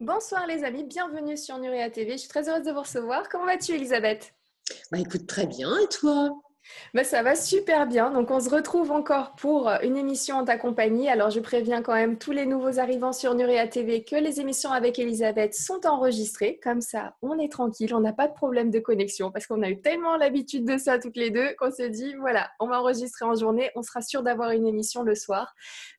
Bonsoir les amis, bienvenue sur Nuria TV. Je suis très heureuse de vous recevoir. Comment vas-tu Elisabeth? Bah écoute très bien, et toi? Bah, ça va super bien. Donc, on se retrouve encore pour euh, une émission en ta compagnie. Alors, je préviens quand même tous les nouveaux arrivants sur Nuria TV que les émissions avec Elisabeth sont enregistrées. Comme ça, on est tranquille, on n'a pas de problème de connexion parce qu'on a eu tellement l'habitude de ça toutes les deux qu'on se dit voilà, on va enregistrer en journée, on sera sûr d'avoir une émission le soir.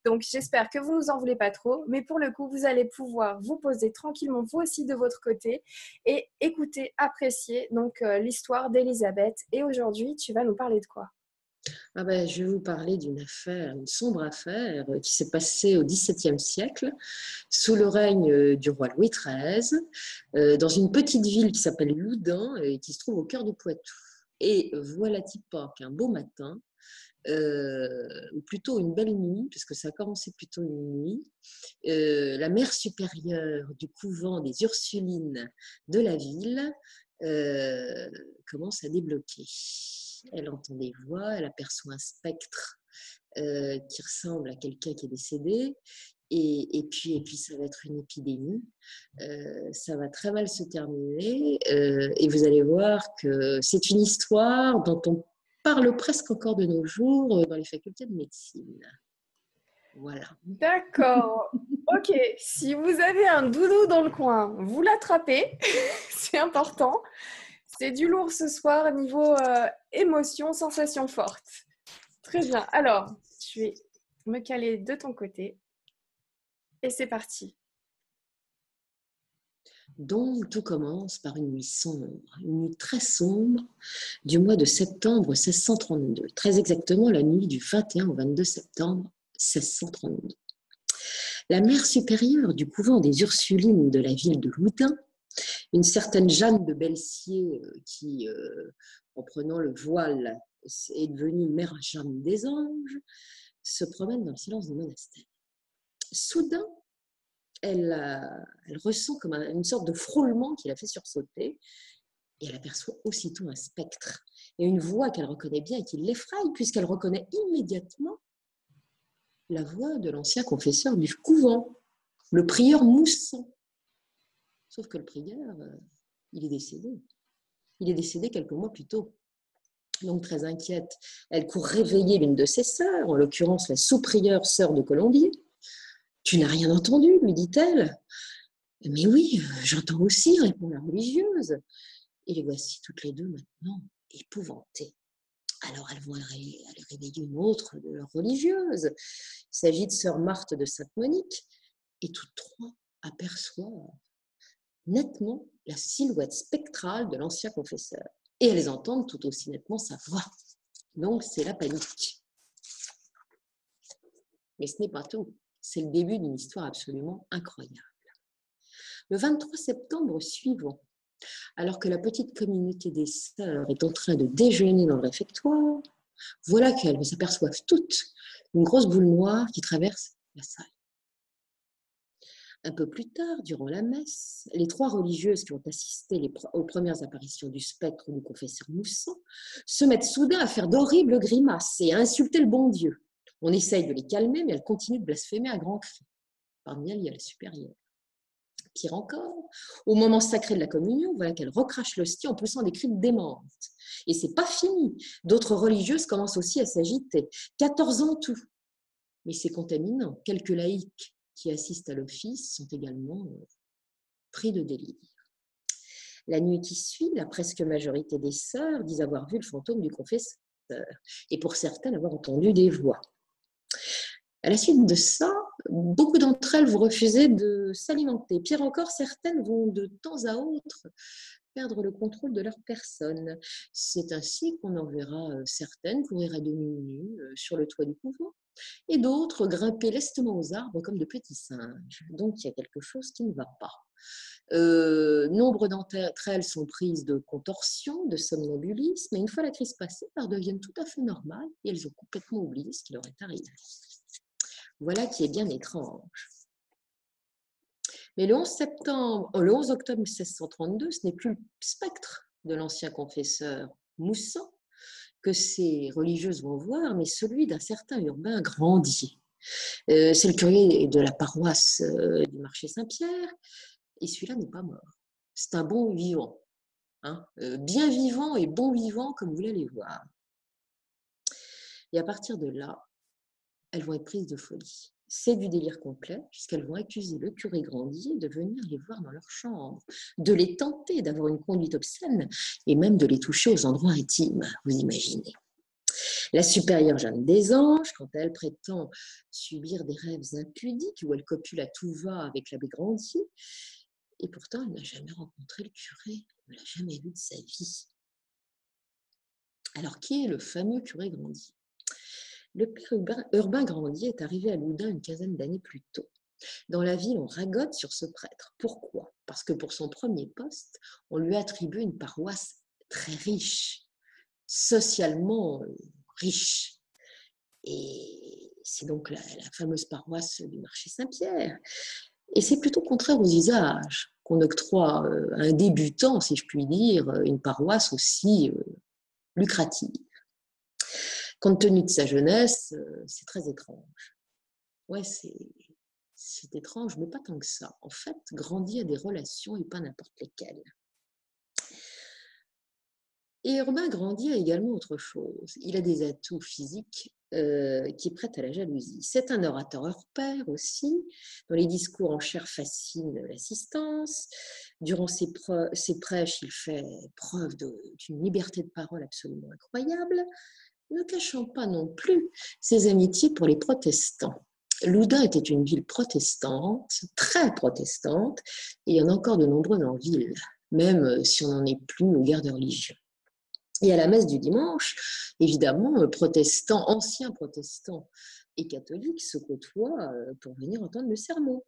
Donc, j'espère que vous nous en voulez pas trop. Mais pour le coup, vous allez pouvoir vous poser tranquillement, vous aussi de votre côté, et écouter, apprécier donc euh, l'histoire d'Elisabeth. Et aujourd'hui, tu vas nous de quoi? Ah ben, je vais vous parler d'une affaire, une sombre affaire euh, qui s'est passée au XVIIe siècle, sous le règne euh, du roi Louis XIII, euh, dans une petite ville qui s'appelle Loudun et qui se trouve au cœur du Poitou. Et voilà pas qu'un beau matin, ou plutôt une belle nuit, puisque ça a commencé plutôt une nuit, la mère supérieure du couvent des Ursulines de la ville commence à débloquer elle entend des voix, elle aperçoit un spectre euh, qui ressemble à quelqu'un qui est décédé. Et, puis, et puis, ça va être une épidémie. Euh, ça va très mal se terminer. Euh, et vous allez voir que c'est une histoire dont on parle presque encore de nos jours dans les facultés de médecine. Voilà. D'accord. Ok. Si vous avez un doudou dans le coin, vous l'attrapez. c'est important. C'est du lourd ce soir, niveau euh, émotion, sensation forte. Très bien. Alors, je vais me caler de ton côté. Et c'est parti. Donc, tout commence par une nuit sombre, une nuit très sombre du mois de septembre 1632, très exactement la nuit du 21 au 22 septembre 1632. La mère supérieure du couvent des Ursulines de la ville de Loudun une certaine Jeanne de Belsier euh, qui, euh, en prenant le voile, est devenue mère Jeanne des Anges, se promène dans le silence du monastère. Soudain, elle, euh, elle ressent comme une sorte de frôlement qui la fait sursauter et elle aperçoit aussitôt un spectre et une voix qu'elle reconnaît bien et qui l'effraie puisqu'elle reconnaît immédiatement la voix de l'ancien confesseur du couvent, le prieur Moussan. Sauf que le prieur, euh, il est décédé. Il est décédé quelques mois plus tôt. Donc très inquiète, elle court réveiller l'une de ses sœurs, en l'occurrence la sous-prieure sœur de Colombier. Tu n'as rien entendu, lui dit-elle. Mais oui, j'entends aussi, répond la religieuse. Et les voici toutes les deux maintenant épouvantées. Alors elles vont aller réveiller une autre de leurs religieuses. Il s'agit de sœur Marthe de Sainte-Monique. Et toutes trois aperçoivent nettement la silhouette spectrale de l'ancien confesseur. Et elles entendent tout aussi nettement sa voix. Donc c'est la panique. Mais ce n'est pas tout. C'est le début d'une histoire absolument incroyable. Le 23 septembre suivant, alors que la petite communauté des sœurs est en train de déjeuner dans le réfectoire, voilà qu'elles s'aperçoivent toutes une grosse boule noire qui traverse la salle. Un peu plus tard, durant la messe, les trois religieuses qui ont assisté aux premières apparitions du spectre du confesseur Moussan se mettent soudain à faire d'horribles grimaces et à insulter le bon Dieu. On essaye de les calmer, mais elles continuent de blasphémer à grands cris. Parmi elles, il y a la supérieure. Pire encore, au moment sacré de la communion, voilà qu'elle recrache l'hostie en poussant des cris de démente. Et c'est pas fini. D'autres religieuses commencent aussi à s'agiter. 14 ans tout. Mais c'est contaminant. Quelques laïcs qui assistent à l'office sont également euh, pris de délire. La nuit qui suit, la presque majorité des sœurs disent avoir vu le fantôme du confesseur, et pour certaines avoir entendu des voix. À la suite de ça, beaucoup d'entre elles vont refuser de s'alimenter. Pire encore, certaines vont de temps à autre perdre le contrôle de leur personne. C'est ainsi qu'on en verra euh, certaines courir à demi euh, sur le toit du couvent, et d'autres grimper lestement aux arbres comme de petits singes. Donc il y a quelque chose qui ne va pas. Euh, nombre d'entre elles sont prises de contorsion, de somnambulisme, et une fois la crise passée, elles deviennent tout à fait normales et elles ont complètement oublié ce qui leur est arrivé. Voilà qui est bien étrange. Mais le 11, septembre, euh, le 11 octobre 1632, ce n'est plus le spectre de l'ancien confesseur Moussan que ces religieuses vont voir, mais celui d'un certain urbain Grandier. Euh, c'est le curé de la paroisse euh, du marché Saint-Pierre. Et celui-là n'est pas mort. C'est un bon vivant. Hein, euh, bien vivant et bon vivant, comme vous l'allez voir. Et à partir de là, elles vont être prises de folie. C'est du délire complet, puisqu'elles vont accuser le curé Grandier de venir les voir dans leur chambre, de les tenter d'avoir une conduite obscène et même de les toucher aux endroits intimes, vous imaginez. La supérieure Jeanne des Anges, quand elle prétend subir des rêves impudiques où elle copule à tout va avec l'abbé Grandier, et pourtant elle n'a jamais rencontré le curé, elle ne l'a jamais vu de sa vie. Alors qui est le fameux curé Grandier le père Urbain Grandier est arrivé à Loudun une quinzaine d'années plus tôt. Dans la ville, on ragote sur ce prêtre. Pourquoi? Parce que pour son premier poste, on lui attribue une paroisse très riche, socialement euh, riche. Et c'est donc la, fameuse paroisse du marché Saint-Pierre. Et c'est plutôt contraire aux usages qu'on octroie euh, à un débutant, si je puis dire, une paroisse aussi euh, lucrative compte tenu de sa jeunesse, euh, c'est très étrange. Ouais, c'est étrange, mais pas tant que ça. En fait, grandir des relations et pas n'importe lesquelles. Et Urbain grandit a également autre chose. Il a des atouts physiques euh, qui prêtent à la jalousie. C'est un orateur hors pair aussi, dont les discours en chair fascinent l'assistance. Durant ses, ses, prêches, il fait preuve d'une liberté de parole absolument incroyable ne cachant pas non plus ses amitiés pour les protestants. Loudun était une ville protestante, très protestante, et il y en a encore de nombreux en ville, même si on n'en est plus aux guerres de religion. Et à la messe du dimanche, évidemment, protestants, anciens protestants et catholiques se côtoient euh, pour venir entendre le sermon.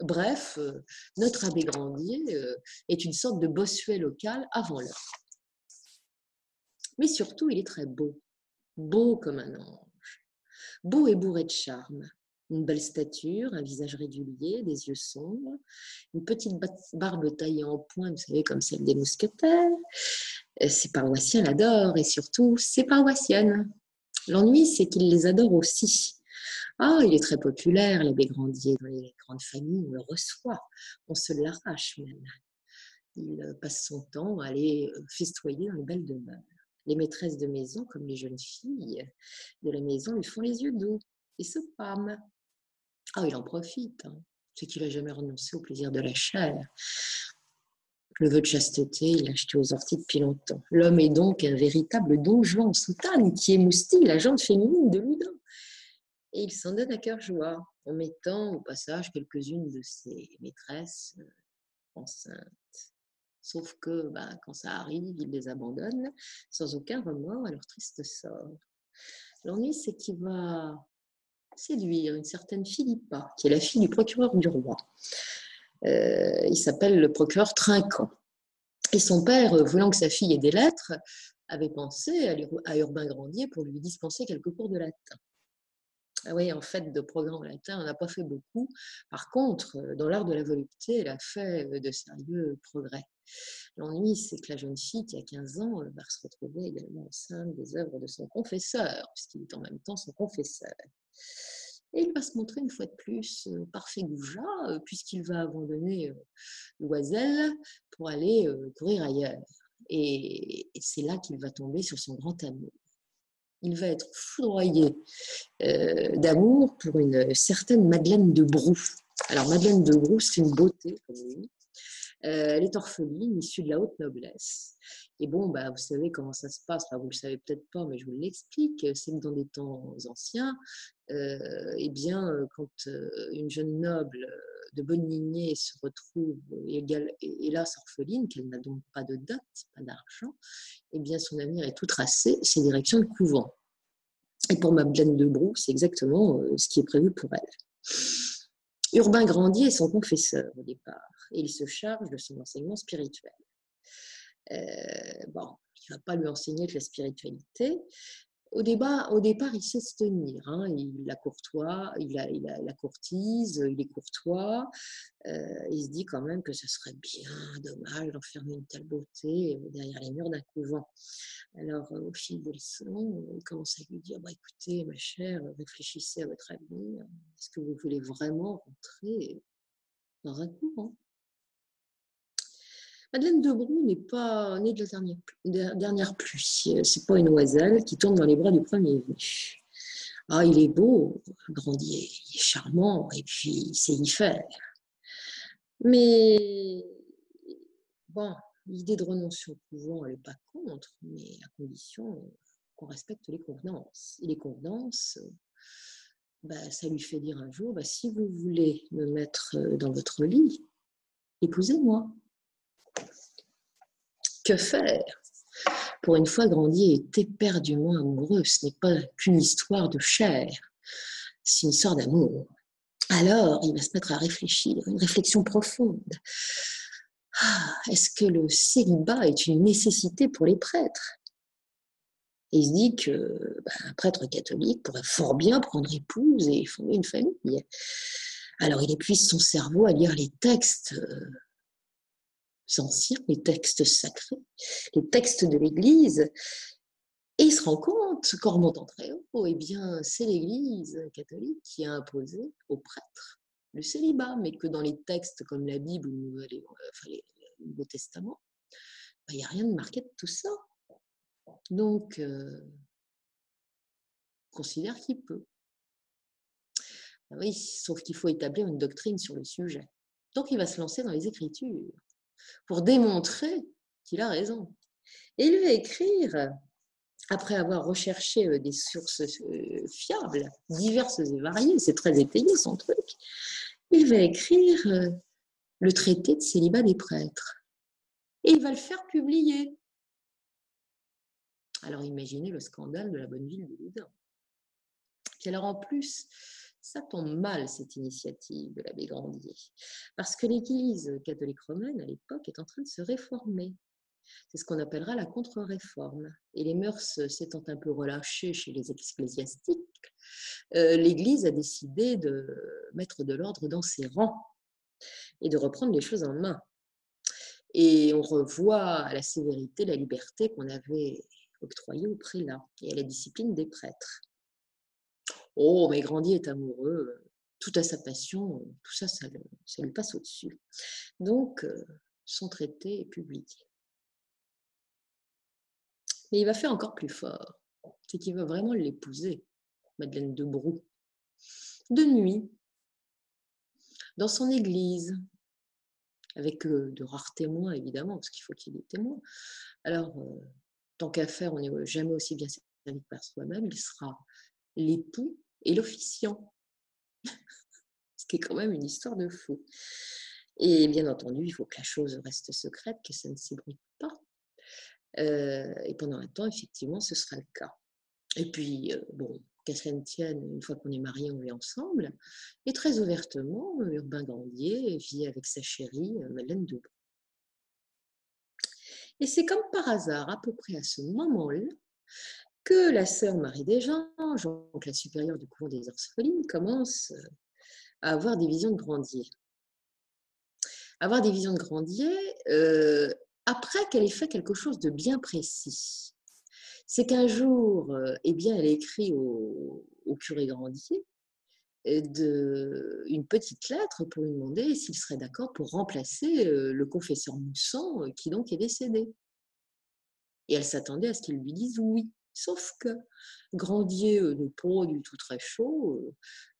Bref, euh, notre abbé Grandier euh, est une sorte de bossuet local avant l'heure. Mais surtout, il est très beau beau comme un ange, beau et bourré de charme. Une belle stature, un visage régulier, des yeux sombres, une petite barbe taillée en point, vous savez, comme celle des mousquetaires. Euh, ses paroissiens l'adorent et surtout ses paroissiennes. L'ennui, c'est qu'il les adore aussi. Ah, il est très populaire, l'abbé Grandier, dans les grandes familles, on le reçoit, on se l'arrache même. Il euh, passe son temps à aller euh, festoyer dans les belles demeures les maîtresses de maison, comme les jeunes filles de la maison, lui font les yeux doux et se pâment. Ah, il en profite. Hein. C'est qu'il n'a jamais renoncé au plaisir de la chair. Le vœu de chasteté, il l'a acheté aux orties depuis longtemps. L'homme est donc un véritable don Juan en soutane qui émoustille la jante féminine de Loudun. Et il s'en donne à cœur joie, en mettant au passage quelques-unes de ses maîtresses euh, enceintes. Sauf que bah, quand ça arrive, ils les abandonnent sans aucun remords à leur triste sort. L'ennui, c'est qu'il va séduire une certaine Philippa, qui est la fille du procureur du roi. Euh, il s'appelle le procureur Trinquant. Et son père, voulant que sa fille ait des lettres, avait pensé à Urbain Grandier pour lui dispenser quelques cours de latin. Ah oui, en fait, de programme latin, on n'a pas fait beaucoup. Par contre, dans l'art de la volupté, elle a fait de sérieux progrès. L'ennui, c'est que la jeune fille qui a 15 ans va se retrouver également enceinte des œuvres de son confesseur, puisqu'il est en même temps son confesseur. Et il va se montrer une fois de plus euh, parfait goujat, euh, puisqu'il va abandonner euh, Loisel pour aller courir ailleurs. Et, c'est là qu'il va tomber sur son grand amour. Il va être foudroyé d'amour pour une certaine Madeleine de Brou. Alors, Madeleine de Brou, c'est une beauté, comme. Euh, elle est orpheline, issue de la haute noblesse. Et bon, bah, vous savez comment ça se passe, vous ne le savez peut-être pas, mais je vous l'explique, c'est que dans des temps anciens, euh, eh bien, euh, quand une jeune noble de bonne lignée se retrouve hélas orpheline, qu'elle n'a donc pas de dot, pas d'argent, eh bien, son avenir est tout tracé, c'est direction le couvent. Et pour Madeleine de Brou, c'est exactement ce qui est prévu pour elle. Urbain Grandier est son confesseur au départ et il se charge de son enseignement spirituel. Euh, bon, il ne va pas lui enseigner que la spiritualité. Au, débat, au départ, il sait se tenir. Hein. Il la courtois, il, la courtise, il est courtois. Euh, il se dit quand même que ce serait bien dommage d'enfermer une telle beauté derrière les murs d'un couvent. Alors, au fil des leçons, il commence à lui dire bah, écoutez, ma chère, réfléchissez à votre avenir. Est-ce que vous voulez vraiment rentrer dans un couvent? Madeleine de Brou n'est pas née de la dernière, dernière pluie. C'est pas une oiselle qui tombe dans les bras du premier venu. Ah, il est beau, Grandier, il est charmant, et puis il sait y faire. Mais bon, l'idée de renoncer au pouvoir, elle n'est pas contre, mais à condition qu'on respecte les convenances. Et les convenances, bah, ça lui fait dire un jour, bah, si vous voulez me mettre dans votre lit, épousez-moi. Que faire? Pour une fois, Grandier est éperdument amoureux. Ce n'est pas qu'une histoire de chair, c'est une histoire d'amour. Alors, il va se mettre à réfléchir, une réflexion profonde. Ah, est-ce que le célibat est une nécessité pour les prêtres? Il se dit que bah, un prêtre catholique pourrait fort bien prendre épouse et fonder une famille. Alors il épuise son cerveau à lire les textes euh, anciens, les textes sacrés, les textes de l'Église, et il se rend compte qu'en remontant très haut, eh bien, c'est l'Église catholique qui a imposé aux prêtres le célibat, mais que dans les textes comme la Bible ou le Nouveau Testament, bah, il n'y a rien de marqué de tout ça. Donc, euh, considère qu'il peut. Ah oui, sauf qu'il faut établir une doctrine sur le sujet. Donc, il va se lancer dans les Écritures pour démontrer qu'il a raison. Et il va écrire, après avoir recherché euh, des sources euh, fiables, diverses et variées, c'est très étayé son truc, il va écrire euh, le traité de célibat des prêtres. Et il va le faire publier. Alors imaginez le scandale de la bonne ville de Loudun. Puis alors en plus, ça tombe mal, cette initiative de l'abbé Grandier, parce que l'Église catholique romaine, à l'époque, est en train de se réformer. C'est ce qu'on appellera la contre-réforme. Et les mœurs s'étant un peu relâchées chez les ecclésiastiques, euh, l'Église a décidé de mettre de l'ordre dans ses rangs et de reprendre les choses en main. Et on revoit à la sévérité la liberté qu'on avait octroyée au prélat et à la discipline des prêtres. Oh, mais Grandier est amoureux, tout à sa passion, tout ça, ça, lui passe au-dessus. Donc, euh, son traité est publié. Mais il va faire encore plus fort, c'est qu'il va vraiment l'épouser, Madeleine de Brou. De nuit, dans son église, avec euh, de rares témoins, évidemment, parce qu'il faut qu'il y ait des témoins. Alors, euh, tant qu'à faire, on n'est jamais aussi bien servi que par soi-même, il sera l'époux et l'officiant. Ce qui est quand même une histoire de fou. Et bien entendu, il faut que la chose reste secrète, que ça ne s'ébruite pas. Euh, et pendant un temps, effectivement, ce sera le cas. Et puis, euh, bon, qu'à cela tienne, une fois qu'on est mariés, on vit ensemble. Et très ouvertement, Urbain Grandier vit avec sa chérie, euh, Madeleine Debrou. Et c'est comme par hasard, à peu près à ce moment-là, que la sœur Marie Desjans, donc la supérieure du couvent des orphelines, commence euh, à avoir des visions de Grandier. Avoir des visions de Grandier euh, après qu'elle ait fait quelque chose de bien précis. C'est qu'un jour, euh, eh bien, elle écrit au, curé Grandier une petite lettre pour lui demander s'il serait d'accord pour remplacer le confesseur Moussan, qui donc est décédé. Et elle s'attendait à ce qu'il lui dise oui. Sauf que Grandier n'est pas du tout très chaud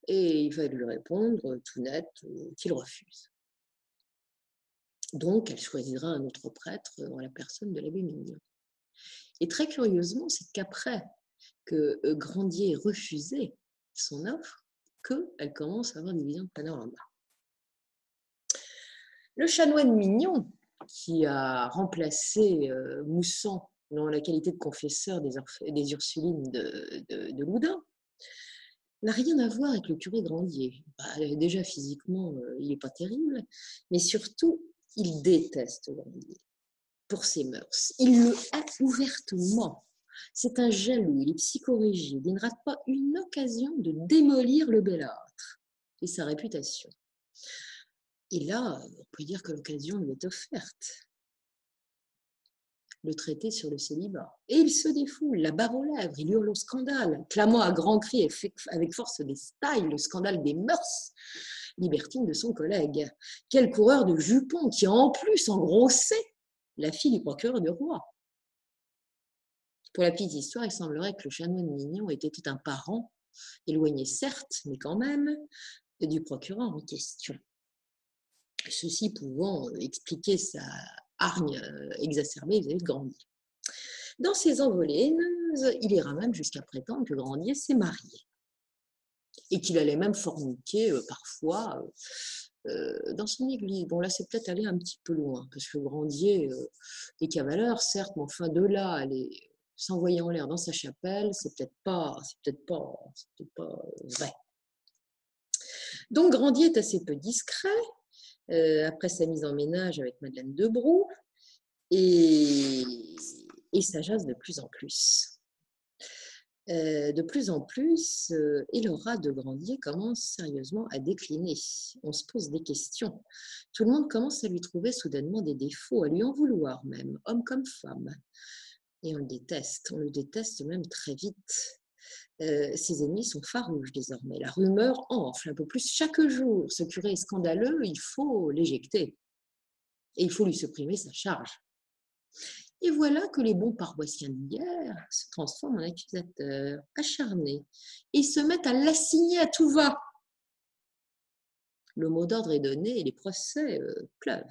et il va lui répondre tout net qu'il refuse. Donc, elle choisira un autre prêtre en la personne de l'abbé Mignon. Et très curieusement, c'est qu'après que Grandier ait refusé son offre, qu'elle commence à avoir des visions de panorama. Le chanoine Mignon, qui a remplacé Moussan dans la qualité de confesseur des, Ursulines de, de, Loudun, n'a rien à voir avec le curé Grandier. Bah, déjà physiquement, euh, il n'est pas terrible, mais surtout, il déteste Grandier pour ses mœurs. Il le hait ouvertement. C'est un jaloux, il est psychorigide, il ne rate pas une occasion de démolir le bellâtre et sa réputation. Et là, on peut dire que l'occasion lui est offerte le traité sur le célibat. Et il se défoule, la barre aux lèvres, il hurle au scandale, clamant à grands cris et avec force des styles le scandale des mœurs libertines de son collègue. Quel coureur de jupons qui en plus engrossé la fille du procureur du roi. Pour la petite histoire, il semblerait que le chanoine mignon était un parent, éloigné certes, mais quand même, du procureur en question. Ceci pouvant expliquer sa hargne euh, exacerbée vis-à-vis de Grandier. Dans ses envolées il ira même jusqu'à prétendre que Grandier s'est marié et qu'il allait même forniquer euh, parfois euh, dans son église. Bon, là, c'est peut-être aller un petit peu loin, parce que Grandier est cavaleur, certes, mais enfin, de là, aller s'envoyer en l'air dans sa chapelle, c'est peut-être pas, c'est peut-être pas, peut pas vrai. Donc, Grandier est assez peu discret, après sa mise en ménage avec Madeleine de et, et ça jase de plus en plus. Euh, de plus en plus, euh, de Grandier commence sérieusement à décliner. On se pose des questions. Tout le monde commence à lui trouver soudainement des défauts, à lui en vouloir même, homme comme femme. Et on le déteste, on le déteste même très vite. Euh, ses ennemis sont farouches désormais. La rumeur enfle un peu plus chaque jour. Ce curé est scandaleux, il faut l'éjecter. Et il faut lui supprimer sa charge. Et voilà que les bons paroissiens d'hier se transforment en accusateurs acharnés et se mettent à l'assigner à tout va. Le mot d'ordre est donné et les procès euh, pleuvent.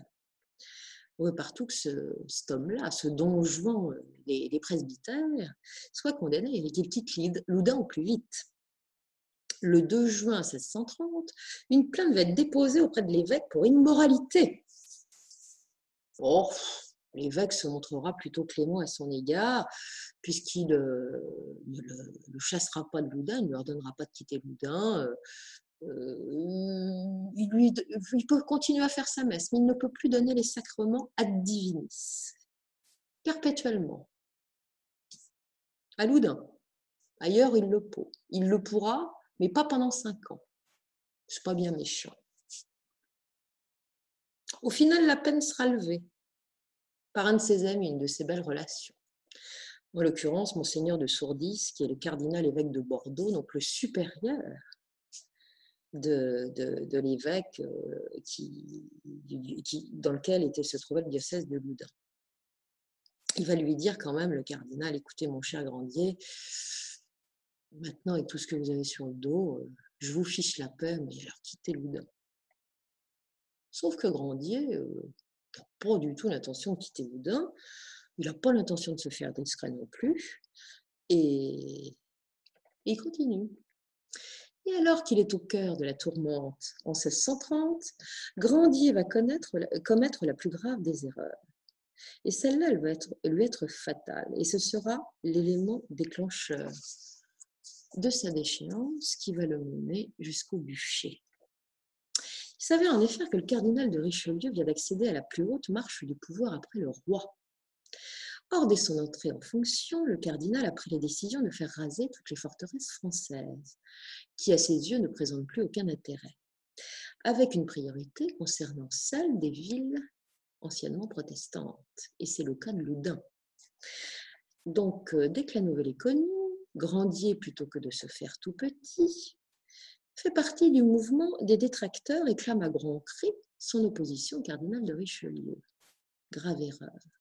Partout que ce, cet homme-là, ce don Juan des, des, presbytères, soit condamné et qu'il quitte Loudun au plus vite. Le 2 juin 1630, une plainte va être déposée auprès de l'évêque pour immoralité. Oh, l'évêque se montrera plutôt clément à son égard, puisqu'il euh, ne le, chassera pas de Loudun, il ne lui ordonnera pas de quitter Loudun. Euh, il, lui, peut continuer à faire sa messe, mais il ne peut plus donner les sacrements ad divinis, perpétuellement. À Loudun. Ailleurs, il le peut. Il le pourra, mais pas pendant cinq ans. C'est pas bien méchant. Au final, la peine sera levée par un de ses amis, une de ses belles relations. En l'occurrence, Monseigneur de Sourdis, qui est le cardinal évêque de Bordeaux, donc le supérieur de, l'évêque euh, qui, dans lequel était, se trouvait le diocèse de Loudun. Il va lui dire quand même, le cardinal, écoutez mon cher Grandier, maintenant avec tout ce que vous avez sur le dos, euh, je vous fiche la paix, mais alors quittez Loudun. Sauf que Grandier, euh, n'a pas du tout l'intention de quitter Loudun, il n'a pas l'intention de se faire discret non plus, et, il continue. Et alors qu'il est au cœur de la tourmente en 1630, Grandier va commettre la plus grave des erreurs. Et celle-là, elle va lui être fatale. Et ce sera l'élément déclencheur de sa déchéance qui va le mener jusqu'au bûcher. Il s'avère en effet que le cardinal de Richelieu vient d'accéder à la plus haute marche du pouvoir après le roi. Or, dès son entrée en fonction, le cardinal a pris la décision de faire raser toutes les forteresses françaises, qui à ses yeux ne présentent plus aucun intérêt, avec une priorité concernant celles des villes anciennement protestantes, et c'est le cas de Loudun. Donc, euh, dès que la nouvelle est connue, Grandier, plutôt que de se faire tout petit, fait partie du mouvement des détracteurs et clame à grands cris son opposition au cardinal de Richelieu. Grave erreur.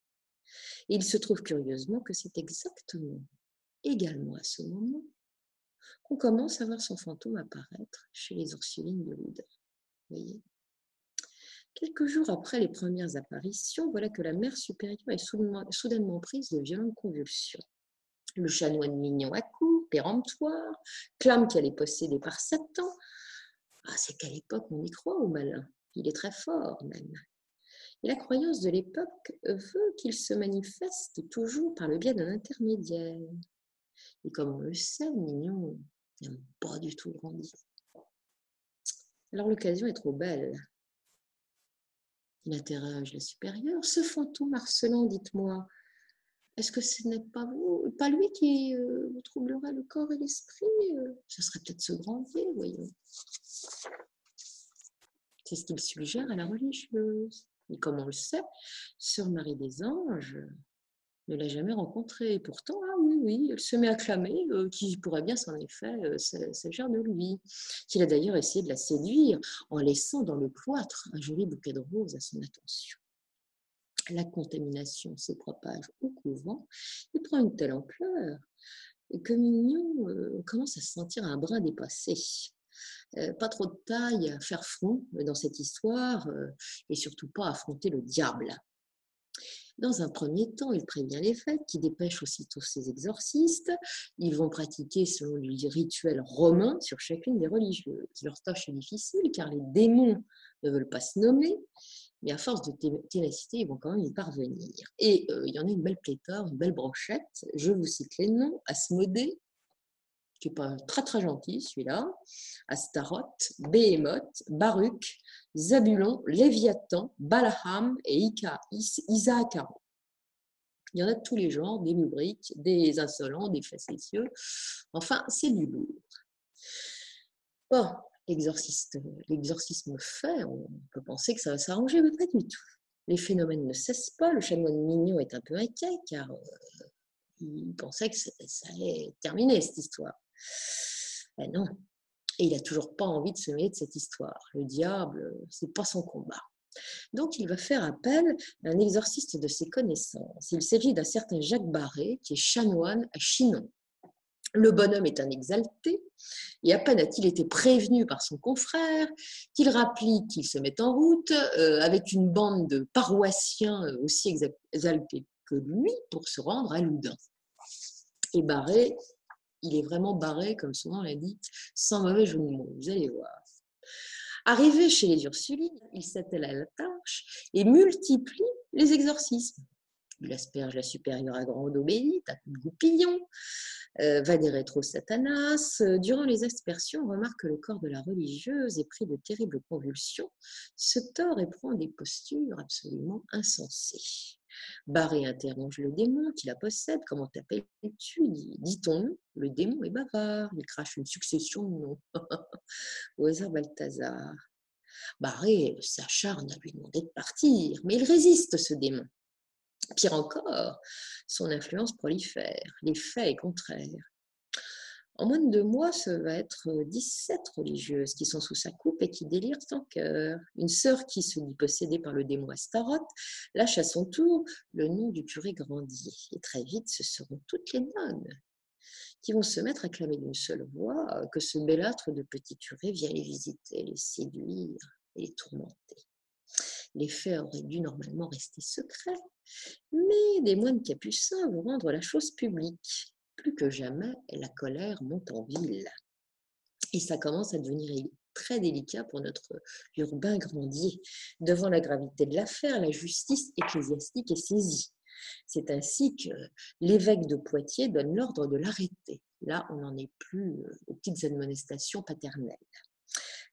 Il se trouve curieusement que c'est exactement, également à ce moment, qu'on commence à voir son fantôme apparaître chez les Ursulines de Loudun. Quelques jours après les premières apparitions, voilà que la mère supérieure est soudainement prise de violentes convulsions. Le chanoine mignon accourt, péremptoire, clame qu'elle est possédée par Satan. Ah, c'est qu'à l'époque, on y croit au malin. Il est très fort, même. La croyance de l'époque veut qu'il se manifeste toujours par le biais d'un intermédiaire. Et comme on le sait, Mignon n'aime pas du tout grandir. Alors l'occasion est trop belle. Il interroge la supérieure. Ce fantôme harcelant, dites-moi, est-ce que ce n'est pas vous, pas lui qui euh, vous troublerait le corps et l'esprit euh? Ce serait peut-être ce grandier, voyons. C'est ce qu'il suggère à la religieuse. Et comme on le sait, Sœur Marie des Anges ne l'a jamais rencontré. pourtant, ah oui, oui, elle se met à clamer euh, qu'il pourrait bien s'en effet s'agir de lui. Qu'il a d'ailleurs essayé de la séduire en laissant dans le cloître un joli bouquet de roses à son attention. La contamination se propage au couvent et prend une telle ampleur que Mignon euh, commence à se sentir un brin dépassé. Euh, pas trop de taille à faire front dans cette histoire euh, et surtout pas affronter le diable. Dans un premier temps, il prévient l'évêque qui dépêche aussitôt ses exorcistes. Ils vont pratiquer selon les rituels romains sur chacune des religieuses. Leur tâche est difficile car les démons ne veulent pas se nommer, mais à force de ténacité, ils vont quand même y parvenir. Et euh, il y en a une belle pléthore, une belle brochette. Je vous cite les noms Asmodée, qui n'est pas très très gentil celui-là, Astaroth, Behemoth, Baruch, Zabulon, Léviathan, Balaham et Ika, Isaac. Il y en a de tous les genres, des lubriques, des insolents, des facétieux. Enfin, c'est du lourd. Bon, l'exorcisme fait, on peut penser que ça va s'arranger, mais pas du tout. Les phénomènes ne cessent pas. Le chanoine mignon est un peu inquiet car euh, il pensait que ça allait terminer cette histoire. Ben non. Et il n'a toujours pas envie de se mêler de cette histoire. Le diable, c'est pas son combat. Donc, il va faire appel à un exorciste de ses connaissances. Il s'agit d'un certain Jacques Barré, qui est chanoine à Chinon. Le bonhomme est un exalté, et à peine a-t-il été prévenu par son confrère qu'il rapplique qu'il se met en route euh, avec une bande de paroissiens aussi exaltés que lui pour se rendre à Loudun. Et Barré il est vraiment barré, comme son nom l'indique, sans mauvais jeu. Vous allez voir. Arrivé chez les Ursulines, il s'attelle à la tâche et multiplie les exorcismes. Il asperge la supérieure à grande eau bénite, à coups de goupillon, euh, va des rétro satanas. Durant les aspersions, on remarque que le corps de la religieuse est pris de terribles convulsions, se tord et prend des postures absolument insensées. Barré interroge le démon qui la possède. Comment t'appelles-tu? Dit-on, le démon est bavard. Il crache une succession de noms. Au hasard Balthazar. Barré s'acharne à lui demander de partir, mais il résiste, ce démon. Pire encore, son influence prolifère. L'effet est contraire. En moins de deux mois, ce va être 17 religieuses qui sont sous sa coupe et qui délirent en cœur. Une sœur qui se dit possédée par le démon Astaroth lâche à son tour le nom du curé Grandier. Et très vite, ce seront toutes les nonnes qui vont se mettre à clamer d'une seule voix que ce bellâtre de petit curé vient les visiter, les séduire et les tourmenter. Les faits auraient dû normalement rester secrets, mais des moines capucins vont rendre la chose publique plus que jamais, la colère monte en ville. Et ça commence à devenir très délicat pour notre urbain grandier. Devant la gravité de l'affaire, la justice ecclésiastique est saisie. C'est ainsi que l'évêque de Poitiers donne l'ordre de l'arrêter. Là, on n'en est plus euh, aux petites admonestations paternelles.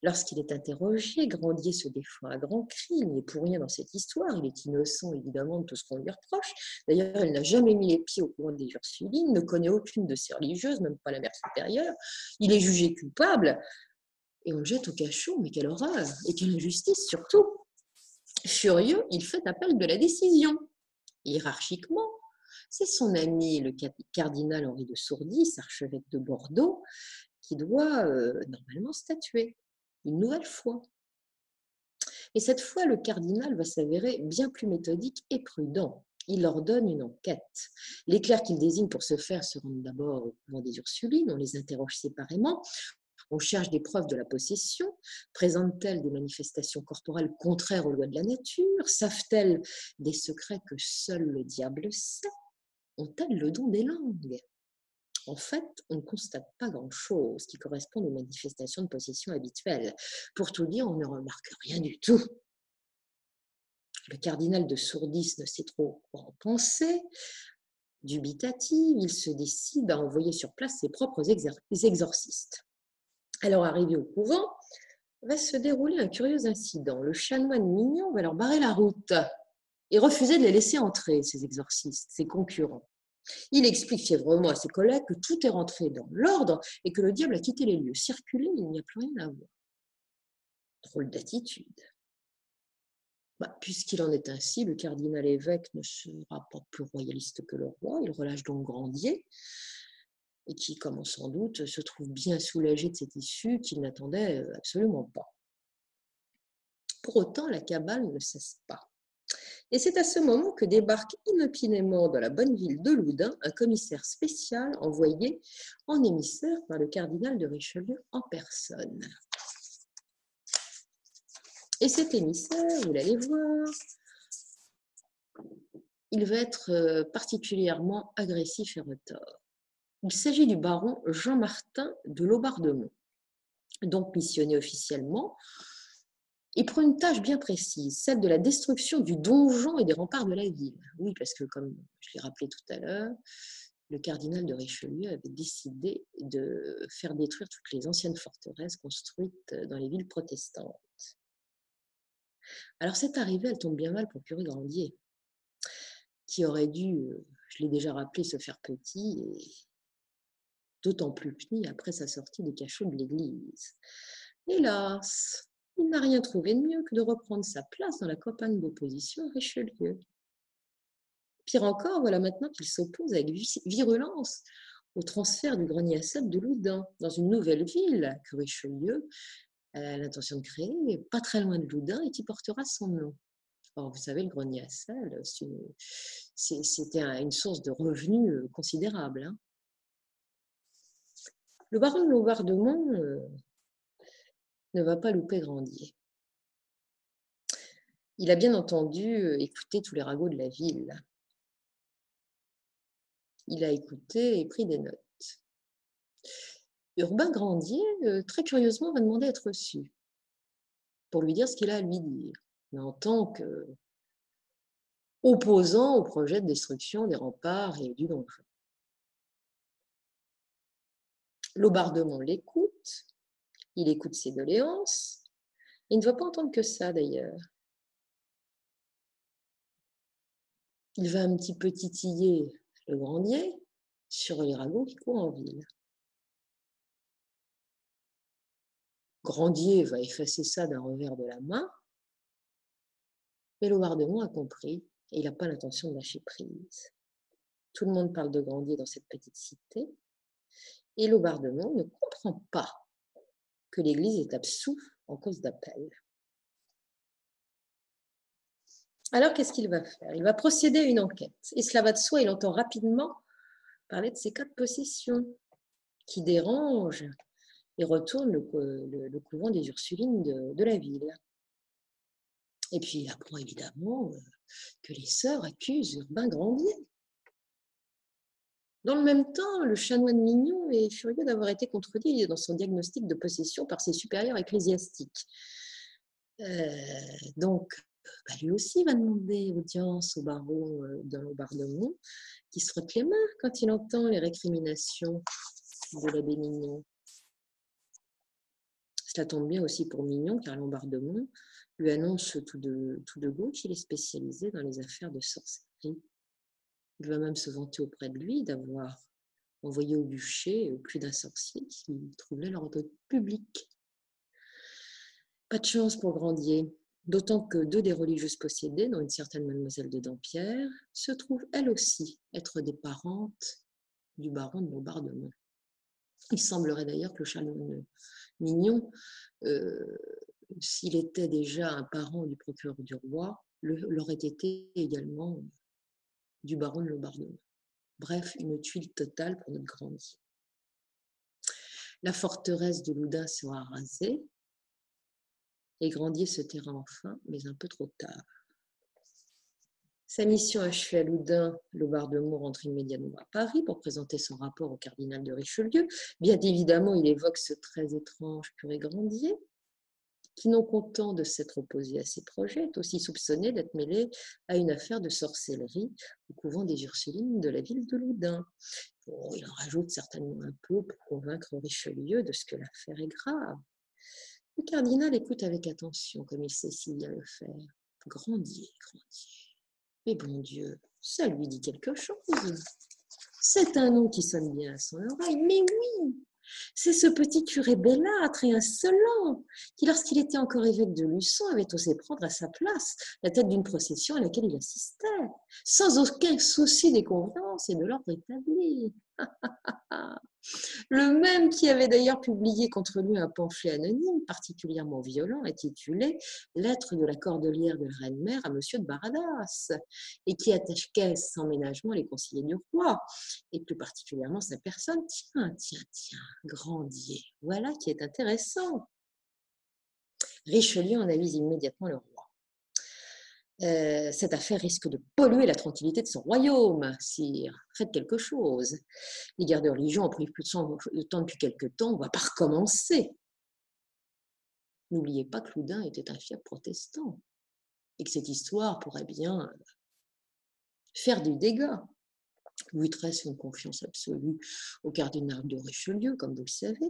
Lorsqu'il est interrogé, Grandier se défend à grands cris. Il n'est pour rien dans cette histoire. Il est innocent, évidemment, de tout ce qu'on lui reproche. D'ailleurs, il n'a jamais mis les pieds au courant des Ursulines, ne connaît aucune de ses religieuses, même pas la mère supérieure. Il est jugé coupable et on le jette au cachot. Mais quelle horreur et quelle injustice surtout. Furieux, il fait appel de la décision. Hiérarchiquement, c'est son ami, le cardinal Henri de Sourdis, archevêque de Bordeaux, qui doit euh, normalement statuer une nouvelle fois. Et cette fois, le cardinal va s'avérer bien plus méthodique et prudent. Il ordonne une enquête. Les clercs qu'il désigne pour ce faire se rendent d'abord au couvent des Ursulines, on les interroge séparément, on cherche des preuves de la possession, présentent-elles des manifestations corporelles contraires aux lois de la nature, savent-elles des secrets que seul le diable sait, ont-elles le don des langues? En fait, on ne constate pas grand-chose qui correspond aux manifestations de possession habituelles. Pour tout dire, on ne remarque rien du tout. Le cardinal de Sourdis ne sait trop quoi en penser. Dubitatif, il se décide à envoyer sur place ses propres exorcistes. Alors, arrivé au couvent, va se dérouler un curieux incident. Le chanoine mignon va leur barrer la route et refuser de les laisser entrer, ces exorcistes, ses concurrents. Il explique fièvrement à ses collègues que tout est rentré dans l'ordre et que le diable a quitté les lieux. Circuler, il n'y a plus rien à voir. Drôle d'attitude. Bah, puisqu'il en est ainsi, le cardinal évêque ne sera pas plus royaliste que le roi. Il relâche donc Grandier, et qui, comme sans doute, se trouve bien soulagé de cette issue qu'il n'attendait euh, absolument pas. Pour autant, la cabale ne cesse pas. Et c'est à ce moment que débarque inopinément dans la bonne ville de Loudun un commissaire spécial envoyé en émissaire par le cardinal de Richelieu en personne. Et cet émissaire, vous l'allez voir, il va être euh, particulièrement agressif et retors. Il s'agit du baron Jean-Martin de Lobardemont, donc missionné officiellement, et pour une tâche bien précise, celle de la destruction du donjon et des remparts de la ville. Oui, parce que comme je l'ai rappelé tout à l'heure, le cardinal de Richelieu avait décidé de faire détruire toutes les anciennes forteresses construites dans les villes protestantes. Alors cette arrivée, elle tombe bien mal pour Curie Grandier, qui aurait dû, je l'ai déjà rappelé, se faire petit et d'autant plus petit après sa sortie des cachots de l'Église. Hélas, il n'a rien trouvé de mieux que de reprendre sa place dans la campagne d'opposition à Richelieu. Pire encore, voilà maintenant qu'il s'oppose avec virulence au transfert du grenier à sable de Loudun dans une nouvelle ville que Richelieu a l'intention de créer, pas très loin de Loudun, et qui portera son nom. Or, vous savez, le grenier à sel, c'était une source de revenus euh, considérable. Hein. Le baron de Lombardemont euh, ne va pas louper Grandier. Il a bien entendu euh, écouter tous les ragots de la ville. Il a écouté et pris des notes. Urbain Grandier, très curieusement, va demander à être reçu pour lui dire ce qu'il a à lui dire mais en tant qu'opposant au projet de destruction des remparts et du donjon. Laubardemont l'écoute, il écoute ses doléances, il ne va pas entendre que ça d'ailleurs. Il va un petit peu titiller le grandier sur les ragots qui courent en ville. Grandier va effacer ça d'un revers de la main mais Laubardemont a compris et il n'a pas l'intention de lâcher prise. Tout le monde parle de Grandier dans cette petite cité et Laubardemont ne comprend pas que l'Église est absoute en cause d'appel. Alors, qu'est-ce qu'il va faire? Il va procéder à une enquête. Et cela va de soi, il entend rapidement parler de ces cas de possession qui dérangent et retournent le, couvent des Ursulines de la ville. Et puis il apprend évidemment euh, que les sœurs accusent Urbain Grandier. Dans le même temps, le chanoine Mignon est furieux d'avoir été contredit dans son diagnostic de possession par ses supérieurs ecclésiastiques. Euh, donc, bah, lui aussi va demander audience au baron euh, de Lombardemont, qui se frotte les quand il entend les récriminations de l'abbé Mignon. Cela tombe bien aussi pour Mignon, car Lombardemont lui annonce tout de, tout de qu'il est spécialisé dans les affaires de sorcellerie. Il va même se vanter auprès de lui d'avoir envoyé au bûcher plus d'un sorcier qui troublait l'ordre public. Pas de chance pour Grandier, d'autant que deux des religieuses possédées, dont une certaine mademoiselle de Dampierre, se trouvent elles aussi être des parentes du baron de Bombardement. Il semblerait d'ailleurs que le chanoine mignon euh, s'il était déjà un parent du procureur du roi, l'aurait été également du baron de Lombardon. Bref, une tuile totale pour notre grandie. La forteresse de Loudun sera rasée et Grandier se taira enfin, mais un peu trop tard. Sa mission achevée à Loudun, Lobardemont rentre immédiatement à Paris pour présenter son rapport au cardinal de Richelieu. Bien évidemment, il évoque ce très étrange curé Grandier, qui, non content de s'être opposé à ses projets, est aussi soupçonné d'être mêlé à une affaire de sorcellerie au couvent des Ursulines de la ville de Loudun. il en rajoute certainement un peu pour convaincre Richelieu de ce que l'affaire est grave. Le cardinal écoute avec attention, comme il sait si bien le faire. Grandier, Grandier. Mais bon Dieu, ça lui dit quelque chose. C'est un nom qui sonne bien à son oreille. Mais oui, c'est ce petit curé bellâtre et insolent qui, lorsqu'il était encore évêque de Luçon, avait osé prendre à sa place la tête d'une procession à laquelle il assistait, sans aucun souci des convenances et de l'ordre établi. Le même qui avait d'ailleurs publié contre lui un pamphlet anonyme particulièrement violent intitulé Lettre de la cordelière de la Reine-Mère à Monsieur de Baradas et qui attaquait sans ménagement les conseillers du roi et plus particulièrement sa personne. Tiens, tiens, tiens, Grandier, voilà qui est intéressant. Richelieu en avise immédiatement le roi. Euh, cette affaire risque de polluer la tranquillité de son royaume, sire. Faites quelque chose. Les guerres de religion ont pris plus de temps depuis quelque temps, on va pas recommencer. N'oubliez pas que Loudun était un fier protestant et que cette histoire pourrait bien faire du dégât. Louis XIII a une confiance absolue au cardinal de Richelieu, comme vous le savez,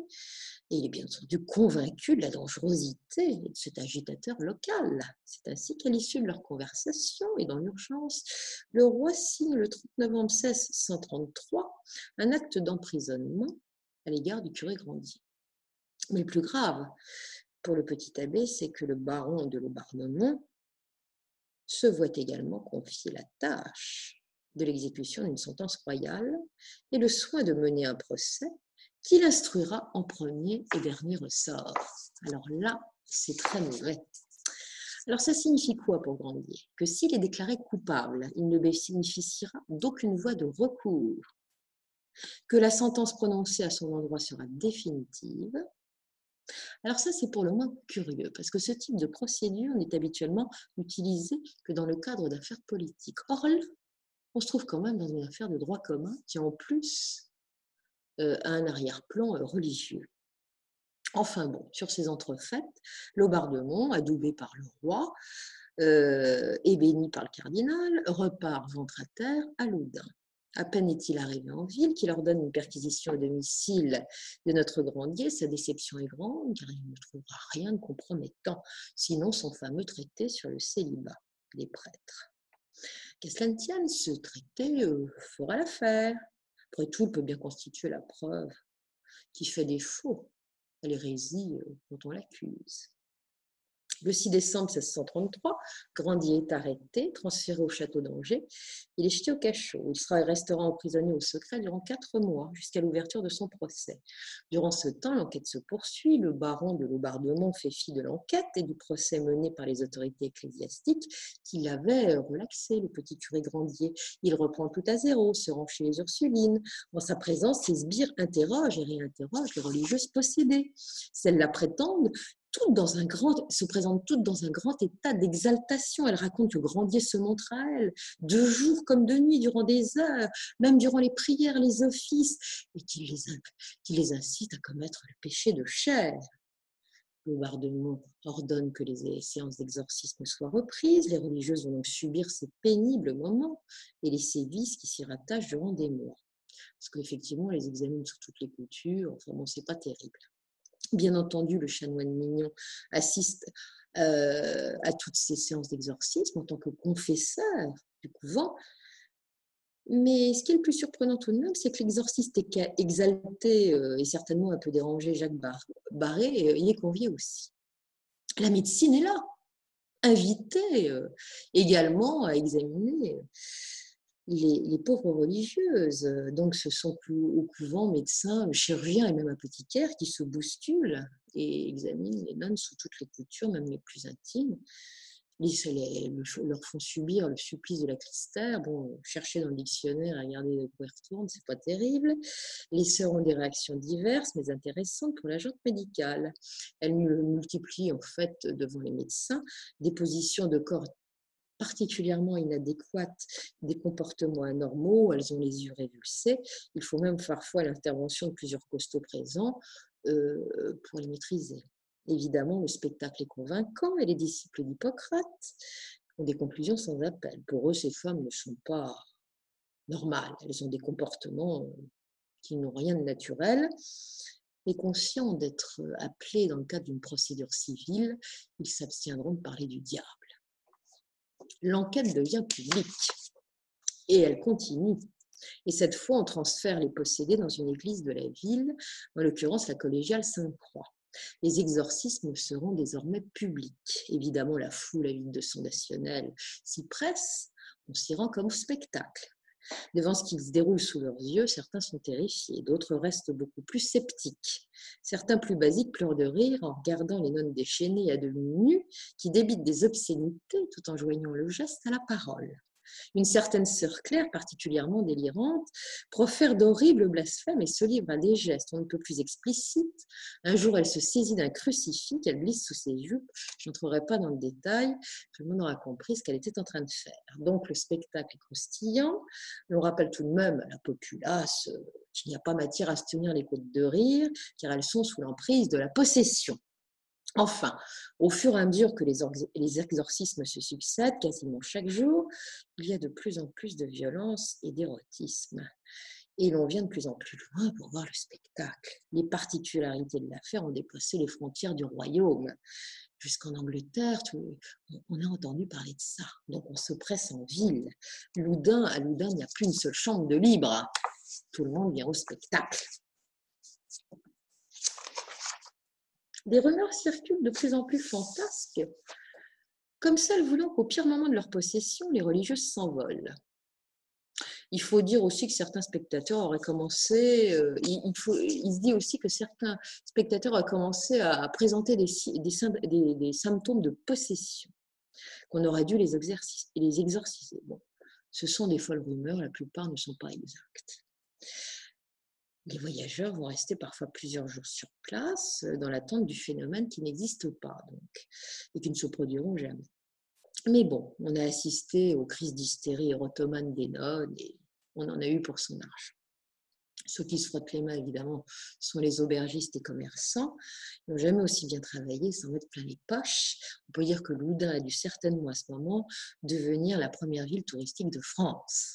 et il est bien entendu convaincu de la dangerosité de cet agitateur local. C'est ainsi qu'à l'issue de leur conversation et dans l'urgence, le roi signe le 30 novembre 1633 un acte d'emprisonnement à l'égard du curé Grandier. Mais plus grave pour le petit abbé, c'est que le baron de Lobarnemont se voit également confier la tâche de l'exécution d'une sentence royale et le soin de mener un procès qu'il instruira en premier et dernier ressort. Alors là, c'est très mauvais. Alors ça signifie quoi pour Grandier? Que s'il est déclaré coupable, il ne bénéficiera d'aucune voie de recours, que la sentence prononcée à son endroit sera définitive. Alors ça, c'est pour le moins curieux, parce que ce type de procédure n'est habituellement utilisé que dans le cadre d'affaires politiques. Or là, on se trouve quand même dans une affaire de droit commun qui en plus euh, a un arrière-plan euh, religieux. Enfin bon, sur ces entrefaites, l'aubardement, adoubé par le roi euh, et béni par le cardinal, repart ventre à terre à Loudun. À peine est-il arrivé en ville qu'il ordonne une perquisition au domicile de notre grandier. Sa déception est grande car il ne trouvera rien de compromettant, sinon son fameux traité sur le célibat des prêtres. Qu'à cela ne tienne, ce traité euh, fera l'affaire. Après tout, il peut bien constituer la preuve qui fait défaut à l'hérésie euh, dont on l'accuse. Le 6 décembre 1633, Grandier est arrêté, transféré au château d'Angers. Il est jeté au cachot. Il sera restera emprisonné au secret durant quatre mois, jusqu'à l'ouverture de son procès. Durant ce temps, l'enquête se poursuit. Le baron de Laubardemont fait fi de l'enquête et du procès mené par les autorités ecclésiastiques qui l'avaient relaxé, le petit curé Grandier. Il reprend tout à zéro, se rend chez les Ursulines. En sa présence, ses sbires interrogent et réinterrogent les religieuses possédées. Celles la prétendent toutes dans un grand, se présentent toutes dans un grand état d'exaltation. Elles racontent que Grandier se montre à elles, de jour comme de nuit, durant des heures, même durant les prières, les offices, et qu'il les, incite à commettre le péché de chair. Le Bardemont ordonne que les séances d'exorcisme soient reprises. Les religieuses vont donc subir ces pénibles moments et les sévices qui s'y rattachent durant des mois. Parce qu'effectivement, les examine sous toutes les coutures. Enfin bon, c'est pas terrible. Bien entendu, le chanoine mignon assiste euh, à toutes ces séances d'exorcisme en tant que confesseur du couvent. Mais ce qui est le plus surprenant tout de même, c'est que l'exorciste exalté euh, et certainement un peu dérangé Jacques Barré euh, y est convié aussi. La médecine est là, invitée également à examiner les, pauvres religieuses. Donc, ce sont au couvent médecins, chirurgiens et même apothicaires qui se bousculent et examinent les nonnes sous toutes les coutures, même les plus intimes. Ils leur font subir le supplice de la clistère. Bon, chercher dans le dictionnaire, regarder de quoi ils retournent, c'est pas terrible. Les sœurs ont des réactions diverses, mais intéressantes pour la jante médicale. Elles multiplient en fait devant les médecins des positions de corps particulièrement inadéquates des comportements anormaux, elles ont les yeux révulsés. Il faut même parfois l'intervention de plusieurs costauds présents euh, pour les maîtriser. Évidemment, le spectacle est convaincant et les disciples d'Hippocrate ont des conclusions sans appel. Pour eux, ces femmes ne sont pas normales. Elles ont des comportements qui n'ont rien de naturel. Et conscients d'être appelés dans le cadre d'une procédure civile, ils s'abstiendront de parler du diable l'enquête devient publique. Et elle continue. Et cette fois, on transfère les possédés dans une église de la ville, en l'occurrence la collégiale Sainte-Croix. Les exorcismes seront désormais publics. Évidemment, la foule avide de son s'y presse, on s'y rend comme spectacle. Devant ce qui se déroule sous leurs yeux, certains sont terrifiés, d'autres restent beaucoup plus sceptiques. Certains plus basiques pleurent de rire en regardant les nonnes déchaînées à demi nues qui débitent des obscénités tout en joignant le geste à la parole. Une certaine sœur Claire, particulièrement délirante, profère d'horribles blasphèmes et se livre à des gestes on ne peut plus explicites. Un jour, elle se saisit d'un crucifix qu'elle glisse sous ses jupes. Je n'entrerai pas dans le détail, tout le monde aura compris ce qu'elle était en train de faire. Donc, le spectacle est croustillant. On rappelle tout de même à la populace euh, qu'il n'y a pas matière à se tenir les côtes de rire, car elles sont sous l'emprise de la possession. Enfin, au fur et à mesure que les exorcismes se succèdent, quasiment chaque jour, il y a de plus en plus de violence et d'érotisme. Et l'on vient de plus en plus loin pour voir le spectacle. Les particularités de l'affaire ont dépassé les frontières du royaume. Jusqu'en Angleterre, on a entendu parler de ça. Donc on se presse en ville. Loudun, à Loudun, il n'y a plus une seule chambre de libre. Tout le monde vient au spectacle. Des rumeurs circulent de plus en plus fantasques, comme celles voulant qu'au pire moment de leur possession, les religieuses s'envolent. Il faut dire aussi que certains spectateurs auraient commencé, euh, il, se dit aussi que certains spectateurs auraient commencé à présenter des, symptômes de possession, qu'on aurait dû les, les exorciser. Ce sont des folles rumeurs, la plupart ne sont pas exactes. Les voyageurs vont rester parfois plusieurs jours sur place euh, dans l'attente du phénomène qui n'existe pas donc et qui ne se produiront jamais. Mais bon, on a assisté aux crises d'hystérie érotomane des nonnes et on en a eu pour son argent. Ceux qui se frottent les mains, évidemment, sont les aubergistes et commerçants. Ils n'ont jamais aussi bien travaillé sans mettre plein les poches. On peut dire que Loudun a dû certainement à ce moment devenir la première ville touristique de France.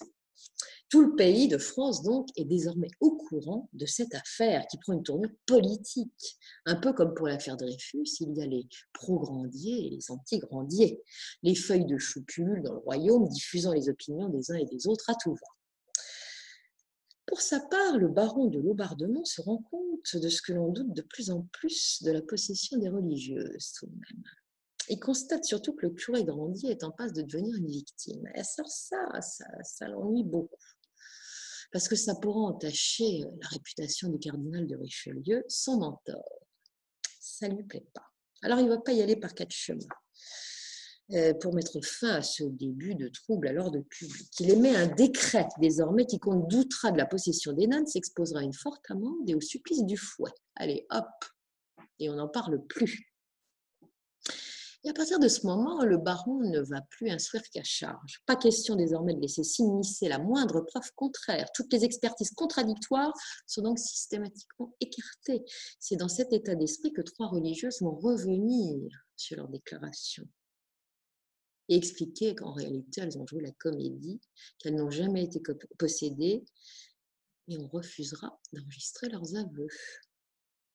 Tout le pays de France, donc, est désormais au courant de cette affaire qui prend une tournure politique. Un peu comme pour l'affaire Dreyfus, il y a les pro-grandiers et les anti-grandiers. Les feuilles de chou dans le royaume, diffusant les opinions des uns et des autres à tout va. Pour sa part, le baron de Laubardemont se rend compte de ce que l'on doute de plus en plus de la possession des religieuses, tout de même. Il constate surtout que le curé Grandier est en passe de devenir une victime. Et ça, ça, ça, ça l'ennuie beaucoup parce que ça pourra entacher euh, la réputation du cardinal de Richelieu, son mentor. Ça ne lui plaît pas. Alors il ne va pas y aller par quatre chemins euh, pour mettre fin à ce début de trouble à l'ordre public. Il émet un décret désormais qui, compte doutera de la possession des nonnes, s'exposera à une forte amende et au supplice du fouet. Allez, hop, et on n'en parle plus. Et à partir de ce moment, le baron ne va plus instruire qu'à charge. Pas question désormais de laisser s'immiscer la moindre preuve contraire. Toutes les expertises contradictoires sont donc systématiquement écartées. C'est dans cet état d'esprit que trois religieuses vont revenir sur leur déclaration et expliquer qu'en réalité, elles ont joué la comédie, qu'elles n'ont jamais été possédées, et on refusera d'enregistrer leurs aveux.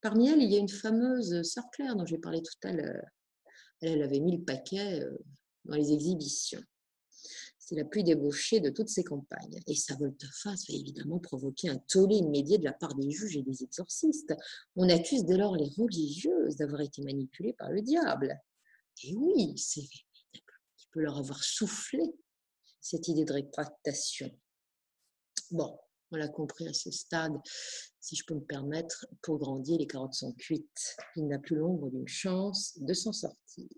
Parmi elles, il y a une fameuse sœur Claire dont j'ai parlé tout à l'heure elle, avait mis le paquet euh, dans les exhibitions. C'est la plus débauchée de toutes ses campagnes. Et sa volte-face va évidemment provoquer un tollé immédiat de la part des juges et des exorcistes. On accuse dès lors les religieuses d'avoir été manipulées par le diable. Et oui, c'est qui peut leur avoir soufflé cette idée de rétractation. Bon, on l'a compris à ce stade, si je peux me permettre, pour grandir, les carottes sont cuites. Il n'a plus l'ombre d'une chance de s'en sortir.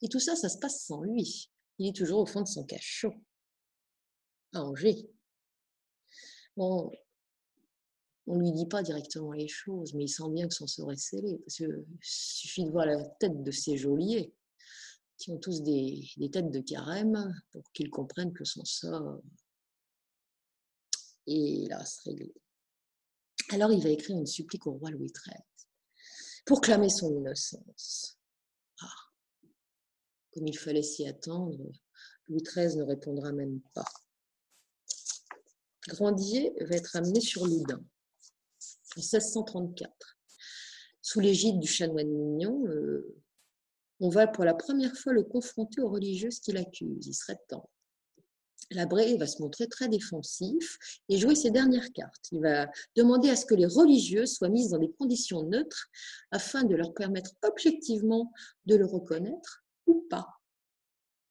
Et tout ça, ça se passe sans lui. Il est toujours au fond de son cachot, à Angers. Bon, on ne lui dit pas directement les choses, mais il sent bien que son sort est scellé, qu'il suffit de voir la tête de ces geôliers, qui ont tous des, des têtes de carême, pour qu'ils comprennent que son sort et là, se réglé. Alors il va écrire une supplique au roi Louis XIII pour clamer son innocence. Ah, comme il fallait s'y attendre, Louis XIII ne répondra même pas. Grandier va être amené sur Loudun en 1634. Sous l'égide du chanoine Mignon, euh, on va pour la première fois le confronter aux religieuses qui l'accusent. Il serait temps. Labré va se montrer très défensif et jouer ses dernières cartes. Il va demander à ce que les religieux soient mises dans des conditions neutres afin de leur permettre objectivement de le reconnaître ou pas.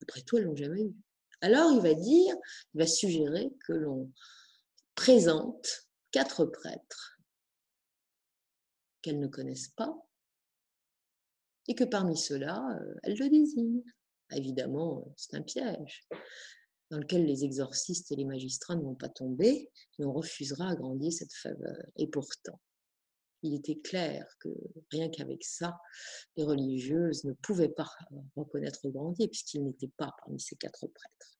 Après tout, elles l'ont jamais eu. Alors il va dire, il va suggérer que l'on présente quatre prêtres qu'elles ne connaissent pas et que parmi ceux-là, euh, elles le désignent. Évidemment, c'est un piège dans lequel les exorcistes et les magistrats ne vont pas tomber, et on refusera agrandir cette faveur. Et pourtant, il était clair que rien qu'avec ça, les religieuses ne pouvaient pas reconnaître Grandier puisqu'il n'était pas parmi ces quatre prêtres.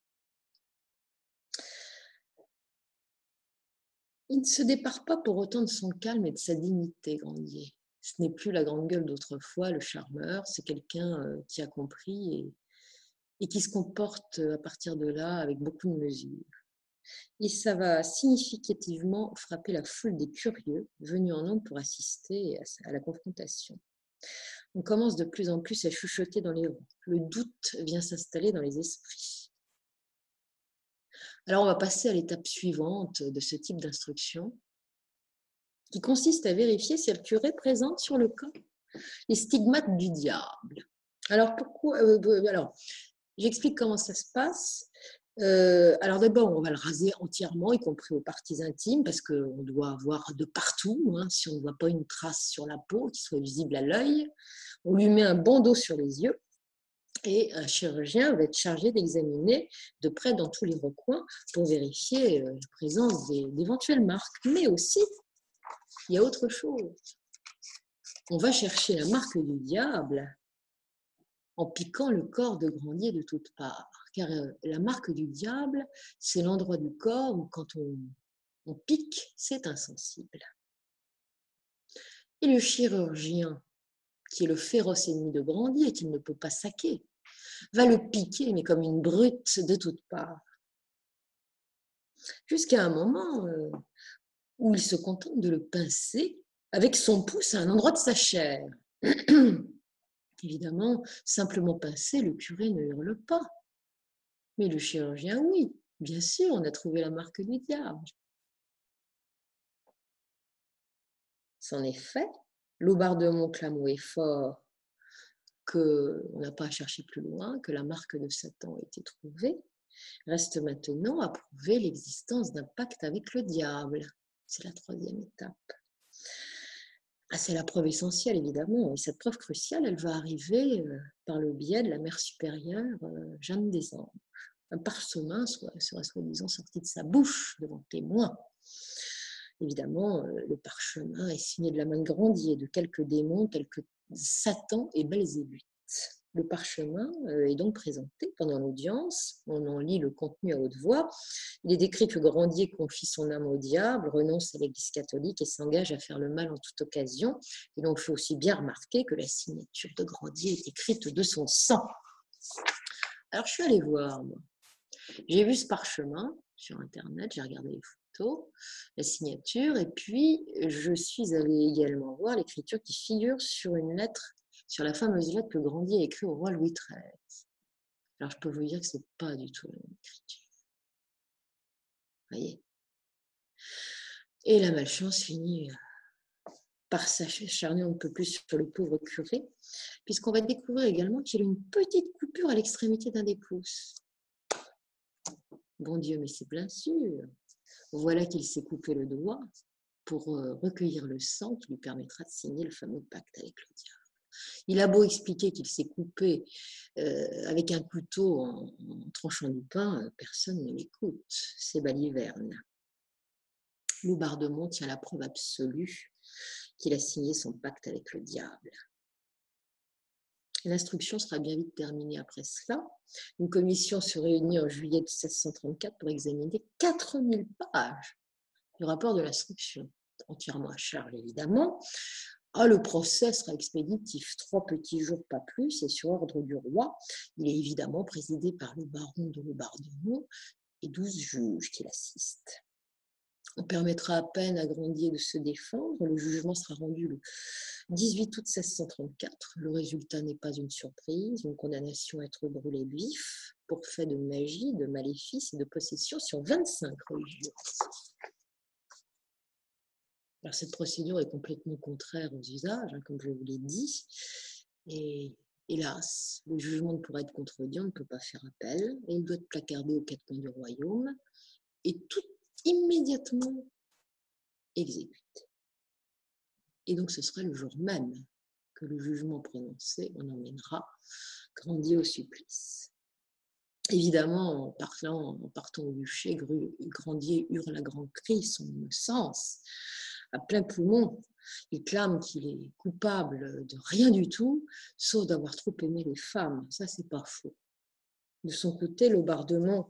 Il ne se départ pas pour autant de son calme et de sa dignité, Grandier. Ce n'est plus la grande gueule d'autrefois, le charmeur, c'est quelqu'un euh, qui a compris et, et qui se comporte à partir de là avec beaucoup de mesure. Et ça va significativement frapper la foule des curieux venus en nombre pour assister à la confrontation. On commence de plus en plus à chuchoter dans les rangs. Le doute vient s'installer dans les esprits. Alors on va passer à l'étape suivante de ce type d'instruction, qui consiste à vérifier si le curé présente sur le corps les stigmates du diable. Alors pourquoi euh, euh, Alors, j'explique comment ça se passe. Euh, alors d'abord, on va le raser entièrement, y compris aux parties intimes, parce qu'on doit avoir de partout, hein, si on ne voit pas une trace sur la peau qui soit visible à l'œil. On lui met un bandeau sur les yeux et un chirurgien va être chargé d'examiner de près dans tous les recoins pour vérifier euh, la présence d'éventuelles marques. Mais aussi, il y a autre chose. On va chercher la marque du diable en piquant le corps de Grandier de toutes parts. Car euh, la marque du diable, c'est l'endroit du corps où quand on, pique, c'est insensible. Et le chirurgien, qui est le féroce ennemi de Grandier, qu'il ne peut pas saquer, va le piquer, mais comme une brute de toutes parts. Jusqu'à un moment euh, où il se contente de le pincer avec son pouce à un endroit de sa chair. Évidemment, simplement pincé, le curé ne hurle pas. Mais le chirurgien, oui, bien sûr, on a trouvé la marque du diable. C'en est fait. L'aubardement clame est fort qu'on n'a pas à chercher plus loin, que la marque de Satan a été trouvée. Reste maintenant à prouver l'existence d'un pacte avec le diable. C'est la troisième étape. Ah, c'est la preuve essentielle, évidemment. Et cette preuve cruciale, elle va arriver euh, par le biais de la mère supérieure, euh, Jeanne des Anges. Un parchemin serait soi-disant sorti de sa bouche devant témoin. Évidemment, euh, le parchemin est signé de la main de Grandier, de quelques démons tels que Satan et Belzébuth. Le parchemin euh, est donc présenté pendant l'audience. On en lit le contenu à haute voix. Il est décrit que Grandier confie son âme au diable, renonce à l'Église catholique et s'engage à faire le mal en toute occasion. Et l'on fait aussi bien remarquer que la signature de Grandier est écrite de son sang. Alors je suis allée voir, moi. J'ai vu ce parchemin sur Internet, j'ai regardé les photos, la signature, et puis je suis allée également voir l'écriture qui figure sur une lettre sur la fameuse lettre que Grandier a écrite au roi Louis XIII. Alors je peux vous dire que ce n'est pas du tout la même écriture. Voyez? Et la malchance finit euh, par s'acharner un peu plus sur le pauvre curé, puisqu'on va découvrir également qu'il a une petite coupure à l'extrémité d'un des pouces. Bon Dieu, mais c'est plein sûr. Voilà qu'il s'est coupé le doigt pour euh, recueillir le sang qui lui permettra de signer le fameux pacte avec le diable. Il a beau expliquer qu'il s'est coupé euh, avec un couteau en, tranchant du pain, euh, personne ne l'écoute. C'est Baliverne. Loubardemont tient la preuve absolue qu'il a signé son pacte avec le diable. L'instruction sera bien vite terminée après cela. Une commission se réunit en juillet 1634 pour examiner 4000 pages du rapport de l'instruction, entièrement à charge évidemment, ah, le procès sera expéditif, trois petits jours, pas plus, et sur ordre du roi. Il est évidemment présidé par le baron de Lebardemont et douze juges qui l'assistent. On permettra à peine à Grandier de se défendre. Le jugement sera rendu le 18 août 1634. Le résultat n'est pas une surprise, une condamnation à être brûlée vif pour fait de magie, de maléfice et de possession sur 25 religieux. Alors, cette procédure est complètement contraire aux usages, hein, comme je vous l'ai dit. Et hélas, le jugement pourrait être contredit, on ne peut pas faire appel, et il doit être placardé aux quatre coins du royaume, et tout immédiatement exécuté. Et donc ce sera le jour même que le jugement prononcé, on emmènera Grandier au supplice. Évidemment, en, parlant, en partant au bûcher, Grandier hurle à grand cri son innocence plein poumon. Il clame qu'il est coupable de rien du tout, sauf d'avoir trop aimé les femmes. Ça, c'est pas faux. De son côté, le bardement,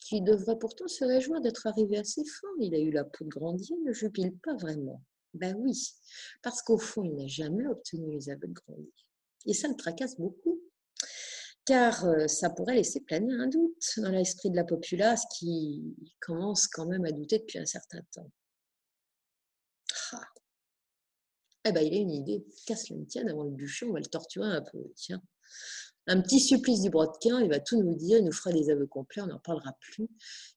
qui devrait pourtant se réjouir d'être arrivé assez fort, il a eu la peau de Grandier, ne jubile pas vraiment. Ben oui, parce qu'au fond, il n'a jamais obtenu de Grandier. Et ça le tracasse beaucoup, car euh, ça pourrait laisser planer un doute dans l'esprit de la populace qui commence quand même à douter depuis un certain temps. Eh ben, il a une idée. Casse le tienne avant le bûcher, on va le torturer un peu. Tiens, un petit supplice du brodequin, il va tout nous dire, il nous fera des aveux complets, on n'en parlera plus,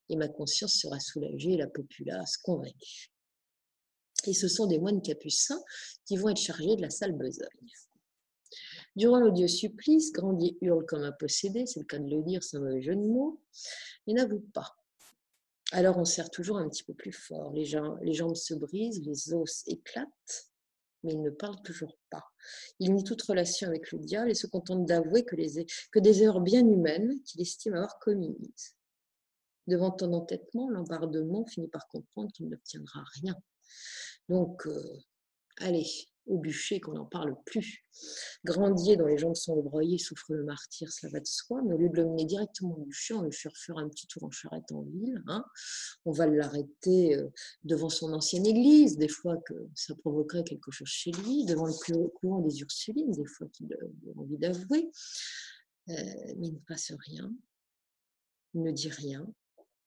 et ma conscience sera soulagée, la populace convaincue. Et ce sont des moines capucins qui vont être chargés de la salle besogne. Durant l'odieux supplice, Grandier hurle comme un possédé, c'est le cas de le dire sans mauvais jeu de mots, et n'avoue pas. Alors on serre toujours un petit peu plus fort, les, jambes se brisent, les os éclatent, mais il ne parle toujours pas. Il nie toute relation avec le diable et se contente d'avouer que, des erreurs bien humaines qu'il estime avoir commises. Devant ton entêtement, l'embardement finit par comprendre qu'il n'obtiendra rien. Donc, euh, allez, au bûcher qu'on n'en parle plus. Grandier, dont les jambes sont broyées, souffre le martyr, cela va de soi, mais au lieu de le mener directement au bûcher, on lui fait faire un petit tour en charrette en ville. Hein. On va l'arrêter euh, devant son ancienne église, des fois que ça provoquerait quelque chose chez lui, devant le courant des Ursulines, des fois qu'il a envie d'avouer. Euh, mais il ne passe rien, il ne dit rien,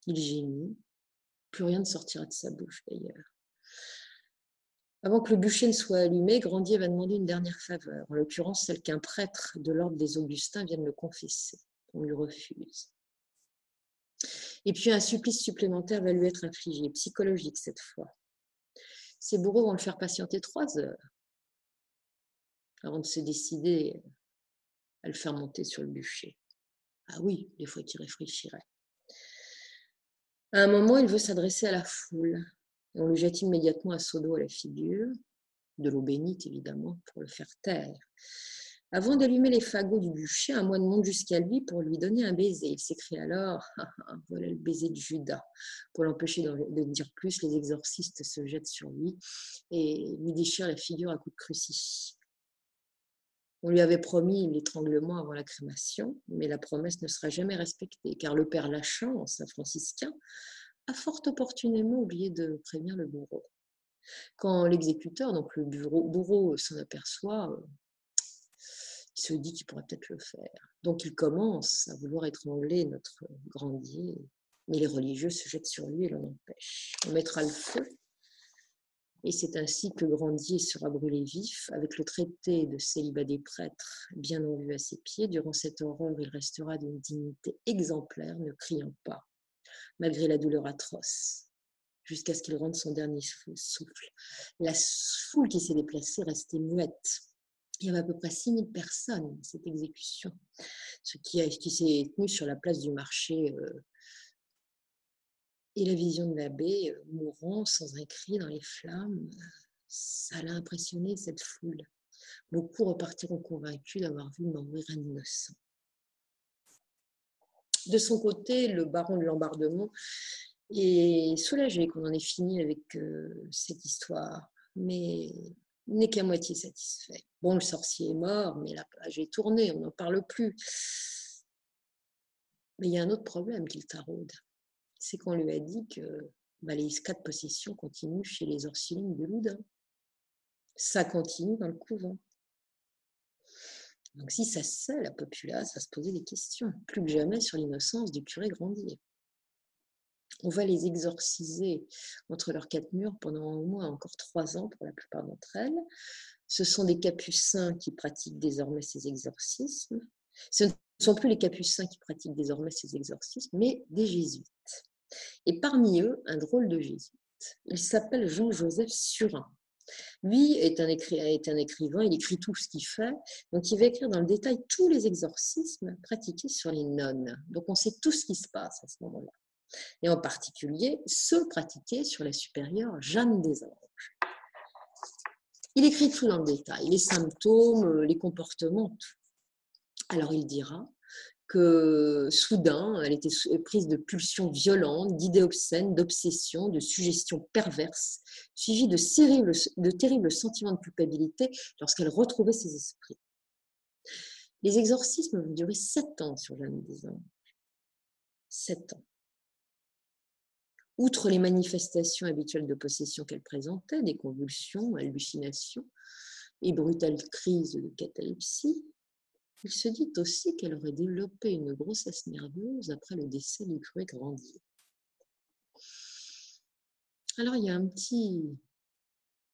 il gémit, plus rien ne sortira de sa bouche d'ailleurs. Avant que le bûcher ne soit allumé, Grandier va demander une dernière faveur, en l'occurrence celle qu'un prêtre de l'ordre des Augustins vienne le confesser. On lui refuse. Et puis un supplice supplémentaire va lui être infligé, psychologique cette fois. Ses bourreaux vont le faire patienter trois heures avant de se décider à le faire monter sur le bûcher. Ah oui, des fois qu'il réfléchirait. À un moment, il veut s'adresser à la foule. On lui jette immédiatement un seau d'eau à la figure, de l'eau bénite évidemment, pour le faire taire. Avant d'allumer les fagots du bûcher, un moine monte jusqu'à lui pour lui donner un baiser. Il s'écrie alors ah, ah, ah, Voilà le baiser de Judas. Pour l'empêcher de dire plus, les exorcistes se jettent sur lui et lui déchirent la figure à coups de crucifix. On lui avait promis l'étranglement avant la crémation, mais la promesse ne sera jamais respectée, car le père Lachant, saint franciscain, a fort opportunément oublié de prévenir le bourreau. Quand l'exécuteur, donc le bourreau, s'en aperçoit, euh, il se dit qu'il pourrait peut-être le faire. Donc il commence à vouloir étrangler notre grandier, mais les religieux se jettent sur lui et l'en empêchent. On mettra le feu, et c'est ainsi que Grandier sera brûlé vif, avec le traité de célibat des prêtres bien en vue à ses pieds. Durant cette horreur, il restera d'une dignité exemplaire, ne criant pas malgré la douleur atroce, jusqu'à ce qu'il rende son dernier souffle. La foule qui s'est déplacée restait muette. Il y avait à peu près 6000 personnes dans cette exécution, ce qui, qui s'est tenu sur la place du marché. Euh, et la vision de l'abbé euh, mourant sans un cri dans les flammes, ça l'a impressionné, cette foule. Beaucoup repartiront convaincus d'avoir vu mourir un innocent. De son côté, le baron de l'embardement est soulagé qu'on en ait fini avec euh, cette histoire, mais n'est qu'à moitié satisfait. Bon, le sorcier est mort, mais la page est tournée, on n'en parle plus. Mais il y a un autre problème qu'il taraude, c'est qu'on lui a dit que bah, les cas de possession continuent chez les Orsilines de Loudun. Ça continue dans le couvent. Donc si ça sait, la populace va se poser des questions, plus que jamais sur l'innocence du curé Grandier. On va les exorciser entre leurs quatre murs pendant au moins encore trois ans pour la plupart d'entre elles. Ce sont des capucins qui pratiquent désormais ces exorcismes. Ce ne sont plus les capucins qui pratiquent désormais ces exorcismes, mais des jésuites. Et parmi eux, un drôle de jésuite. Il s'appelle Jean-Joseph Surin. Lui est un, écrivain, il écrit tout ce qu'il fait, donc il va écrire dans le détail tous les exorcismes pratiqués sur les nonnes. Donc on sait tout ce qui se passe à ce moment-là. Et en particulier ceux pratiqués sur la supérieure Jeanne des Anges. Il écrit tout dans le détail, les symptômes, les comportements, tout. Alors il dira soudain, elle était prise de pulsions violentes, d'idées obscènes, d'obsessions, de suggestions perverses, suivies de, terribles sentiments de culpabilité lorsqu'elle retrouvait ses esprits. Les exorcismes vont durer sept ans sur Jeanne des Anges. Sept ans. Outre les manifestations habituelles de possession qu'elle présentait, des convulsions, hallucinations et brutales crises de catalepsie, il se dit aussi qu'elle aurait développé une grossesse nerveuse après le décès du cruet Grandier. Alors il y a un petit,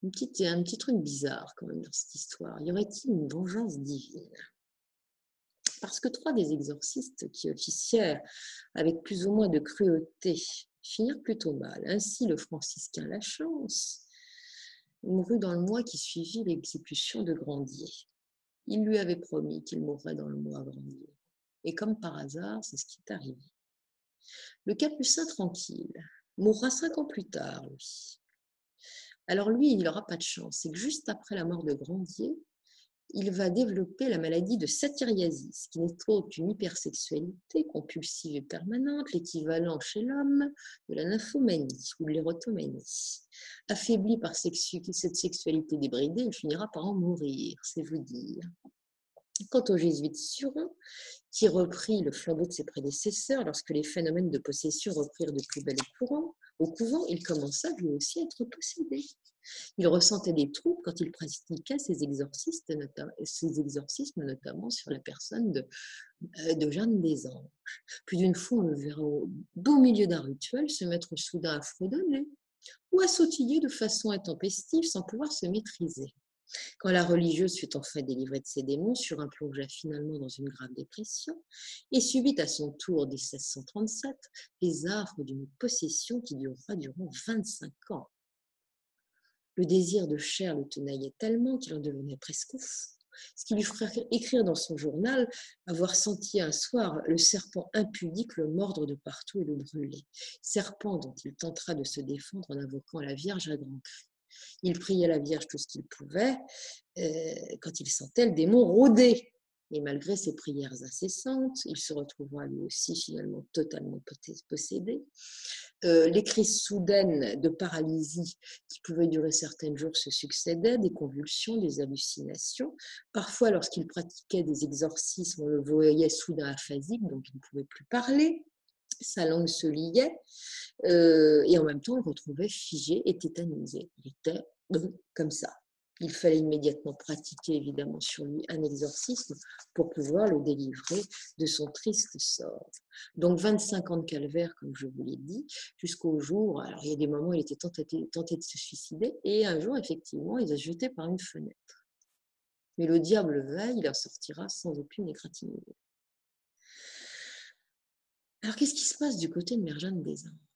un petit truc bizarre quand même dans cette histoire. Y aurait-il une vengeance divine? Parce que trois des exorcistes qui officièrent avec plus ou moins de cruauté finirent plutôt mal. Ainsi le franciscain Lachance mourut dans le mois qui suivit l'exécution de Grandier. Il lui avait promis qu'il mourrait dans le mois Grandier. Et comme par hasard, c'est ce qui est arrivé. Le capucin tranquille mourra cinq ans plus tard, lui. Alors lui, il n'aura pas de chance. C'est que juste après la mort de Grandier, il va développer la maladie de satyriasis, qui n'est autre qu'une hypersexualité compulsive et permanente, l'équivalent chez l'homme de la nymphomanie ou de l'érotomanie. Affaibli par cette sexualité débridée, il finira par en mourir, c'est vous dire. Quant au jésuite Surin, qui reprit le flambeau de ses prédécesseurs lorsque les phénomènes de possession reprirent de plus bel courant, au couvent, il commença lui aussi à être possédé. Il ressentait des troubles quand il pratiquait ses, exorcismes, notamment sur la personne de, euh, de Jeanne des Anges. Plus d'une fois, on le verra au beau milieu d'un rituel se mettre soudain à fredonner ou à sautiller de façon intempestive sans pouvoir se maîtriser. Quand la religieuse fut enfin délivrée de ses démons, sur un plongea finalement dans une grave dépression et subit à son tour dès 1637 les affres d'une possession qui durera durant 25 ans. Le désir de chair le tenaillait tellement qu'il en devenait presque fou, ce qui lui ferait écrire dans son journal avoir senti un soir le serpent impudique le mordre de partout et le brûler, serpent dont il tentera de se défendre en invoquant la Vierge à grands cris. Il priait la Vierge tout ce qu'il pouvait euh, quand il sentait le démon rôder et malgré ses prières incessantes, il se retrouvera lui aussi finalement totalement possédé. Euh, les crises soudaines de paralysie qui pouvaient durer certains jours se succédaient, des convulsions, des hallucinations. Parfois, lorsqu'il pratiquait des exorcismes, on le voyait soudain aphasique, donc il ne pouvait plus parler. Sa langue se liait euh, et en même temps, on le retrouvait figé et tétanisé. Il était comme ça. Il fallait immédiatement pratiquer évidemment sur lui un exorcisme pour pouvoir le délivrer de son triste sort. Donc 25 ans de calvaire, comme je vous l'ai dit, jusqu'au jour, alors il y a des moments où il était tenté, de se suicider, et un jour, effectivement, il a jeté par une fenêtre. Mais le diable veille, il en sortira sans aucune égratignure. Alors qu'est-ce qui se passe du côté de Mère Jeanne des Anges?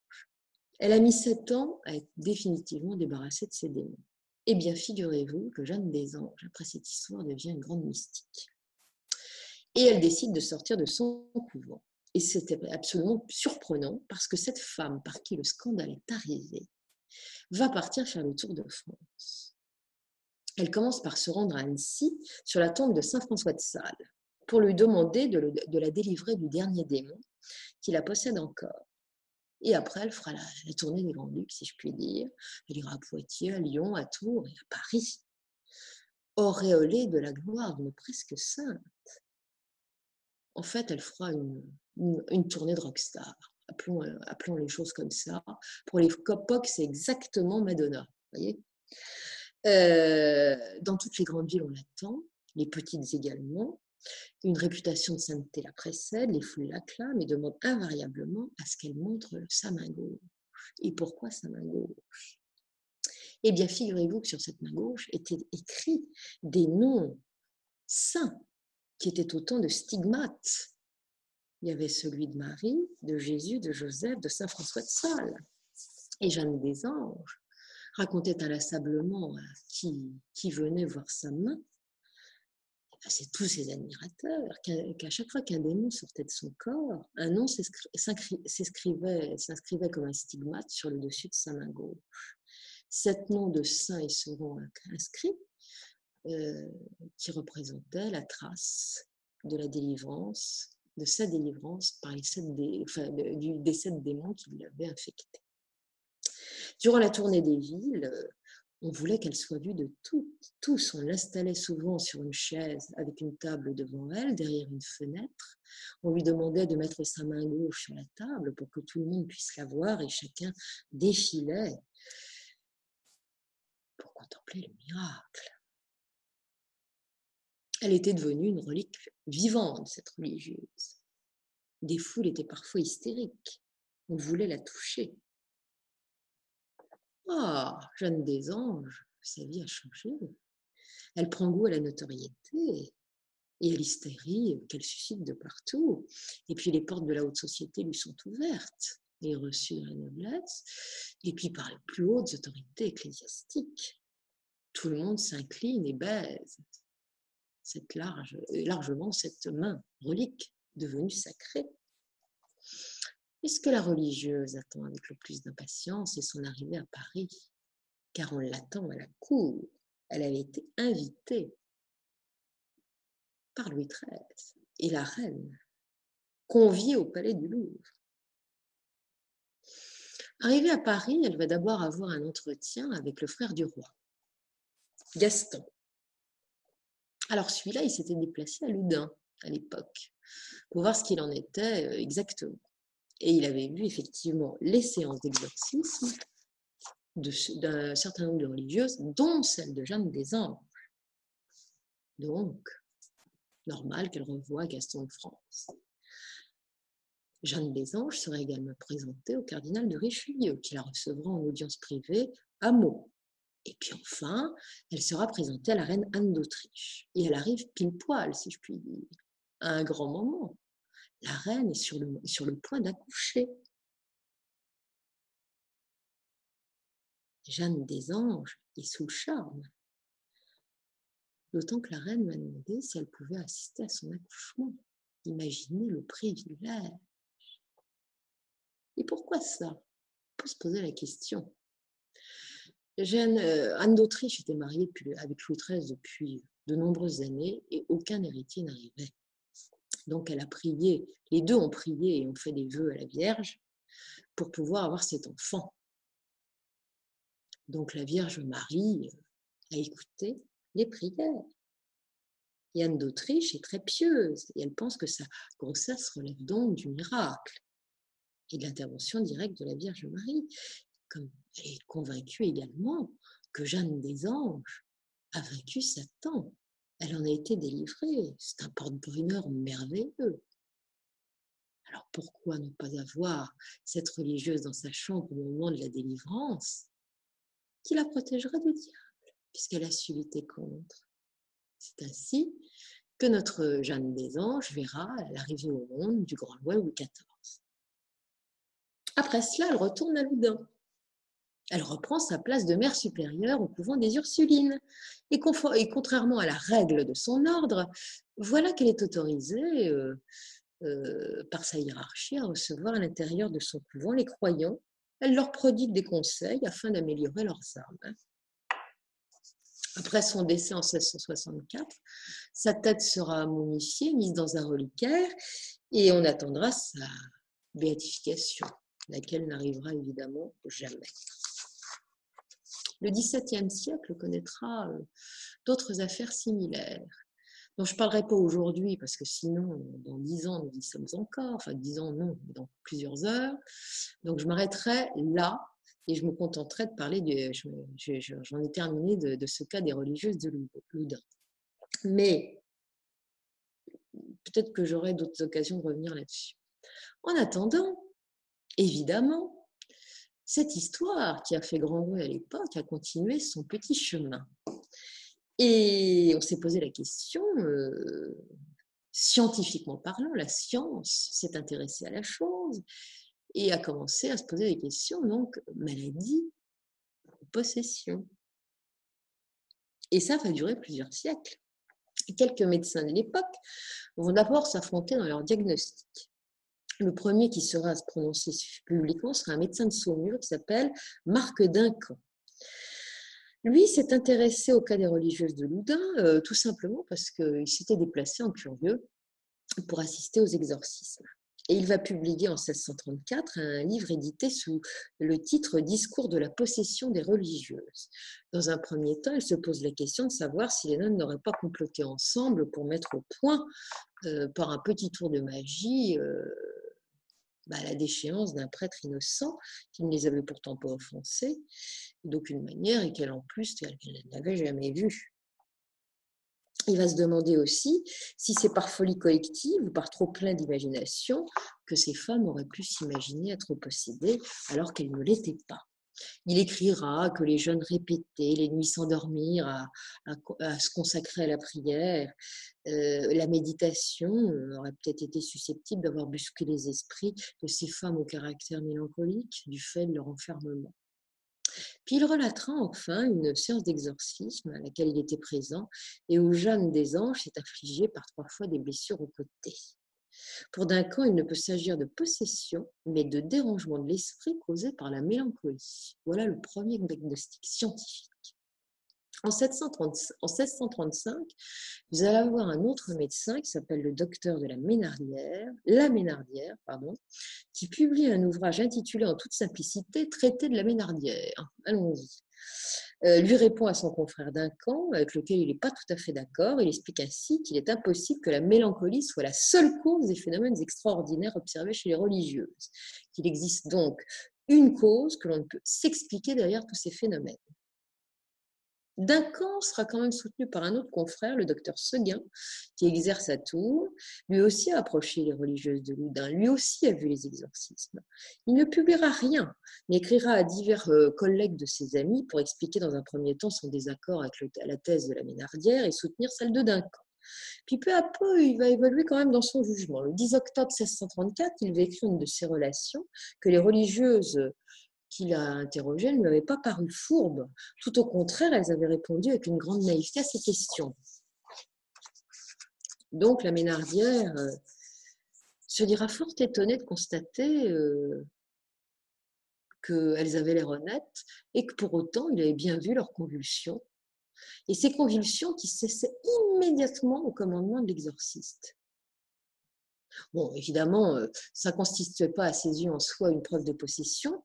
Elle a mis sept ans à être définitivement débarrassée de ses démons. Eh bien, figurez-vous que Jeanne des Anges, après cette histoire, devient une grande mystique. Et elle décide de sortir de son couvent. Et c'était absolument surprenant parce que cette femme par qui le scandale est arrivé va partir faire le tour de France. Elle commence par se rendre à Annecy sur la tombe de Saint François de Sales pour lui demander de, de la délivrer du dernier démon qui la possède encore. Et après, elle fera la, tournée des Grands-Ducs, si je puis dire. Elle ira à Poitiers, à Lyon, à Tours et à Paris, auréolée de la gloire d'une presque sainte. En fait, elle fera une, tournée de rockstar. Appelons, euh, appelons, les choses comme ça. Pour les Copocs, c'est exactement Madonna. Voyez euh, dans toutes les grandes villes, on l'attend, les petites également. Une réputation de sainteté la précède, les foules l'acclament et demandent invariablement à ce qu'elle montre sa main gauche. Et pourquoi sa main gauche? Eh bien, figurez-vous que sur cette main gauche étaient écrits des noms saints qui étaient autant de stigmates. Il y avait celui de Marie, de Jésus, de Joseph, de Saint François de Sales et Jeanne des Anges racontait inlassablement à qui, qui venait voir sa main, c'est tous ses admirateurs, qu'à chaque fois qu'un démon sortait de son corps, un nom s'inscrivait comme un stigmate sur le dessus de sa main gauche. Sept noms de saints y seront inscrits, euh, qui représentaient la trace de la délivrance, de sa délivrance par les sept des sept démons qui l'avaient infecté. Durant la tournée des villes, on voulait qu'elle soit vue de. Tous, on l'installait souvent sur une chaise avec une table devant elle, derrière une fenêtre. On lui demandait de mettre sa main gauche sur la table pour que tout le monde puisse la voir et chacun défilait pour contempler le miracle. Elle était devenue une relique vivante, cette religieuse. Des foules étaient parfois hystériques. On voulait la toucher. Ah, Jeanne des Anges, sa vie a changé. Elle prend goût à la notoriété et à l'hystérie qu'elle suscite de partout. Et puis les portes de la haute société lui sont ouvertes et reçues dans la noblesse, et puis par les plus hautes autorités ecclésiastiques. Tout le monde s'incline et baise cette large, largement cette main relique devenue sacrée. Puisque que la religieuse attend avec le plus d'impatience est son arrivée à Paris, car on l'attend à la cour. Elle avait été invitée par Louis XIII et la reine, conviée au palais du Louvre. Arrivée à Paris, elle va d'abord avoir un entretien avec le frère du roi, Gaston. Alors celui-là, il s'était déplacé à Loudun à l'époque pour voir ce qu'il en était euh, exactement. Et il avait vu effectivement les séances d'exorcisme d'un certain nombre de religieuses, dont celle de Jeanne des Anges. Donc, normal qu'elle revoie Gaston de France. Jeanne des Anges sera également présentée au cardinal de Richelieu, qui la recevra en audience privée à Meaux. Et puis enfin, elle sera présentée à la reine Anne d'Autriche. Et elle arrive pile poil, si je puis dire, à un grand moment la reine est sur le, point d'accoucher. Jeanne des Anges est sous le charme. D'autant que la reine m'a demandé si elle pouvait assister à son accouchement. Imaginez le privilège. Et pourquoi ça? On peut se poser la question. Jeanne, euh, Anne d'Autriche était mariée avec Louis XIII depuis de nombreuses années et aucun héritier n'arrivait. Donc elle a prié, les deux ont prié et ont fait des vœux à la Vierge pour pouvoir avoir cet enfant. Donc la Vierge Marie euh, a écouté les prières. Et Anne d'Autriche est très pieuse et elle pense que sa grossesse relève donc du miracle et de l'intervention directe de la Vierge Marie. Comme elle est convaincue également que Jeanne des Anges a vaincu Satan elle en a été délivrée. C'est un porte-bonheur merveilleux. Alors pourquoi ne pas avoir cette religieuse dans sa chambre au moment de la délivrance qui la protégera du diable, puisqu'elle a su lutter contre? C'est ainsi que notre Jeanne des Anges verra l'arrivée au monde du grand Louis XIV. Après cela, elle retourne à Loudun elle reprend sa place de mère supérieure au couvent des Ursulines. Et, contrairement à la règle de son ordre, voilà qu'elle est autorisée euh, euh, par sa hiérarchie à recevoir à l'intérieur de son couvent les croyants. Elle leur prodigue des conseils afin d'améliorer leurs âmes. Après son décès en 1664, sa tête sera momifiée, mise dans un reliquaire, et on attendra sa béatification, laquelle n'arrivera évidemment jamais. Le XVIIe siècle connaîtra euh, d'autres affaires similaires dont je ne parlerai pas aujourd'hui parce que sinon, dans dix ans, nous y sommes encore. Enfin, dix ans, non, dans plusieurs heures. Donc, je m'arrêterai là et je me contenterai de parler, de, j'en ai terminé de, ce cas des religieuses de Loudun. Mais peut-être que j'aurai d'autres occasions de revenir là-dessus. En attendant, évidemment, cette histoire qui a fait grand bruit à l'époque a continué son petit chemin. Et on s'est posé la question, euh, scientifiquement parlant, la science s'est intéressée à la chose et a commencé à se poser des questions, donc maladie, possession. Et ça va durer plusieurs siècles. Quelques médecins de l'époque vont d'abord s'affronter dans leur diagnostic. Le premier qui sera à se prononcer publiquement sera un médecin de Saumur qui s'appelle Marc Duncan. Lui s'est intéressé au cas des religieuses de Loudun, euh, tout simplement parce qu'il s'était déplacé en curieux pour assister aux exorcismes. Et il va publier en 1634 un livre édité sous le titre Discours de la possession des religieuses. Dans un premier temps, il se pose la question de savoir si les nonnes n'auraient pas comploté ensemble pour mettre au point, euh, par un petit tour de magie, euh, bah, la déchéance d'un prêtre innocent qui ne les avait pourtant pas offensés d'aucune manière et qu'elle en plus, elle n'avait jamais vu. Il va se demander aussi si c'est par folie collective ou par trop plein d'imagination que ces femmes auraient pu s'imaginer être possédées alors qu'elles ne l'étaient pas. Il écrira que les jeunes répétaient les nuits sans dormir, à, se consacrer à la prière. Euh, la méditation aurait peut-être été susceptible d'avoir busqué les esprits de ces femmes au caractère mélancolique du fait de leur enfermement. Puis il relatera enfin une séance d'exorcisme à laquelle il était présent et où Jeanne des Anges s'est affligée par trois fois des blessures au côté. Pour Duncan, il ne peut s'agir de possession, mais de dérangement de l'esprit causé par la mélancolie. Voilà le premier diagnostic scientifique. En, 1635, vous allez avoir un autre médecin qui s'appelle le docteur de la Ménardière, la Ménardière, pardon, qui publie un ouvrage intitulé en toute simplicité Traité de la Ménardière. Allons-y. Euh, lui répond à son confrère Duncan, avec lequel il n'est pas tout à fait d'accord. Il explique ainsi qu'il est impossible que la mélancolie soit la seule cause des phénomènes extraordinaires observés chez les religieuses, qu'il existe donc une cause que l'on ne peut s'expliquer derrière tous ces phénomènes. Duncan sera quand même soutenu par un autre confrère, le docteur Seguin, qui exerce à Tours. Lui aussi a approché les religieuses de Loudun, lui aussi a vu les exorcismes. Il ne publiera rien, mais écrira à divers euh, collègues de ses amis pour expliquer dans un premier temps son désaccord avec la thèse de la Ménardière et soutenir celle de Duncan. Puis peu à peu, il va évoluer quand même dans son jugement. Le 10 octobre 1634, il va écrire une de ses relations que les religieuses qu'il a interrogées ne lui avaient pas paru fourbes. Tout au contraire, elles avaient répondu avec une grande naïveté à ses questions. Donc la Ménardière euh, se dira fort étonnée de constater euh, qu'elles avaient l'air honnêtes et que pour autant il avait bien vu leurs convulsions. Et ces convulsions qui cessaient immédiatement au commandement de l'exorciste. Bon, évidemment, euh, ça ne constituait pas à ses yeux en soi une preuve de possession,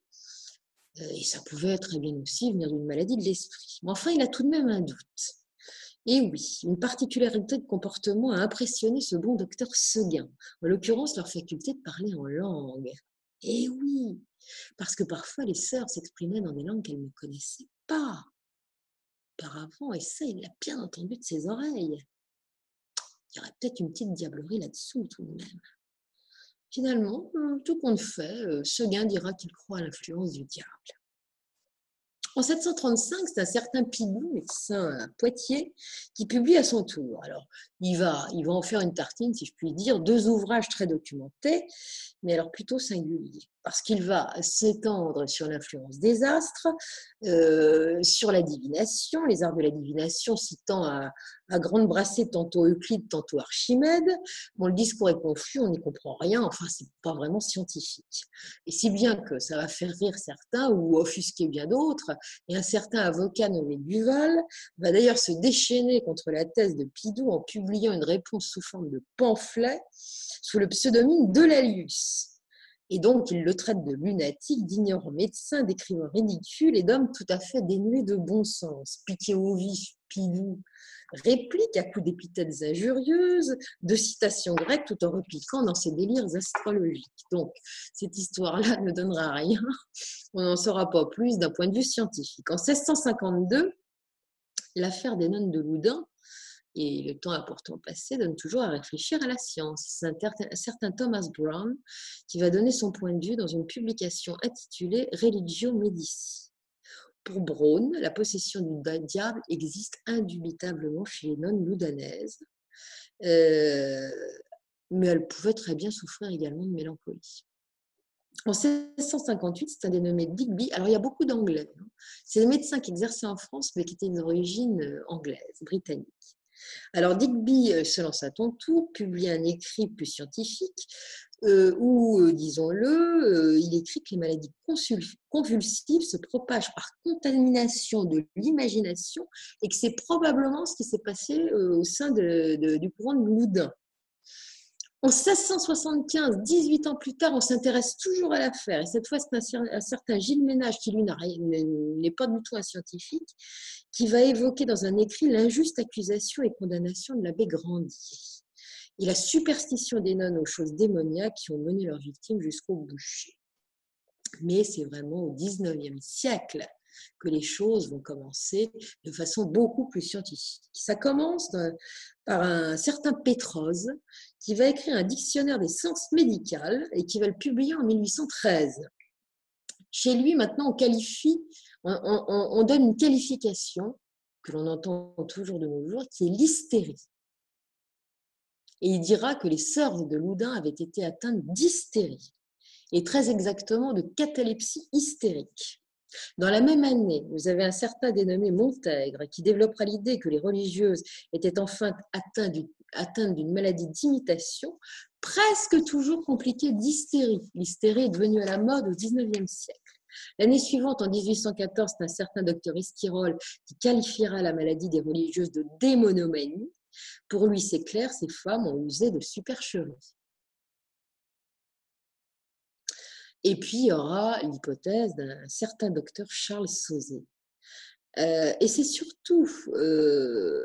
et ça pouvait très bien aussi venir d'une maladie de l'esprit. Mais enfin, il a tout de même un doute. Et oui, une particularité de comportement a impressionné ce bon docteur Seguin, en l'occurrence leur faculté de parler en langue. Et oui, parce que parfois les sœurs s'exprimaient dans des langues qu'elles ne connaissaient pas auparavant, et ça, il l'a bien entendu de ses oreilles. Il y aurait peut-être une petite diablerie là-dessous tout de même. Finalement, euh, tout compte fait, euh, Seguin dira qu'il croit à l'influence du diable. En 735, c'est un certain Pidou, médecin à Poitiers, qui publie à son tour. Alors, il va, il va en faire une tartine, si je puis dire, deux ouvrages très documentés, mais alors plutôt singuliers parce qu'il va s'étendre sur l'influence des astres, euh, sur la divination, les arts de la divination, citant à, à grande brassée tantôt Euclide, tantôt Archimède. Bon, le discours est confus, on n'y comprend rien, enfin, c'est pas vraiment scientifique. Et si bien que ça va faire rire certains ou offusquer bien d'autres, et un certain avocat nommé Duval va d'ailleurs se déchaîner contre la thèse de Pidou en publiant une réponse sous forme de pamphlet sous le pseudonyme de Lalius. Et donc, il le traite de lunatique, d'ignorant médecin, d'écrivain ridicule et d'homme tout à fait dénué de bon sens. Piqué au vif, pilou, réplique à coups d'épithètes injurieuses, de citations grecques, tout en repliquant dans ses délires astrologiques. Donc, cette histoire-là ne donnera rien. On n'en saura pas plus d'un point de vue scientifique. En 1652, l'affaire des nonnes de Loudun et le temps important passé donne toujours à réfléchir à la science. C'est un certain Thomas Brown qui va donner son point de vue dans une publication intitulée Religio Medici. Pour Brown, la possession du diable existe indubitablement chez les nonnes loudanaises, euh, mais elle pouvait très bien souffrir également de mélancolie. En 1658, c'est un dénommé Digby. Alors, il y a beaucoup d'anglais. Hein. C'est des médecins qui exerçaient en France, mais qui étaient d'origine euh, anglaise, britannique. Alors Digby euh, se lance à ton tour, publie un écrit plus scientifique, euh, où, disons-le, il écrit que les maladies convulsives se propagent par contamination de l'imagination et que c'est probablement ce qui s'est passé au sein du courant de Loudun. En 1675, 18 ans plus tard, on s'intéresse toujours à l'affaire. Et cette fois, c'est un, certain Gilles Ménage, qui lui n'est pas du tout un scientifique, qui va évoquer dans un écrit l'injuste accusation et condamnation de l'abbé Grandier et la superstition des nonnes aux choses démoniaques qui ont mené leurs victimes jusqu'au boucher. Mais c'est vraiment au 19e siècle que les choses vont commencer de façon beaucoup plus scientifique. Ça commence par un certain Pétrose qui va écrire un dictionnaire des sciences médicales et qui va le publier en 1813. Chez lui, maintenant, on qualifie, on, donne une qualification que l'on entend toujours de nos jours, qui est l'hystérie. Et il dira que les sœurs de Loudun avaient été atteintes d'hystérie, et très exactement de catalepsie hystérique. Dans la même année, vous avez un certain dénommé Montègre qui développera l'idée que les religieuses étaient enfin atteintes d'une maladie d'imitation, presque toujours compliquée d'hystérie. L'hystérie est devenue à la mode au XIXe siècle. L'année suivante, en 1814, c'est un certain docteur Esquirol qui qualifiera la maladie des religieuses de démonomanie. Pour lui, c'est clair, ces femmes ont usé de supercherie. Et puis, il y aura l'hypothèse d'un certain docteur Charles Sauzet. Euh, et c'est surtout euh,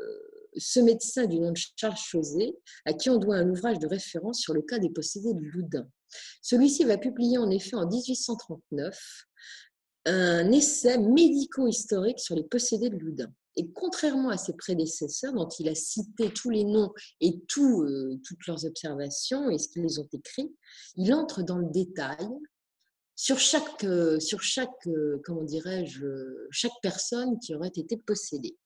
ce médecin du nom de Charles Sauzet à qui on doit un ouvrage de référence sur le cas des possédés de Loudun. Celui-ci va publier en effet en 1839 un essai médico-historique sur les possédés de Loudun. Et contrairement à ses prédécesseurs, dont il a cité tous les noms et euh, toutes leurs observations et ce qu'ils ont écrits, il entre dans le détail sur chaque, euh, sur chaque euh, comment dirais-je, chaque personne qui aurait été possédée.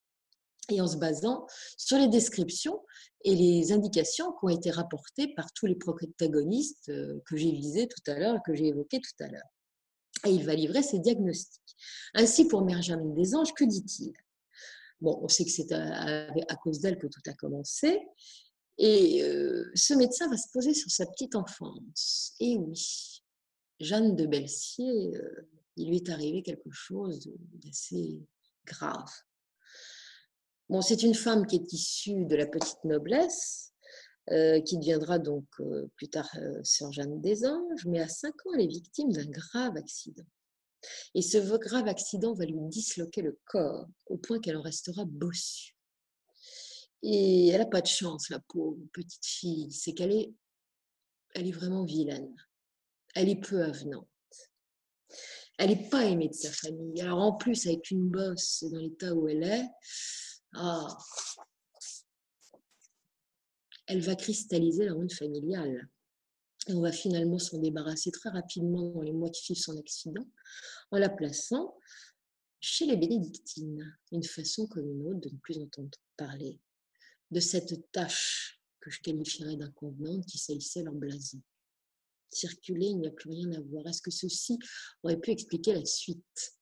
Et en se basant sur les descriptions et les indications qui ont été rapportées par tous les protagonistes euh, que j'ai visés tout à l'heure, que j'ai évoqués tout à l'heure. Et il va livrer ses diagnostics. Ainsi, pour Merjam des Anges, que dit-il? Bon, on sait que c'est à, cause d'elle que tout a commencé. Et ce médecin va se poser sur sa petite enfance. Et oui, Jeanne de Belsier, euh, il lui est arrivé quelque chose d'assez grave. Bon, c'est une femme qui est issue de la petite noblesse, euh, qui deviendra donc euh, plus tard sœur Jeanne des Anges, mais à 5 ans, elle est victime d'un grave accident. Et ce grave accident va lui disloquer le corps, au point qu'elle en restera bossue. Et elle n'a pas de chance, la pauvre petite fille, c'est qu'elle est, elle est vraiment vilaine elle est peu avenante. Elle n'est pas aimée de sa famille. Alors en plus, avec une bosse dans l'état où elle est, ah, elle va cristalliser la honte familiale. Et on va finalement s'en débarrasser très rapidement dans les mois qui suivent son accident, en la plaçant chez les bénédictines, une façon comme une autre de ne plus entendre parler de cette tâche que je qualifierais d'inconvenante qui salissait leur blason circuler, il n'y a plus rien à voir. Est-ce que ceci aurait pu expliquer la suite?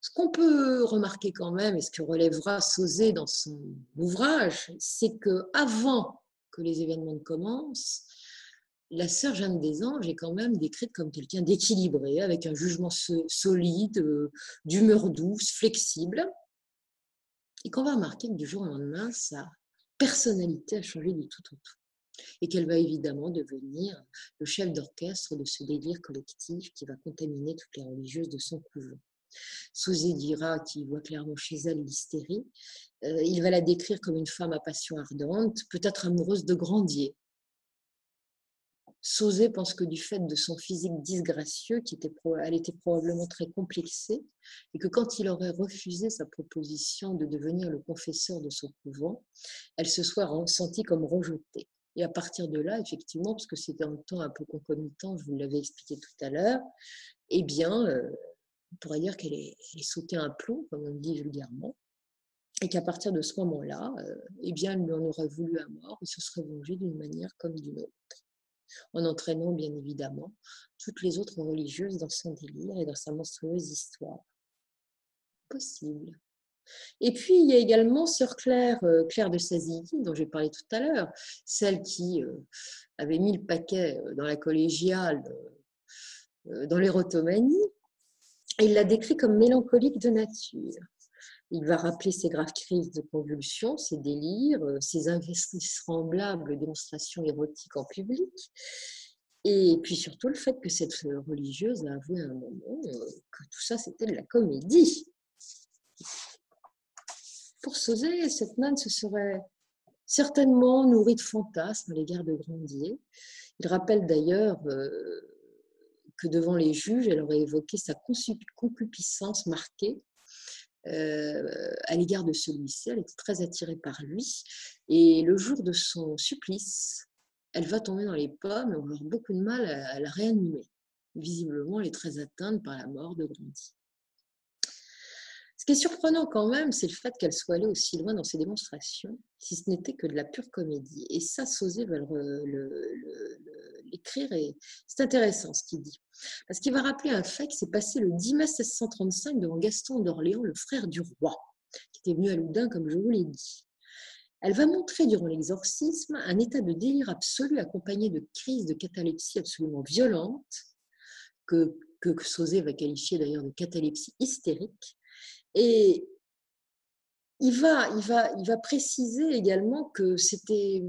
Ce qu'on peut remarquer quand même, et ce que relèvera Sauzé dans son ouvrage, c'est que avant que les événements ne commencent, la sœur Jeanne des Anges est quand même décrite comme quelqu'un d'équilibré, avec un jugement solide, euh, d'humeur douce, flexible, et qu'on va remarquer que du jour au lendemain, sa personnalité a changé du tout au tout et qu'elle va évidemment devenir le chef d'orchestre de ce délire collectif qui va contaminer toutes les religieuses de son couvent. Souzé dira qu'il voit clairement chez elle l'hystérie. Euh, il va la décrire comme une femme à passion ardente, peut-être amoureuse de Grandier. Sauzé pense que du fait de son physique disgracieux, qui était, elle était probablement très complexée, et que quand il aurait refusé sa proposition de devenir le confesseur de son couvent, elle se soit sentie comme rejetée. Et à partir de là, effectivement, parce que c'était un temps un peu concomitant, je vous l'avais expliqué tout à l'heure, eh bien, euh, on pourrait dire qu'elle est, sautée un plomb, comme on dit vulgairement, et qu'à partir de ce moment-là, euh, eh bien, elle lui en aurait voulu à mort et se serait vengée d'une manière comme d'une autre, en entraînant bien évidemment toutes les autres religieuses dans son délire et dans sa monstrueuse histoire. possible. Et puis, il y a également Sœur Claire, euh, Claire de Sazilly, dont j'ai parlé tout à l'heure, celle qui euh, avait mis le paquet euh, dans la collégiale, dans l'érotomanie. Et il l'a décrit comme mélancolique de nature. Il va rappeler ses graves crises de convulsions, ses délires, ses invraisemblables démonstrations érotiques en public. Et puis surtout le fait que cette religieuse a avoué à un moment que tout ça c'était de la comédie. Pour Sauzet, cette manne se serait certainement nourrie de fantasmes à l'égard de Grandier. Il rappelle d'ailleurs euh, que devant les juges, elle aurait évoqué sa concupiscence marquée euh, à l'égard de celui-ci. Elle était très attirée par lui. Et le jour de son supplice, elle va tomber dans les pommes et on va avoir beaucoup de mal à la réanimer. Visiblement, elle est très atteinte par la mort de Grandier. Ce qui est surprenant quand même, c'est le fait qu'elle soit allée aussi loin dans ses démonstrations, si ce n'était que de la pure comédie. Et ça, Sauzé va l'écrire et c'est intéressant ce qu'il dit. Parce qu'il va rappeler un fait qui s'est passé le 10 mai 1635 devant Gaston d'Orléans, le frère du roi, qui était venu à Loudun, comme je vous l'ai dit. Elle va montrer durant l'exorcisme un état de délire absolu accompagné de crises de catalepsie absolument violentes, que, que va qualifier d'ailleurs de catalepsie hystérique, et il va, il va, il va préciser également que c'était,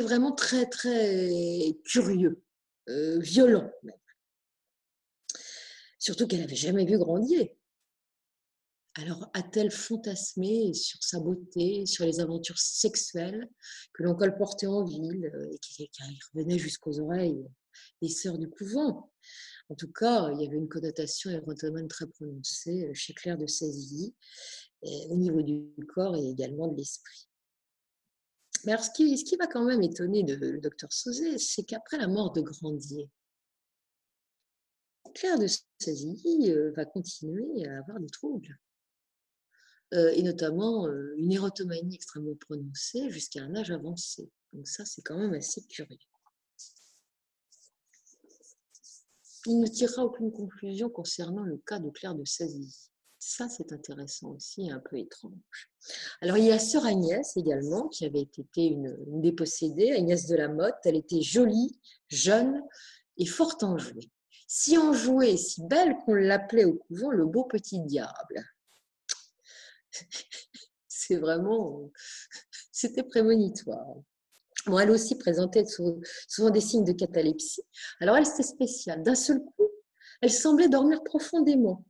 vraiment très, très curieux, euh, violent même. Surtout qu'elle n'avait jamais vu Grandier. Alors a-t-elle fantasmé sur sa beauté, sur les aventures sexuelles que l'on colportait en ville euh, et qui, qui revenaient jusqu'aux oreilles des sœurs du couvent? En tout cas, il y avait une connotation érotomane très prononcée euh, chez Claire de Sazilly, au niveau du corps et également de l'esprit. Mais ce qui, ce qui, va quand même étonner le docteur Sauzet, c'est qu'après la mort de Grandier, Claire de Sazilly euh, va continuer à avoir des troubles, euh, et notamment une érotomanie extrêmement prononcée jusqu'à un âge avancé. Donc ça, c'est quand même assez curieux. Il ne tirera aucune conclusion concernant le cas de Claire de Sazy. Ça, c'est intéressant aussi et un peu étrange. Alors, il y a Sœur Agnès également, qui avait été une, dépossédée, Agnès de la Motte. Elle était jolie, jeune et fort enjouée. Si enjouée et si belle qu'on l'appelait au couvent le beau petit diable. C'est vraiment. C'était prémonitoire. Elle aussi présentait souvent des signes de catalepsie. Alors elle, c'était spécial. D'un seul coup, elle semblait dormir profondément.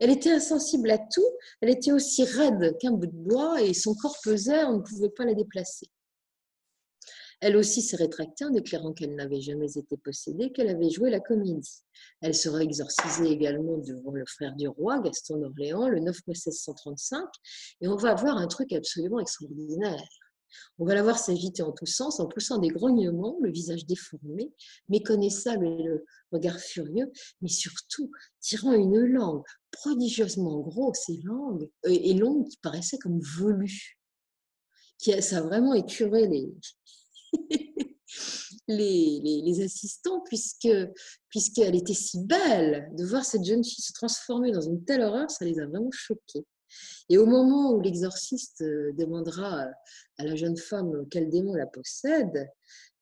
Elle était insensible à tout. Elle était aussi raide qu'un bout de bois et son corps pesait, on ne pouvait pas la déplacer. Elle aussi s'est rétractée en déclarant qu'elle n'avait jamais été possédée, qu'elle avait joué la comédie. Elle sera exorcisée également devant le frère du roi, Gaston d'Orléans, le 9 mai 1635, et on va avoir un truc absolument extraordinaire. On va la voir s'agiter en tous sens, en poussant des grognements, le visage déformé, méconnaissable et le regard furieux, mais surtout tirant une langue prodigieusement grosse et longue, euh, et longue qui paraissait comme velue. Qui, ça a vraiment écuré les, assistants, puisque puisqu'elle était si belle. De voir cette jeune fille se transformer dans une telle horreur, ça les a vraiment choqués. Et au moment où l'exorciste euh, demandera à la jeune femme quel démon la possède,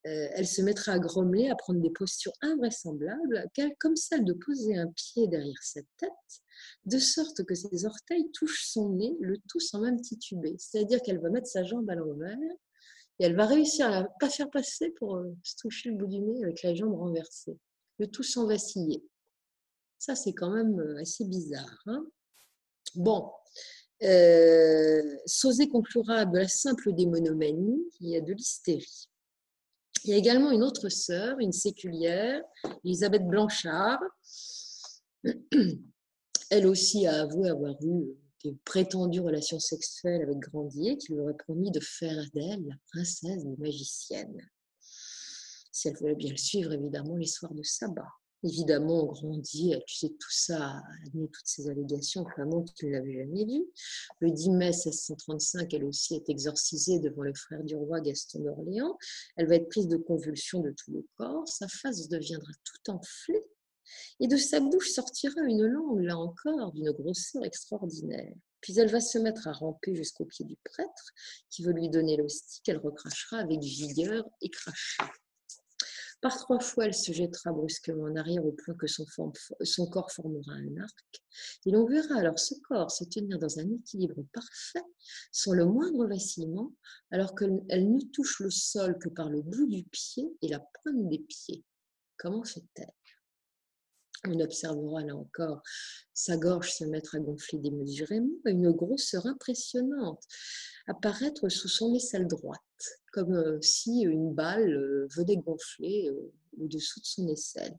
euh, elle se mettra à grommeler, à prendre des postures invraisemblables, comme celle de poser un pied derrière sa tête, de sorte que ses orteils touchent son nez, le tout sans même tituber. C'est-à-dire qu'elle va mettre sa jambe à l'envers et elle va réussir à ne pas faire passer pour euh, se toucher le bout du nez avec la jambe renversée, le tout sans vaciller. Ça, c'est quand même assez bizarre. Hein bon, euh, conclura de la simple démonomanie, il y a de l'hystérie. Il y a également une autre sœur, une séculière, Elisabeth Blanchard. Elle aussi a avoué avoir eu des prétendues relations sexuelles avec Grandier, qui lui aurait promis de faire d'elle la princesse des magiciennes. Si elle voulait bien le suivre, évidemment, les soirs de sabbat. Évidemment, Grandier a accusé tout ça, a admis toutes ces allégations, clairement qu'il ne l'avait jamais vu. Le 10 mai 1635, elle aussi est exorcisée devant le frère du roi Gaston d'Orléans. Elle va être prise de convulsions de tout le corps. Sa face deviendra tout enflée. Et de sa bouche sortira une langue, là encore, d'une grosseur extraordinaire. Puis elle va se mettre à ramper jusqu'au pied du prêtre, qui veut lui donner l'hostie qu'elle recrachera avec vigueur et crachat. Par trois fois, elle se jettera brusquement en arrière au point que son, corps formera un arc. Et l'on verra alors ce corps se tenir dans un équilibre parfait, sans le moindre vacillement, alors qu'elle ne touche le sol que par le bout du pied et la pointe des pieds. Comment fait-elle? On observera là encore sa gorge se mettre à gonfler démesurément, une grosseur impressionnante apparaître sous son aisselle droite, comme euh, si une balle euh, venait gonfler euh, au-dessous de son aisselle.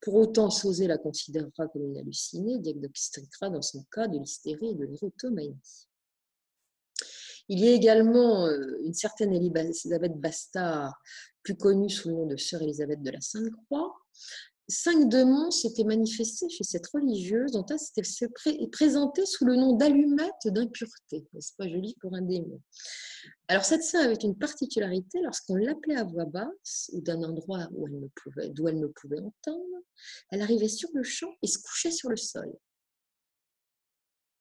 Pour autant, Sauzé la considérera comme une hallucinée, diagnostiquera dans son cas de l'hystérie et de l'érotomanie. Il y a également une certaine Elisabeth Bastard, plus connue sous le nom de Sœur Élisabeth de la Sainte-Croix, cinq démons s'étaient manifestés chez cette religieuse dont elle s'était présentée sous le nom d'allumette d'impureté. C'est pas joli pour un démon. Alors cette sainte avait une particularité lorsqu'on l'appelait à voix basse ou d'un endroit où elle ne pouvait, d'où elle ne pouvait entendre, elle arrivait sur le champ et se couchait sur le sol.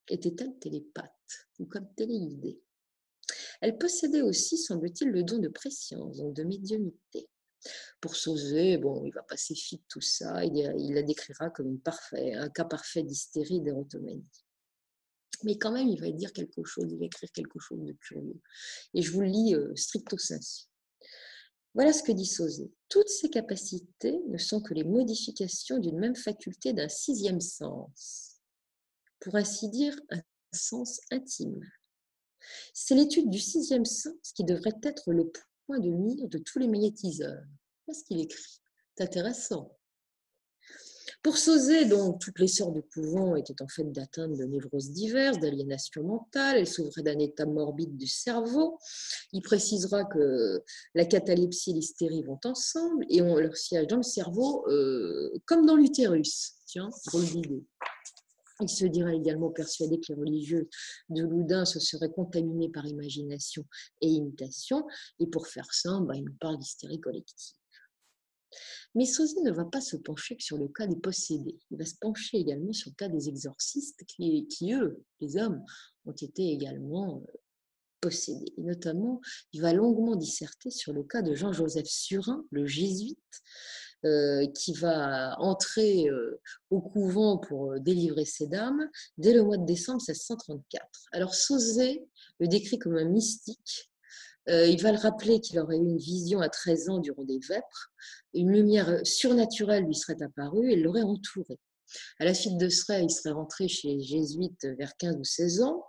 Était-elle télépathe ou comme téléidée Elle possédait aussi, semble-t-il, le don de préscience, donc de médiumnité. Pour Sauzé, bon, il va passer fit tout ça, il, la décrira comme un cas parfait d'hystérie d'érotomanie. Mais quand même, il va dire quelque chose, il va écrire quelque chose de curieux. Et je vous le lis euh, stricto sensu. Voilà ce que dit Sauzé. Toutes ces capacités ne sont que les modifications d'une même faculté d'un sixième sens. Pour ainsi dire, un sens intime. C'est l'étude du sixième sens qui devrait être le point de mire de tous les magnétiseurs. Qu'est-ce qu'il écrit C'est intéressant. Pour Sauzé, donc, toutes les sœurs du couvent étaient en fait d'atteintes de névroses diverses, d'aliénation mentale, elles souffraient d'un état morbide du cerveau. Il précisera que la catalepsie et l'hystérie vont ensemble et ont leur siège dans le cerveau euh, comme dans l'utérus. Tiens, drôle d'idée. Il se dirait également persuadé que les religieux de Loudun se seraient contaminés par imagination et imitation. Et pour faire simple, bah, il nous parle d'hystérie collective. Mais Sauzé ne va pas se pencher que sur le cas des possédés. Il va se pencher également sur le cas des exorcistes qui, qui eux, les hommes, ont été également euh, possédés. Et notamment, il va longuement disserter sur le cas de Jean-Joseph Surin, le jésuite, qui va entrer euh, au couvent pour euh, délivrer ses dames dès le mois de décembre 1634. Alors Sauzet le décrit comme un mystique. il va le rappeler qu'il aurait eu une vision à 13 ans durant des vêpres. Une lumière surnaturelle lui serait apparue et l'aurait entouré. À la suite de cela, il serait rentré chez les jésuites vers 15 ou 16 ans.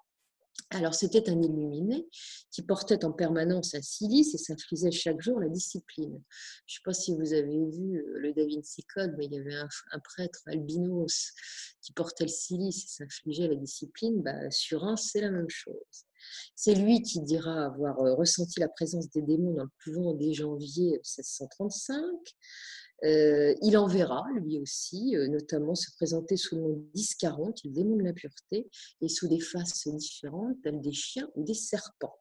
Alors, c'était un illuminé qui portait en permanence un cilice et s'infligeait chaque jour la discipline. Je ne sais pas si vous avez vu euh, le Da Vinci Code, mais il y avait un, prêtre albinos qui portait le cilice et s'infligeait la discipline. Bah, sur un, c'est la même chose. C'est lui qui dira avoir euh, ressenti la présence des démons dans le couvent dès janvier 1635. Euh, il enverra, lui aussi, euh, notamment se présenter sous le nom d'Iscaron, qui est le démon de l'impureté, et sous des faces différentes, telles des chiens ou des serpents.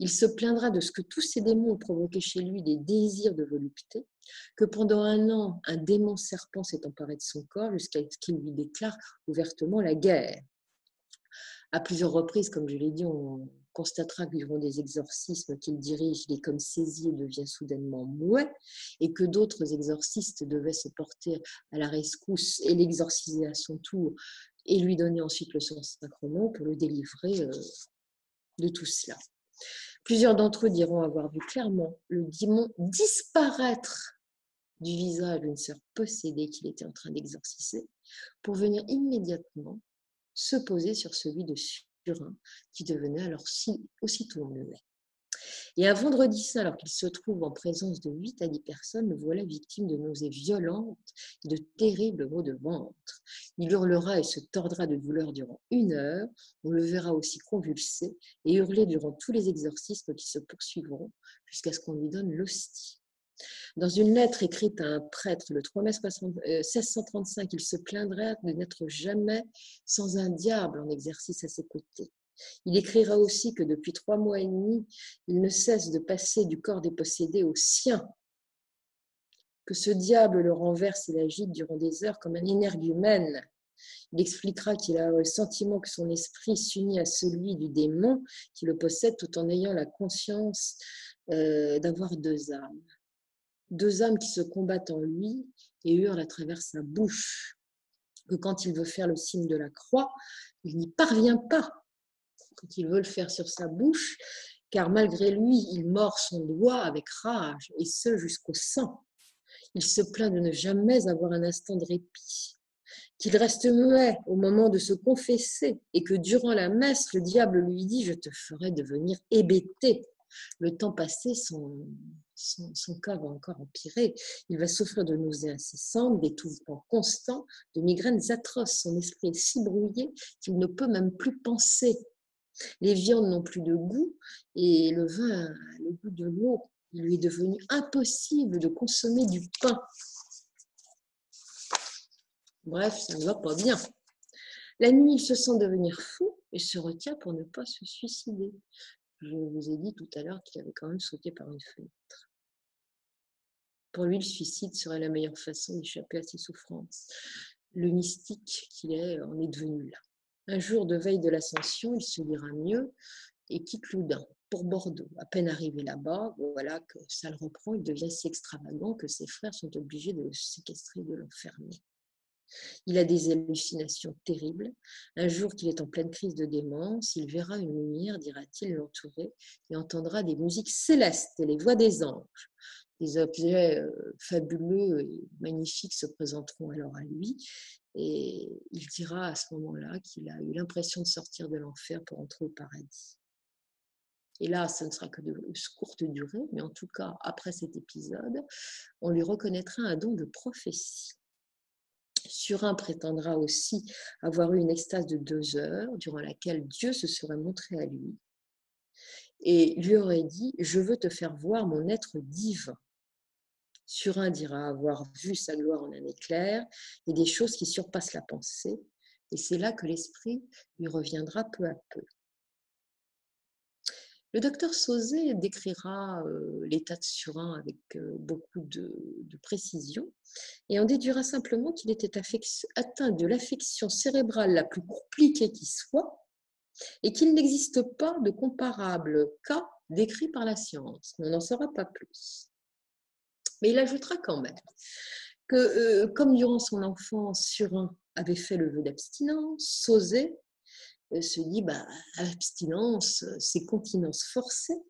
Il se plaindra de ce que tous ces démons ont provoqué chez lui des désirs de volupté, que pendant un an, un démon serpent s'est emparé de son corps jusqu'à ce qu'il lui déclare ouvertement la guerre. À plusieurs reprises, comme je l'ai dit, on, constatera durant des exorcismes qu'il dirige, il est comme saisi et devient soudainement muet, et que d'autres exorcistes devaient se porter à la rescousse et l'exorciser à son tour, et lui donner ensuite le Saint-Sacrement pour le délivrer euh, de tout cela. Plusieurs d'entre eux diront avoir vu clairement le démon disparaître du visage d'une sœur possédée qu'il était en train d'exorciser pour venir immédiatement se poser sur celui dessus qui devenait alors aussitôt muet. Et un vendredi saint, alors qu'il se trouve en présence de 8 à 10 personnes, le voilà victime de nausées violentes et de terribles maux de ventre. Il hurlera et se tordra de douleur durant une heure. On le verra aussi convulser et hurler durant tous les exorcismes qui se poursuivront jusqu'à ce qu'on lui donne l'hostie. Dans une lettre écrite à un prêtre le 3 mai 1635, euh, il se plaindrait de n'être jamais sans un diable en exercice à ses côtés. Il écrira aussi que depuis trois mois et demi, il ne cesse de passer du corps des possédés au sien. que ce diable le renverse et l'agite durant des heures comme un énergumène. Il expliquera qu'il a le sentiment que son esprit s'unit à celui du démon qui le possède tout en ayant la conscience euh, d'avoir deux âmes. Deux âmes qui se combattent en lui et hurlent à travers sa bouche. Que quand il veut faire le signe de la croix, il n'y parvient pas. Quand il veut le faire sur sa bouche, car malgré lui, il mord son doigt avec rage, et ce jusqu'au sang. Il se plaint de ne jamais avoir un instant de répit, qu'il reste muet au moment de se confesser, et que durant la messe, le diable lui dit Je te ferai devenir hébété. Le temps passé, son, cas va encore empirer. Il va souffrir de nausées incessantes, d'étouffements constants, de migraines atroces. Son esprit est si brouillé qu'il ne peut même plus penser. Les viandes n'ont plus de goût et le vin a le goût de l'eau. Il lui est devenu impossible de consommer du pain. Bref, ça ne va pas bien. La nuit, il se sent devenir fou et se retient pour ne pas se suicider. Je vous ai dit tout à l'heure qu'il avait quand même sauté par une fenêtre. Pour lui, le suicide serait la meilleure façon d'échapper à ses souffrances. Le mystique qu'il est en est devenu là. Un jour de veille de l'ascension, il se dira mieux et quitte Loudun pour Bordeaux. À peine arrivé là-bas, voilà que ça le reprend, il devient si extravagant que ses frères sont obligés de le séquestrer, de l'enfermer. Il a des hallucinations terribles. Un jour qu'il est en pleine crise de démence, il verra une lumière, dira-t-il, l'entourer et entendra des musiques célestes et les voix des anges. Des objets euh, fabuleux et magnifiques se présenteront alors à lui et il dira à ce moment-là qu'il a eu l'impression de sortir de l'enfer pour entrer au paradis. Et là, ce ne sera que de courte durée, mais en tout cas, après cet épisode, on lui reconnaîtra un don de prophétie. Surin prétendra aussi avoir eu une extase de deux heures durant laquelle Dieu se serait montré à lui et lui aurait dit Je veux te faire voir mon être divin. Surin dira avoir vu sa gloire en un éclair et des choses qui surpassent la pensée, et c'est là que l'esprit lui reviendra peu à peu. Le docteur Sauzet décrira l'état de Surin avec beaucoup de, précision et en déduira simplement qu'il était atteint de l'affection cérébrale la plus compliquée qui soit et qu'il n'existe pas de comparable cas décrit par la science. On n'en saura pas plus. Mais il ajoutera quand même que, comme durant son enfance, Surin avait fait le vœu d'abstinence, Sauzet se dit bah, abstinence, c'est continence forcée.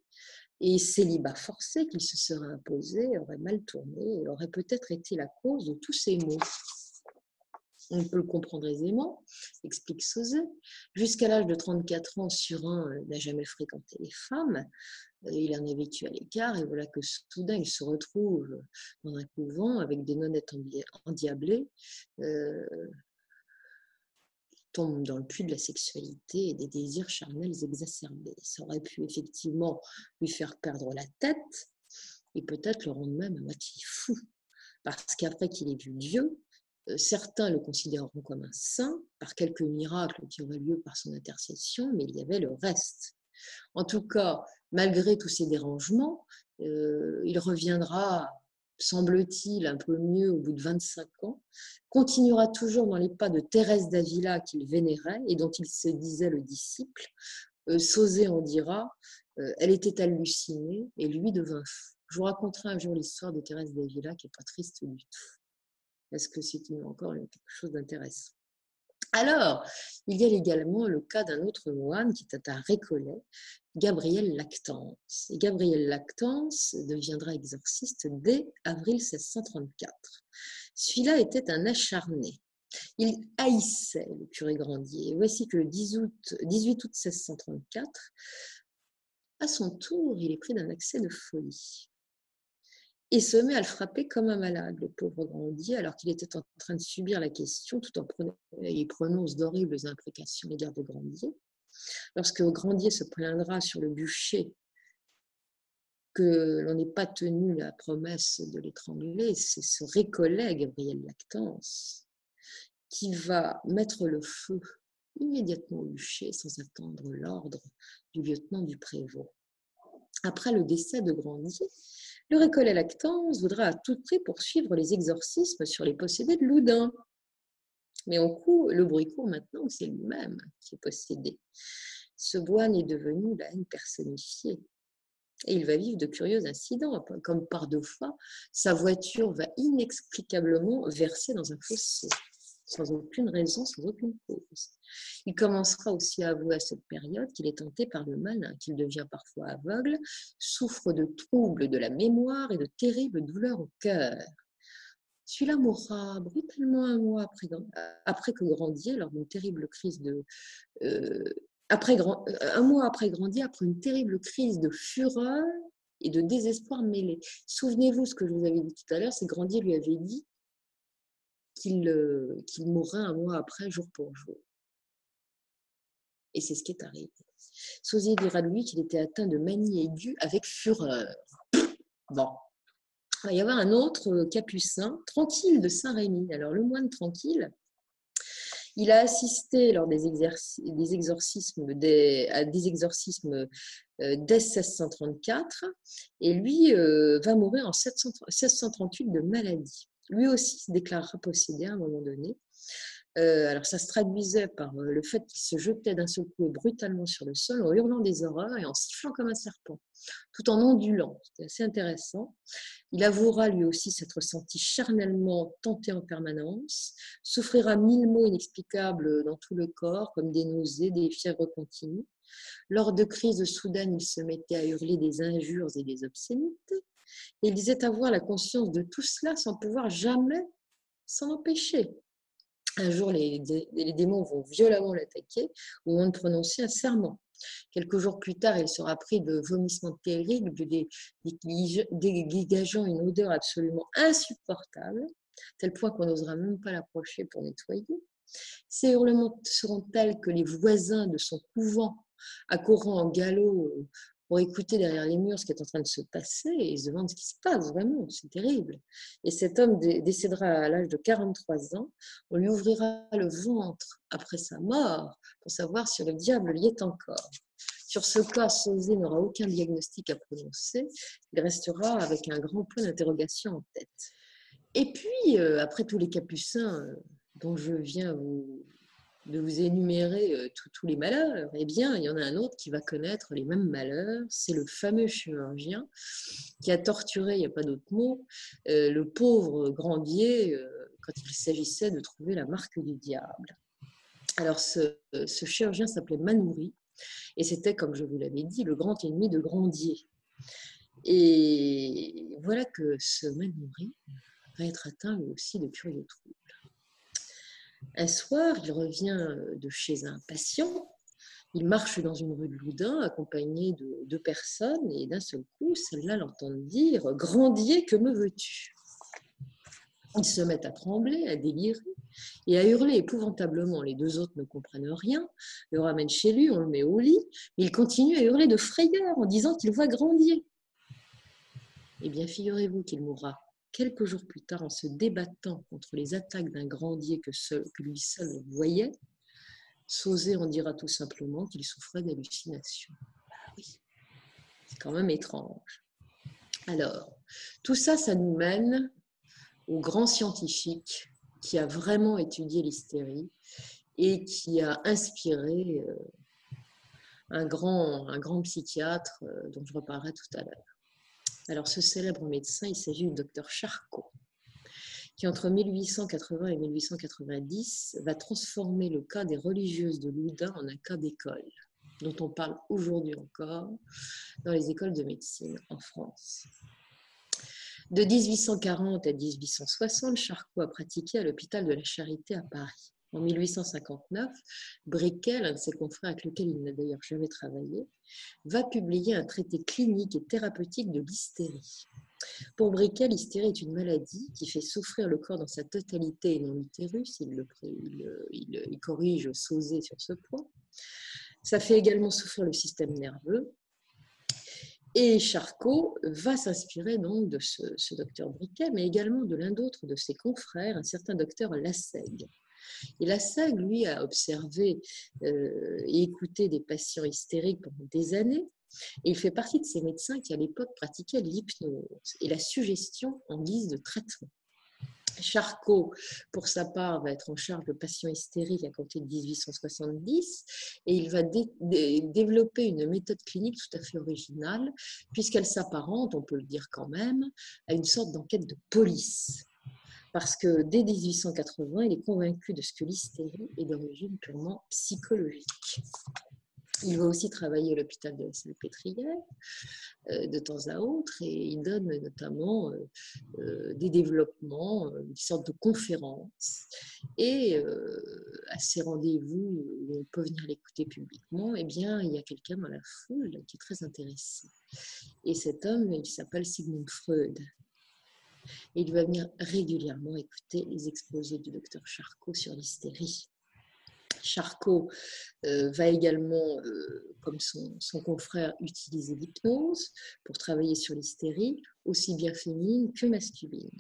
Et célibat forcé qu'il se serait imposé aurait mal tourné et aurait peut-être été la cause de tous ces maux. On peut le comprendre aisément, explique Sauzet. Jusqu'à l'âge de 34 ans, Surin euh, n'a jamais fréquenté les femmes. Euh, il en a vécu à l'écart et voilà que soudain il se retrouve dans un couvent avec des nonnettes endiablées. Euh, tombe dans le puits de la sexualité et des désirs charnels exacerbés. Ça aurait pu effectivement lui faire perdre la tête et peut-être le rendre même à moitié fou. Parce qu'après qu'il ait vu Dieu, certains le considéreront comme un saint par quelques miracles qui auraient lieu par son intercession, mais il y avait le reste. En tout cas, malgré tous ces dérangements, euh, il reviendra, semble-t-il, un peu mieux au bout de 25 ans, continuera toujours dans les pas de Thérèse d'Avila qu'il vénérait et dont il se disait le disciple. Euh, en dira, euh, elle était hallucinée et lui devint fou. Je vous raconterai un jour l'histoire de Thérèse d'Avila qui n'est pas triste du tout. Est-ce que c'est encore quelque chose d'intéressant? Alors, il y a également le cas d'un autre moine qui était à Récollet, Gabriel Lactance. Gabriel Lactance deviendra exorciste dès avril 1634. Celui-là était un acharné. Il haïssait le curé Grandier. voici que le 18 août, 18 août 1634, à son tour, il est pris d'un accès de folie et se met à le frapper comme un malade, le pauvre Grandier, alors qu'il était en train de subir la question, tout en prenant, il prononce d'horribles imprécations à l'égard de Grandier. Lorsque Grandier se plaindra sur le bûcher que l'on n'ait pas tenu la promesse de l'étrangler, c'est ce récollet, Gabriel Lactance, qui va mettre le feu immédiatement au bûcher sans attendre l'ordre du lieutenant du prévôt. Après le décès de Grandier, Le récollet lactance voudra à tout prix poursuivre les exorcismes sur les possédés de Loudun. Mais au coup, le bruit maintenant c'est lui-même qui est possédé. Ce boine est devenu la haine personnifiée. Et il va vivre de curieux incidents, comme par deux fois, sa voiture va inexplicablement verser dans un fossé, sans aucune raison, sans aucune cause. Il commencera aussi à avouer à cette période qu'il est tenté par le mal, hein, qu'il devient parfois aveugle, souffre de troubles de la mémoire et de terribles douleurs au cœur. Celui-là mourra brutalement un mois après, que Grandier, lors d'une terrible crise de, euh, après, un mois après Grandier, après une terrible crise de fureur et de désespoir mêlé. Souvenez-vous ce que je vous avais dit tout à l'heure, c'est Grandier lui avait dit qu'il qu'il mourrait un mois après, jour pour jour. Et c'est ce qui est arrivé. Sauzier dira de lui qu'il était atteint de manie aiguë avec fureur. Bon. Il va y avoir un autre euh, capucin, tranquille de Saint-Rémy. Alors, le moine tranquille, il a assisté lors des, des exorcismes, des, à des exorcismes euh, dès 1634 et lui euh, va mourir en 1638 de maladie. Lui aussi se déclarera possédé à un moment donné. Euh, alors ça se traduisait par euh, le fait qu'il se jetait d'un seul coup brutalement sur le sol en hurlant des horreurs et en sifflant comme un serpent, tout en ondulant. C'était assez intéressant. Il avouera lui aussi s'être senti charnellement tenté en permanence, souffrira mille maux inexplicables dans tout le corps, comme des nausées, des fièvres continues. Lors de crises soudaines, il se mettait à hurler des injures et des obscénités. Il disait avoir la conscience de tout cela sans pouvoir jamais s'en empêcher. Un jour, les, démons vont violemment l'attaquer au moment de prononcer un serment. Quelques jours plus tard, il sera pris de vomissements terribles, dégageant une odeur absolument insupportable, tel point qu'on n'osera même pas l'approcher pour nettoyer. Ces hurlements seront tels que les voisins de son couvent, accourant en galop pour écouter derrière les murs ce qui est en train de se passer et se demandent ce qui se passe vraiment, c'est terrible. Et cet homme décédera à l'âge de 43 ans, on lui ouvrira le ventre après sa mort pour savoir si le diable y est encore. Sur ce cas, Sauzé n'aura aucun diagnostic à prononcer, il restera avec un grand point d'interrogation en tête. Et puis, euh, après tous les capucins euh, dont je viens vous de vous énumérer euh, tous les malheurs, eh bien, il y en a un autre qui va connaître les mêmes malheurs. C'est le fameux chirurgien qui a torturé, il n'y a pas d'autre mot, euh, le pauvre Grandier euh, quand il s'agissait de trouver la marque du diable. Alors, ce, chirurgien s'appelait Manoury et c'était, comme je vous l'avais dit, le grand ennemi de Grandier. Et voilà que ce Manoury va être atteint lui aussi de curieux troubles. Un soir, il revient euh, de chez un patient. Il marche dans une rue de Loudun accompagné de deux personnes et d'un seul coup, celle-là l'entend dire Grandier, que me veux-tu? Ils se mettent à trembler, à délirer et à hurler épouvantablement. Les deux autres ne comprennent rien, le ramènent chez lui, on le met au lit, mais il continue à hurler de frayeur en disant qu'il voit Grandier. Eh bien, figurez-vous qu'il mourra quelques jours plus tard, en se débattant contre les attaques d'un grandier que, lui seul voyait, Sauzé en dira tout simplement qu'il souffrait d'hallucinations. Ah oui, c'est quand même étrange. Alors, tout ça, ça nous mène au grand scientifique qui a vraiment étudié l'hystérie et qui a inspiré euh, un, grand, un grand psychiatre euh, dont je reparlerai tout à l'heure. Alors, ce célèbre médecin, il s'agit du docteur Charcot, qui entre 1880 et 1890 va transformer le cas des religieuses de Loudun en un cas d'école, dont on parle aujourd'hui encore dans les écoles de médecine en France. De 1840 à 1860, Charcot a pratiqué à l'hôpital de la Charité à Paris. En 1859, Briquet, l'un de ses confrères avec lequel il n'a d'ailleurs jamais travaillé, va publier un traité clinique et thérapeutique de l'hystérie. Pour Briquet, l'hystérie est une maladie qui fait souffrir le corps dans sa totalité et non l'utérus. Il, corrige Sauzé sur ce point. Ça fait également souffrir le système nerveux. Et Charcot va s'inspirer donc de ce, docteur Briquet, mais également de l'un d'autre de ses confrères, un certain docteur Lassègue. Et la SAG, lui, a observé euh, et écouté des patients hystériques pendant des années. Et il fait partie de ces médecins qui, à l'époque, pratiquaient l'hypnose et la suggestion en guise de traitement. Charcot, pour sa part, va être en charge de patients hystériques à compter de 1870 et il va développer une méthode clinique tout à fait originale puisqu'elle s'apparente, on peut le dire quand même, à une sorte d'enquête de police. Parce que dès 1880, il est convaincu de ce que l'hystérie est d'origine purement psychologique. Il va aussi travailler à l'hôpital de la Salpêtrière euh, de temps à autre et il donne notamment euh, euh, des développements, une sorte de conférences. Et à ces rendez-vous où on peut venir l'écouter publiquement, eh bien, il y a quelqu'un dans la foule qui est très intéressé. Et cet homme, il s'appelle Sigmund Freud. Il va venir régulièrement écouter les exposés du docteur Charcot sur l'hystérie. Charcot euh, va également, euh, comme son, confrère, utiliser l'hypnose pour travailler sur l'hystérie, aussi bien féminine que masculine.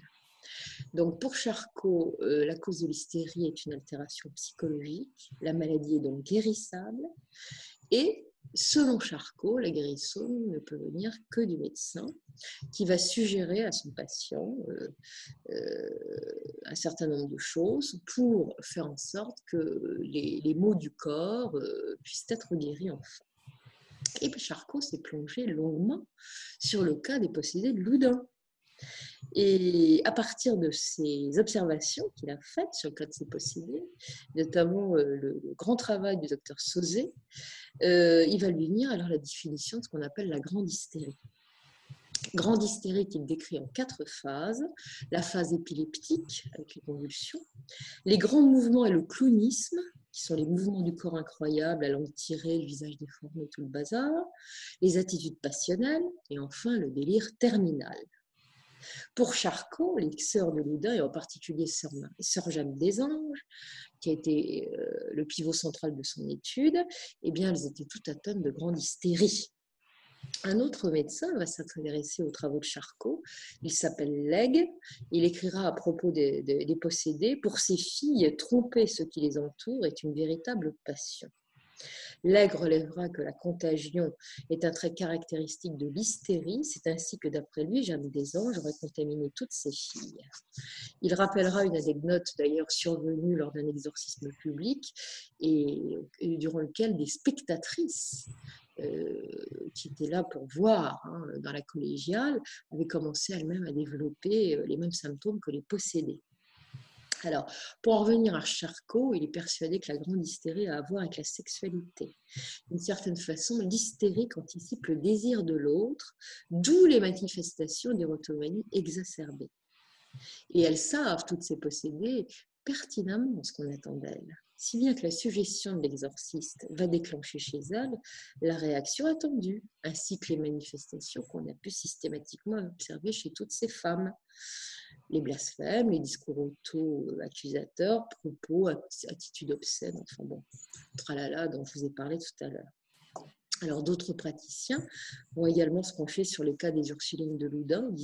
Donc pour Charcot, euh, la cause de l'hystérie est une altération psychologique, la maladie est donc guérissable, et Selon Charcot, la guérison ne peut venir que du médecin qui va suggérer à son patient euh, euh, un certain nombre de choses pour faire en sorte que les, maux du corps euh, puissent être guéris enfin. Et Charcot s'est plongé longuement sur le cas des possédés de Loudun. Et à partir de ces observations qu'il a faites sur le cas de ces possédés, notamment euh, le, grand travail du docteur Sauzet, euh, il va lui venir alors la définition de ce qu'on appelle la grande hystérie. Grande hystérie qu'il décrit en quatre phases. La phase épileptique, avec les convulsions, les grands mouvements et le clownisme, qui sont les mouvements du corps incroyables, la langue tirée, le visage déformé, tout le bazar, les attitudes passionnelles, et enfin le délire terminal. Pour Charcot, les sœurs de Loudun, et en particulier sœur, Jeanne des Anges, qui a été euh, le pivot central de son étude, eh bien, elles étaient toutes atteintes de grande hystérie. Un autre médecin va s'intéresser aux travaux de Charcot. Il s'appelle Legge. Il écrira à propos des, possédés Pour ces filles, tromper ceux qui les entourent est une véritable passion. L'aigle relèvera que la contagion est un trait caractéristique de l'hystérie. C'est ainsi que, d'après lui, Jeanne Desanges aurait contaminé toutes ses filles. Il rappellera une anecdote d'ailleurs survenue lors d'un exorcisme public et, durant lequel des spectatrices euh, qui étaient là pour voir hein, dans la collégiale avaient commencé elles-mêmes à développer euh, les mêmes symptômes que les possédés. Alors, pour en revenir à Charcot, il est persuadé que la grande hystérie a à voir avec la sexualité. D'une certaine façon, l'hystérie anticipe le désir de l'autre, d'où les manifestations d'érotomanie exacerbées. Et elles savent, toutes ces possédées, pertinemment ce qu'on attend d'elles. Si bien que la suggestion de l'exorciste va déclencher chez elles la réaction attendue, ainsi que les manifestations qu'on a pu systématiquement observer chez toutes ces femmes les blasphèmes, les discours auto-accusateurs, propos, attitudes obscènes, enfin bon, tralala dont je vous ai parlé tout à l'heure. Alors d'autres praticiens vont également se pencher sur les cas des Ursulines de Loudun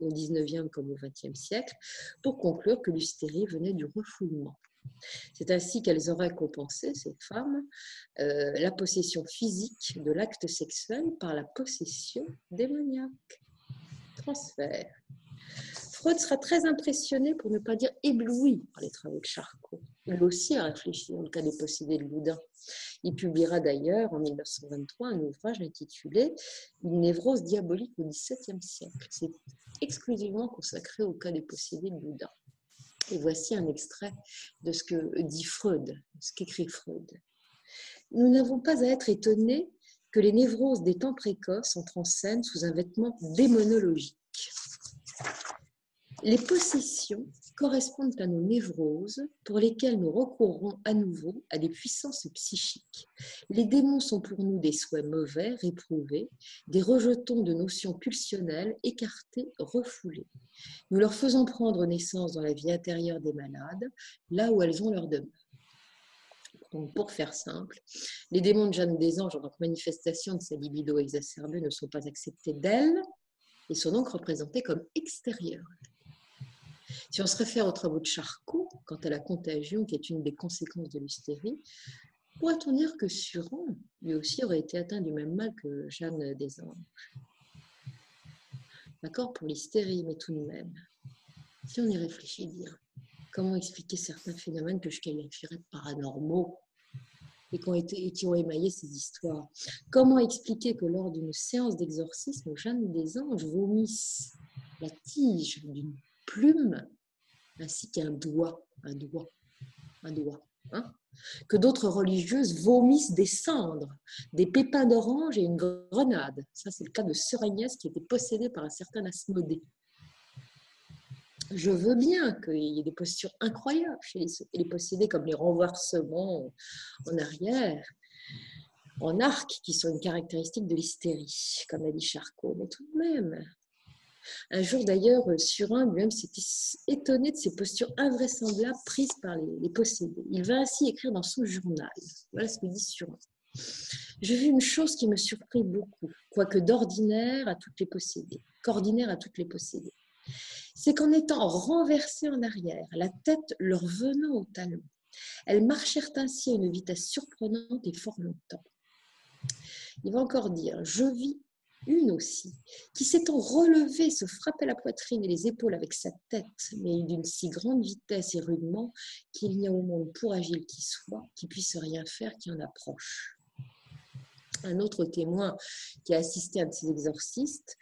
au 19e comme au 20e siècle pour conclure que l'hystérie venait du refoulement. C'est ainsi qu'elles auraient compensé, ces femmes, euh, la possession physique de l'acte sexuel par la possession démoniaque. Transfert. Freud sera très impressionné, pour ne pas dire ébloui, par les travaux de Charcot. Lui aussi a réfléchi dans le cas des possédés de Loudun. Il publiera d'ailleurs en 1923 un ouvrage intitulé Une névrose diabolique au XVIIe siècle. C'est exclusivement consacré au cas des possédés de Loudun. Et voici un extrait de ce que dit Freud, ce qu'écrit Freud. Nous n'avons pas à être étonnés que les névroses des temps précoces entrent en scène sous un vêtement démonologique. Les possessions correspondent à nos névroses pour lesquelles nous recourrons à nouveau à des puissances psychiques. Les démons sont pour nous des souhaits mauvais, réprouvés, des rejetons de notions pulsionnelles écartées, refoulées. Nous leur faisons prendre naissance dans la vie intérieure des malades, là où elles ont leur demeure. Pour faire simple, les démons de Jeanne des Anges, en tant que manifestation de sa libido exacerbée, ne sont pas acceptés d'elle et sont donc représentés comme extérieurs. Si on se réfère aux travaux de Charcot, quant à la contagion, qui est une des conséquences de l'hystérie, Pourrait-on dire que Suran, lui aussi, aurait été atteint du même mal que Jeanne des Anges D'accord pour l'hystérie, mais tout de même, si on y réfléchit bien, comment expliquer certains phénomènes que je qualifierais de paranormaux et qui ont, été, qui ont émaillé ces histoires? Comment expliquer que lors d'une séance d'exorcisme, Jeanne des Anges vomisse la tige d'une plume ainsi qu'un doigt, un doigt, un doigt, hein que d'autres religieuses vomissent des cendres, des pépins d'orange et une grenade. Ça, c'est le cas de Sœur qui était possédée par un certain Asmodée. Je veux bien qu'il y ait des postures incroyables chez les, possédés, comme les renversements en arrière, en arc, qui sont une caractéristique de l'hystérie, comme a dit Charcot. Mais tout de même, un jour d'ailleurs, euh, Surin lui-même s'était étonné de ces postures invraisemblables prises par les, possédés. Il va ainsi écrire dans son journal. Voilà ce que dit Surin. J'ai vu une chose qui me surprit beaucoup, quoique d'ordinaire à toutes les possédées, à toutes les possédées. C'est qu'en étant renversées en arrière, la tête leur venant au talon, elles marchèrent ainsi à une vitesse surprenante et fort longtemps. Il va encore dire, je vis une aussi, qui s'étant relevée se frappait la poitrine et les épaules avec sa tête, mais d'une si grande vitesse et rudement qu'il n'y a au monde pour agile qui soit, qui puisse rien faire qui en approche. Un autre témoin qui a assisté à un de ces exorcistes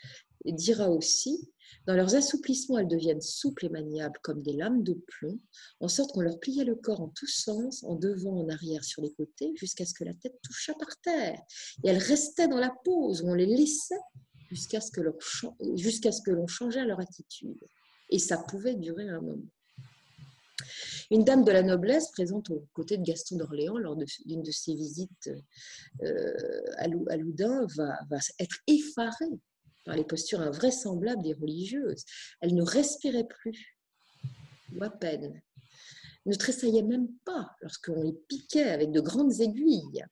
dira aussi dans leurs assouplissements, elles deviennent souples et maniables comme des lames de plomb, en sorte qu'on leur pliait le corps en tous sens, en devant, en arrière, sur les côtés, jusqu'à ce que la tête touchât par terre. Et elles restaient dans la pose où on les laissait jusqu'à ce que l'on changeât leur attitude. Et ça pouvait durer un moment. Une dame de la noblesse présente aux côtés de Gaston d'Orléans lors d'une de, ses visites euh, à Loudun va, va être effarée par les postures invraisemblables des religieuses. Elles ne respiraient plus, ou à peine, ne tressaillaient même pas lorsqu'on les piquait avec de grandes aiguilles.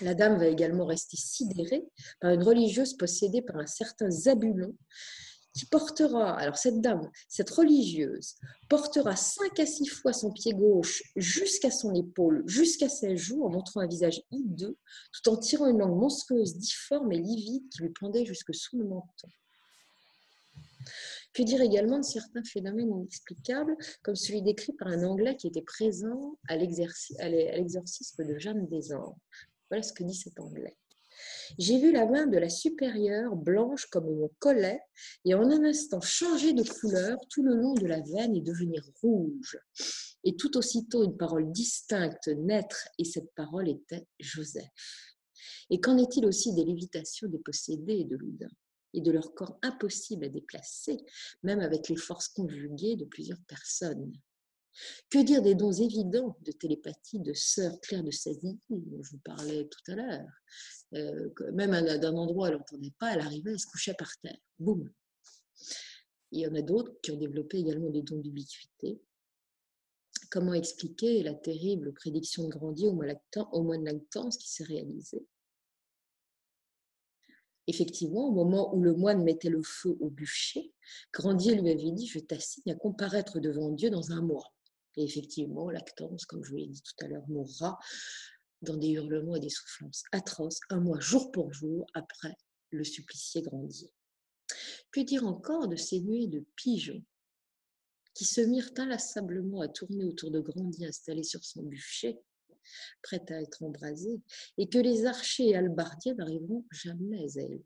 La dame va également rester sidérée par une religieuse possédée par un certain Zabulon qui portera, alors cette dame, cette religieuse, portera cinq à six fois son pied gauche jusqu'à son épaule, jusqu'à ses joues, en montrant un visage hideux, tout en tirant une langue monstrueuse, difforme et livide qui lui pendait jusque sous le menton. Que dire également de certains phénomènes inexplicables, comme celui décrit par un Anglais qui était présent à l'exorcisme de Jeanne des Anges? Voilà ce que dit cet Anglais. J'ai vu la main de la supérieure blanche comme mon collet et en un instant changer de couleur tout le long de la veine et devenir rouge. Et tout aussitôt une parole distincte naître et cette parole était Joseph. Et qu'en est-il aussi des lévitations des possédés de Loudun et de leur corps impossible à déplacer, même avec les forces conjuguées de plusieurs personnes? Que dire des dons évidents de télépathie de sœur Claire de Sazy, dont je vous parlais tout à l'heure euh, Même d'un endroit où elle n'entendait pas, elle arrivait, elle se couchait par terre. Boum Il y en a d'autres qui ont développé également des dons d'ubiquité. Comment expliquer la terrible prédiction de Grandier au mois de lactance qui s'est réalisée? Effectivement, au moment où le moine mettait le feu au bûcher, Grandier lui avait dit Je t'assigne à comparaître devant Dieu dans un mois. Et effectivement, Lactance, comme je vous l'ai dit tout à l'heure, mourra dans des hurlements et des soufflances atroces, un mois jour pour jour après le supplicié Grandier. Que dire encore de ces nuées de pigeons qui se mirent inlassablement à tourner autour de Grandier installé sur son bûcher, prêt à être embrasé, et que les archers et albardiers n'arriveront jamais à éloigner?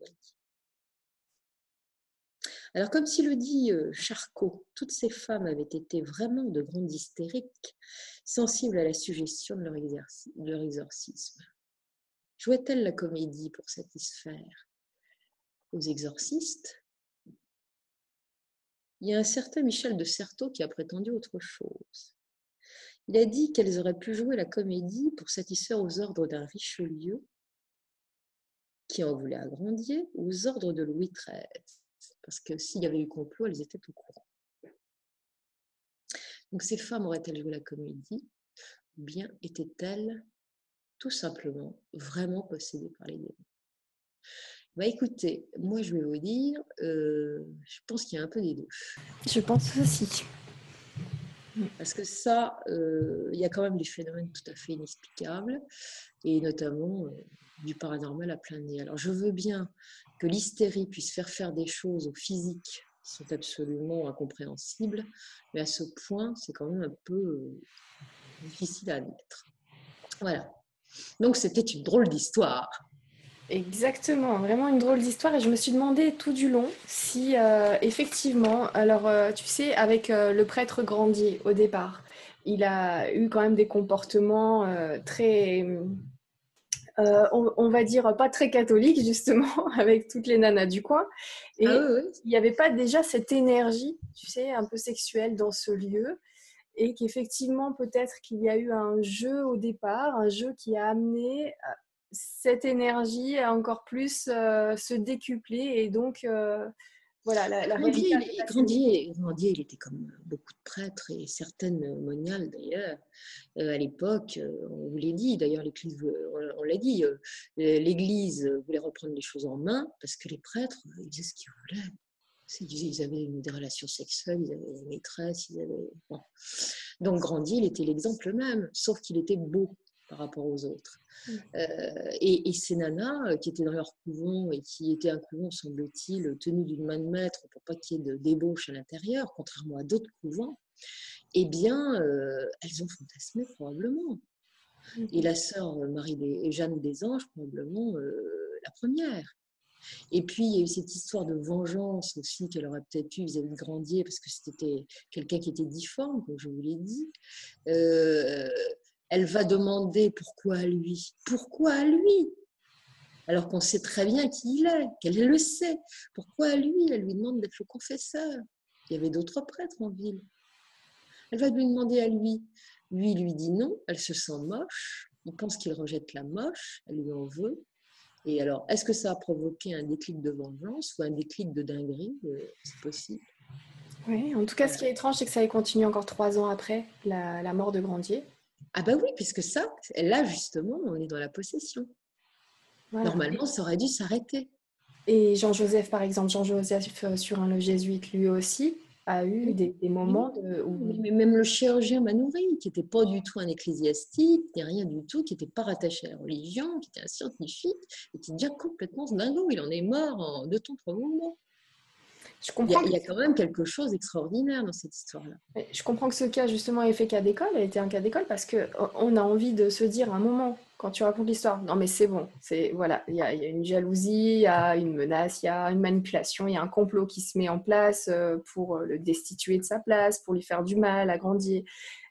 Alors, comme s'il le dit Charcot, toutes ces femmes avaient été vraiment de grandes hystériques, sensibles à la suggestion de leur, exorcisme. Jouait-elle la comédie pour satisfaire aux exorcistes? Il y a un certain Michel de Certeau qui a prétendu autre chose. Il a dit qu'elles auraient pu jouer la comédie pour satisfaire aux ordres d'un Richelieu qui en voulait agrandir, aux ordres de Louis XIII parce que s'il y avait eu complot, elles étaient au courant. Donc ces femmes auraient-elles joué la comédie? Ou bien étaient-elles tout simplement vraiment possédées par les démons? Bah écoutez, moi je vais vous dire, euh, je pense qu'il y a un peu des deux. Je pense aussi. Parce que ça, euh, il y a quand même des phénomènes tout à fait inexplicables, et notamment euh, du paranormal à plein nez. Alors je veux bien que l'hystérie puisse faire faire des choses au physique qui sont absolument incompréhensibles, mais à ce point, c'est quand même un peu euh, difficile à admettre. Voilà. Donc c'était une drôle d'histoire. Exactement, vraiment une drôle d'histoire. Et je me suis demandé tout du long si euh, effectivement, alors euh, tu sais, avec le prêtre Grandier au départ, il a eu quand même des comportements très, on, va dire, pas très catholiques justement, avec toutes les nanas du coin. Et ah il n'y avait pas déjà cette énergie, tu sais, un peu sexuelle dans ce lieu. Et qu'effectivement, peut-être qu'il y a eu un jeu au départ, un jeu qui a amené cette énergie a encore plus euh, se décupler et donc euh, voilà la, la il était comme beaucoup de prêtres et certaines moniales d'ailleurs. Euh, à l'époque on vous l'a dit d'ailleurs l'église on, l'a dit l'église voulait reprendre les choses en main parce que les prêtres ils faisaient ce qu'ils voulaient. Ils avaient des relations sexuelles, ils avaient des maîtresses, ils avaient... Donc Grandier, il était l'exemple même, sauf qu'il était beau par rapport aux autres. Mmh. Euh, et, ces nanas euh, qui étaient dans leur couvent et qui étaient un couvent, semble-t-il, tenu d'une main de maître pour pas qu'il y ait de débauche à l'intérieur, contrairement à d'autres couvents, eh bien, euh, elles ont fantasmé probablement. Mmh. Et la sœur Marie et Jeanne des Anges, probablement la première. Et puis, il y a eu cette histoire de vengeance aussi qu'elle aurait peut-être eu vis-à-vis de Grandier, parce que c'était quelqu'un qui était difforme, comme je vous l'ai dit elle va demander pourquoi à lui Pourquoi à lui? Alors qu'on sait très bien qui il est, qu'elle le sait. Pourquoi à lui? Elle lui demande d'être le confesseur. Il y avait d'autres prêtres en ville. Elle va lui demander à lui. Lui, lui dit non, elle se sent moche. Il pense qu'il rejette la moche, elle lui en veut. Et alors, est-ce que ça a provoqué un déclic de vengeance ou un déclic de dinguerie? Euh, C'est possible. Oui, en tout cas, ce qui est étrange, c'est que ça ait continué encore trois ans après la mort de Grandier. Ah bah oui, puisque ça, là justement, on est dans la possession. Normalement, ça aurait dû s'arrêter. Et Jean-Joseph, par exemple, Jean-Joseph euh, sur un le jésuite, lui aussi, a eu des, moments de, où... Mais même le chirurgien Manoury, qui n'était pas du tout un ecclésiastique, ni rien du tout, qui n'était pas rattaché à la religion, qui était un scientifique, et qui devient complètement dingo. Il en est mort en deux temps, trois mots. Il y, a, quand même quelque chose d'extraordinaire dans cette histoire-là. Je comprends que ce cas, justement, ait fait cas d'école, a été un cas d'école parce qu'on a envie de se dire à un moment, quand tu racontes l'histoire, non mais c'est bon, c'est voilà, il y, a, une jalousie, il y a une menace, il y a une manipulation, il y a un complot qui se met en place euh, pour le destituer de sa place, pour lui faire du mal, agrandir.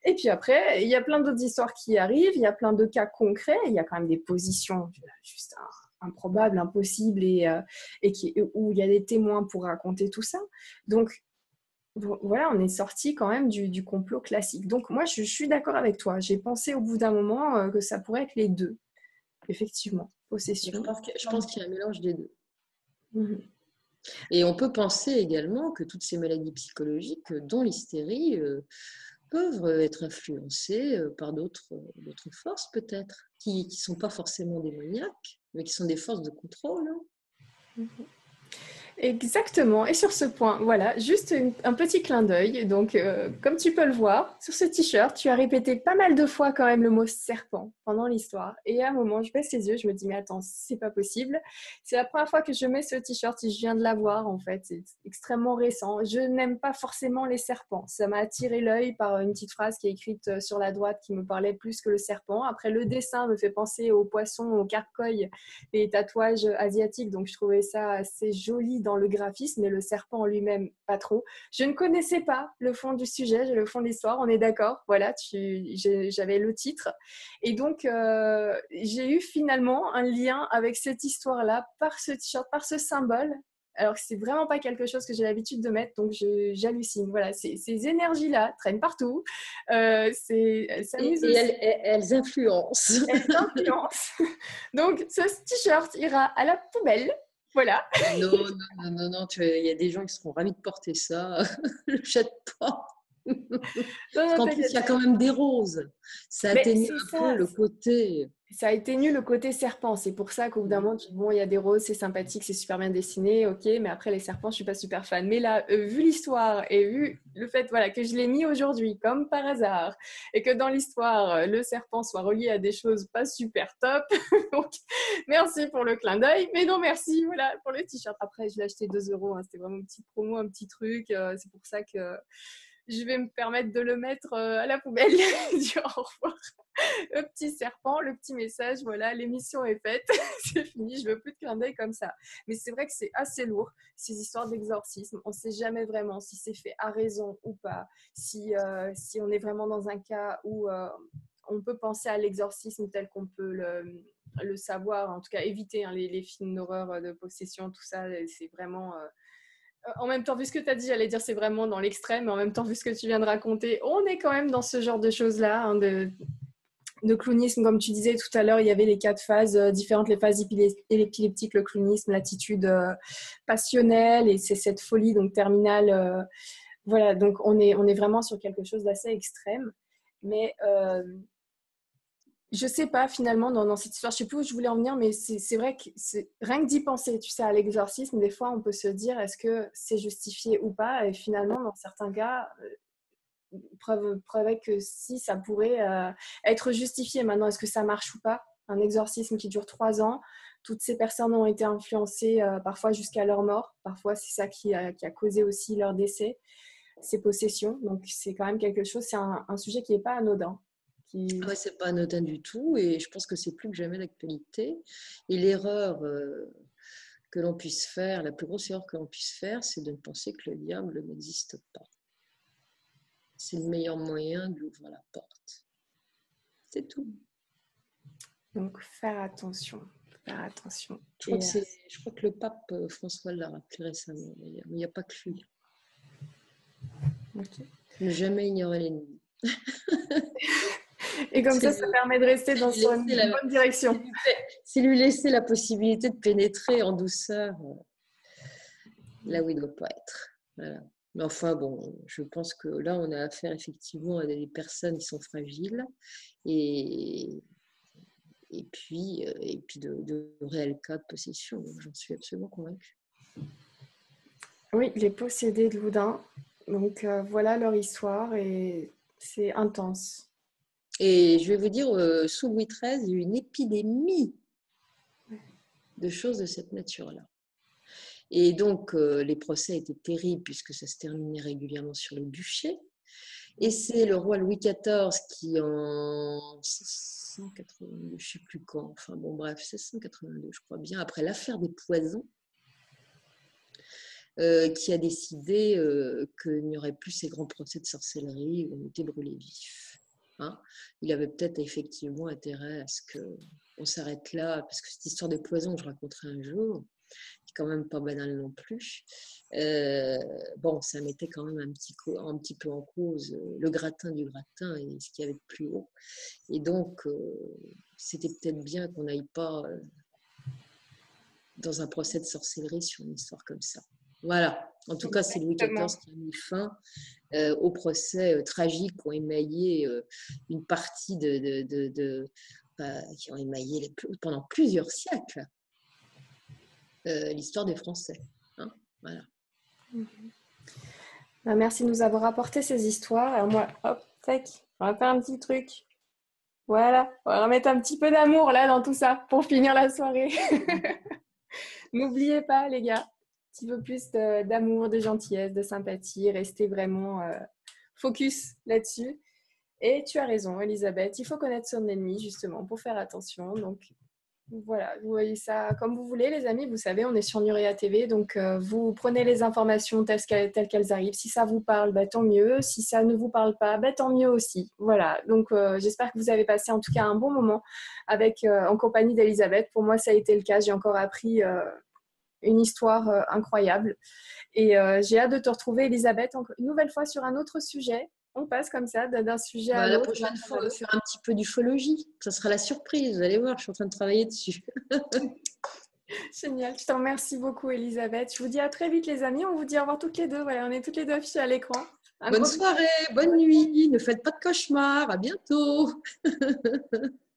Et puis après, il y a plein d'autres histoires qui arrivent, il y a plein de cas concrets, il y a quand même des positions, juste un improbable, impossible et, euh, et qui, où il y a des témoins pour raconter tout ça. Donc, voilà, on est sorti quand même du, complot classique. Donc, moi, je, suis d'accord avec toi. J'ai pensé au bout d'un moment euh, que ça pourrait être les deux. Effectivement, possession. Je pense qu'il y a un mélange des deux. Mhm. Et on peut penser également que toutes ces maladies psychologiques, dont l'hystérie, euh, peuvent être influencées par d'autres forces peut-être, qui ne sont pas forcément démoniaques, mais qui sont des forces de contrôle. Hein. Exactement. Et sur ce point, voilà, juste un petit clin d'œil. Donc, euh, comme tu peux le voir, sur ce t-shirt, tu as répété pas mal de fois quand même le mot serpent pendant l'histoire. Et à un moment, je baisse les yeux, je me dis, mais attends, c'est pas possible. C'est la première fois que je mets ce t-shirt et je viens de l'avoir, en fait. C'est extrêmement récent. Je n'aime pas forcément les serpents. Ça m'a attiré l'œil par une petite phrase qui est écrite euh, sur la droite qui me parlait plus que le serpent. Après, le dessin me fait penser aux poissons, aux carcoïs, les tatouages asiatiques. Donc, je trouvais ça assez joli dans le graphisme, mais le serpent en lui-même, pas trop. Je ne connaissais pas le fond du sujet, le fond de l'histoire, on est d'accord. Voilà, j'avais le titre. Et donc, euh, j'ai eu finalement un lien avec cette histoire-là par ce t-shirt, par ce symbole. Alors c'est vraiment pas quelque chose que j'ai l'habitude de mettre, donc j'hallucine. Voilà, ces, énergies-là traînent partout. Euh, et, elles, influencent. Elles influencent. donc ce t-shirt ira à la poubelle voilà. Non, non, non, non, non il y a des gens qui seront ravis de porter ça. ne le jette pas. Qu'en plus, il y a quand même des roses. Ça atténue un peu le côté. Ça a été nul le côté serpent. C'est pour ça qu'au bout d'un moment, tu dis, bon, il y a des roses, c'est sympathique, c'est super bien dessiné, ok, mais après les serpents, je suis pas super fan. Mais là, euh, vu l'histoire et vu le fait voilà, que je l'ai mis aujourd'hui, comme par hasard, et que dans l'histoire, euh, le serpent soit relié à des choses pas super top, donc merci pour le clin d'œil, mais non merci voilà, pour le t-shirt. Après, je l'ai acheté 2 euros, hein. c'était vraiment une petite promo, un petit truc, euh, c'est pour ça que je vais me permettre de le mettre à la poubelle au revoir le petit serpent, le petit message, voilà, l'émission est faite, c'est fini, je veux plus de clin d'œil comme ça. Mais c'est vrai que c'est assez lourd, ces histoires d'exorcisme. On ne sait jamais vraiment si c'est fait à raison ou pas, si, euh, si on est vraiment dans un cas où euh, on peut penser à l'exorcisme tel qu'on peut le, le, savoir, en tout cas éviter hein, les, films d'horreur, de possession, tout ça, c'est vraiment... Euh, en même temps, vu ce que tu as dit, j'allais dire c'est vraiment dans l'extrême, mais en même temps, vu ce que tu viens de raconter, on est quand même dans ce genre de choses-là, hein, de, de clownisme, comme tu disais tout à l'heure, il y avait les quatre phases euh, différentes, les phases épileptiques, le clownisme, l'attitude euh, passionnelle et c'est cette folie donc terminale. Euh, voilà, donc on est, on est vraiment sur quelque chose d'assez extrême. Mais je sais pas finalement dans, cette histoire, je sais plus où je voulais en venir, mais c'est vrai que rien que d'y penser, tu sais, à l'exorcisme, des fois on peut se dire est-ce que c'est justifié ou pas, et finalement dans certains cas, preuve, preuve que si ça pourrait euh, être justifié. Maintenant, est-ce que ça marche ou pas? Un exorcisme qui dure trois ans, toutes ces personnes ont été influencées euh, parfois jusqu'à leur mort. Parfois, c'est ça qui a, causé aussi leur décès, ces possessions. Donc, c'est quand même quelque chose, c'est un, sujet qui n'est pas anodin. Qui... C'est pas anodin du tout et je pense que c'est plus que jamais l'actualité. Et l'erreur euh, que l'on puisse faire, la plus grosse erreur que l'on puisse faire, c'est de ne penser que le diable n'existe pas c'est le meilleur moyen d'ouvrir la porte. C'est tout. Donc, faire attention. Faire attention. Je crois, que, le pape euh, François l'a rappelé récemment, il n'y a pas que lui. Ne jamais ignorer l'ennemi. Et comme ça, ça permet de rester dans une bonne direction. C'est lui laisser la possibilité de pénétrer en douceur euh, là où il ne doit pas être. Voilà. Mais enfin, bon, je pense que là, on a affaire effectivement à des personnes qui sont fragiles et, et puis, euh, et puis de, réels cas de possession. J'en suis absolument convaincue. Oui, les possédés de Loudun. Donc euh, voilà leur histoire et c'est intense. Et je vais vous dire, euh, sous Louis XIII, il y a eu une épidémie de choses de cette nature-là. Et donc, euh, les procès étaient terribles puisque ça se terminait régulièrement sur le bûcher. Et c'est le roi Louis XIV qui, en 1682, je ne sais plus quand, enfin bon, bref, 1682, je crois bien, après l'affaire des poisons, euh, qui a décidé qu'il n'y aurait plus ces grands procès de sorcellerie où on était brûlé vif. Hein. Il avait peut-être effectivement intérêt à ce qu'on s'arrête là, parce que cette histoire des poisons, je raconterai un jour, quand même pas banal non plus. Euh, bon, ça mettait quand même un petit, un petit peu en cause euh, le gratin du gratin et ce qu'il y avait de plus haut. Et donc, euh, c'était peut-être bien qu'on n'aille pas dans un procès de sorcellerie sur une histoire comme ça. Voilà. En tout cas, c'est Louis XIV qui a mis fin au procès tragique qui ont émaillé une partie de, de, bah, qui ont émaillé pendant plusieurs siècles euh, l'histoire des Français. Hein, voilà. Mhm. Bah, merci de nous avoir apporté ces histoires. Alors moi, hop, tac, on va faire un petit truc. Voilà, on va remettre un petit peu d'amour là dans tout ça pour finir la soirée. N'oubliez pas, les gars, petit peu plus d'amour, de, gentillesse, de sympathie. Restez vraiment euh, focus là-dessus. Et tu as raison, Elisabeth, il faut connaître son ennemi justement pour faire attention. Donc, voilà, vous voyez ça comme vous voulez, les amis. Vous savez, on est sur Nuria TV, donc euh, vous prenez les informations telles qu'elles, arrivent. Si ça vous parle, bah, tant mieux. Si ça ne vous parle pas, bah, tant mieux aussi. Voilà, donc euh, j'espère que vous avez passé en tout cas un bon moment avec, en compagnie d'Elisabeth. Pour moi, ça a été le cas. J'ai encore appris une histoire incroyable. Et j'ai hâte de te retrouver, Elisabeth, une nouvelle fois sur un autre sujet on passe comme ça d'un sujet à bah, l'autre. La prochaine fois, on va faire un petit peu d'ufologie. Ça sera la surprise. Vous allez voir, je suis en train de travailler dessus. Génial. Je t'en remercie beaucoup, Elisabeth. Je vous dis à très vite, les amis. On vous dit au revoir toutes les deux. Voilà, on est toutes les deux affichées à l'écran. bonne soirée, bonne nuit. Ne faites pas de cauchemars. À bientôt.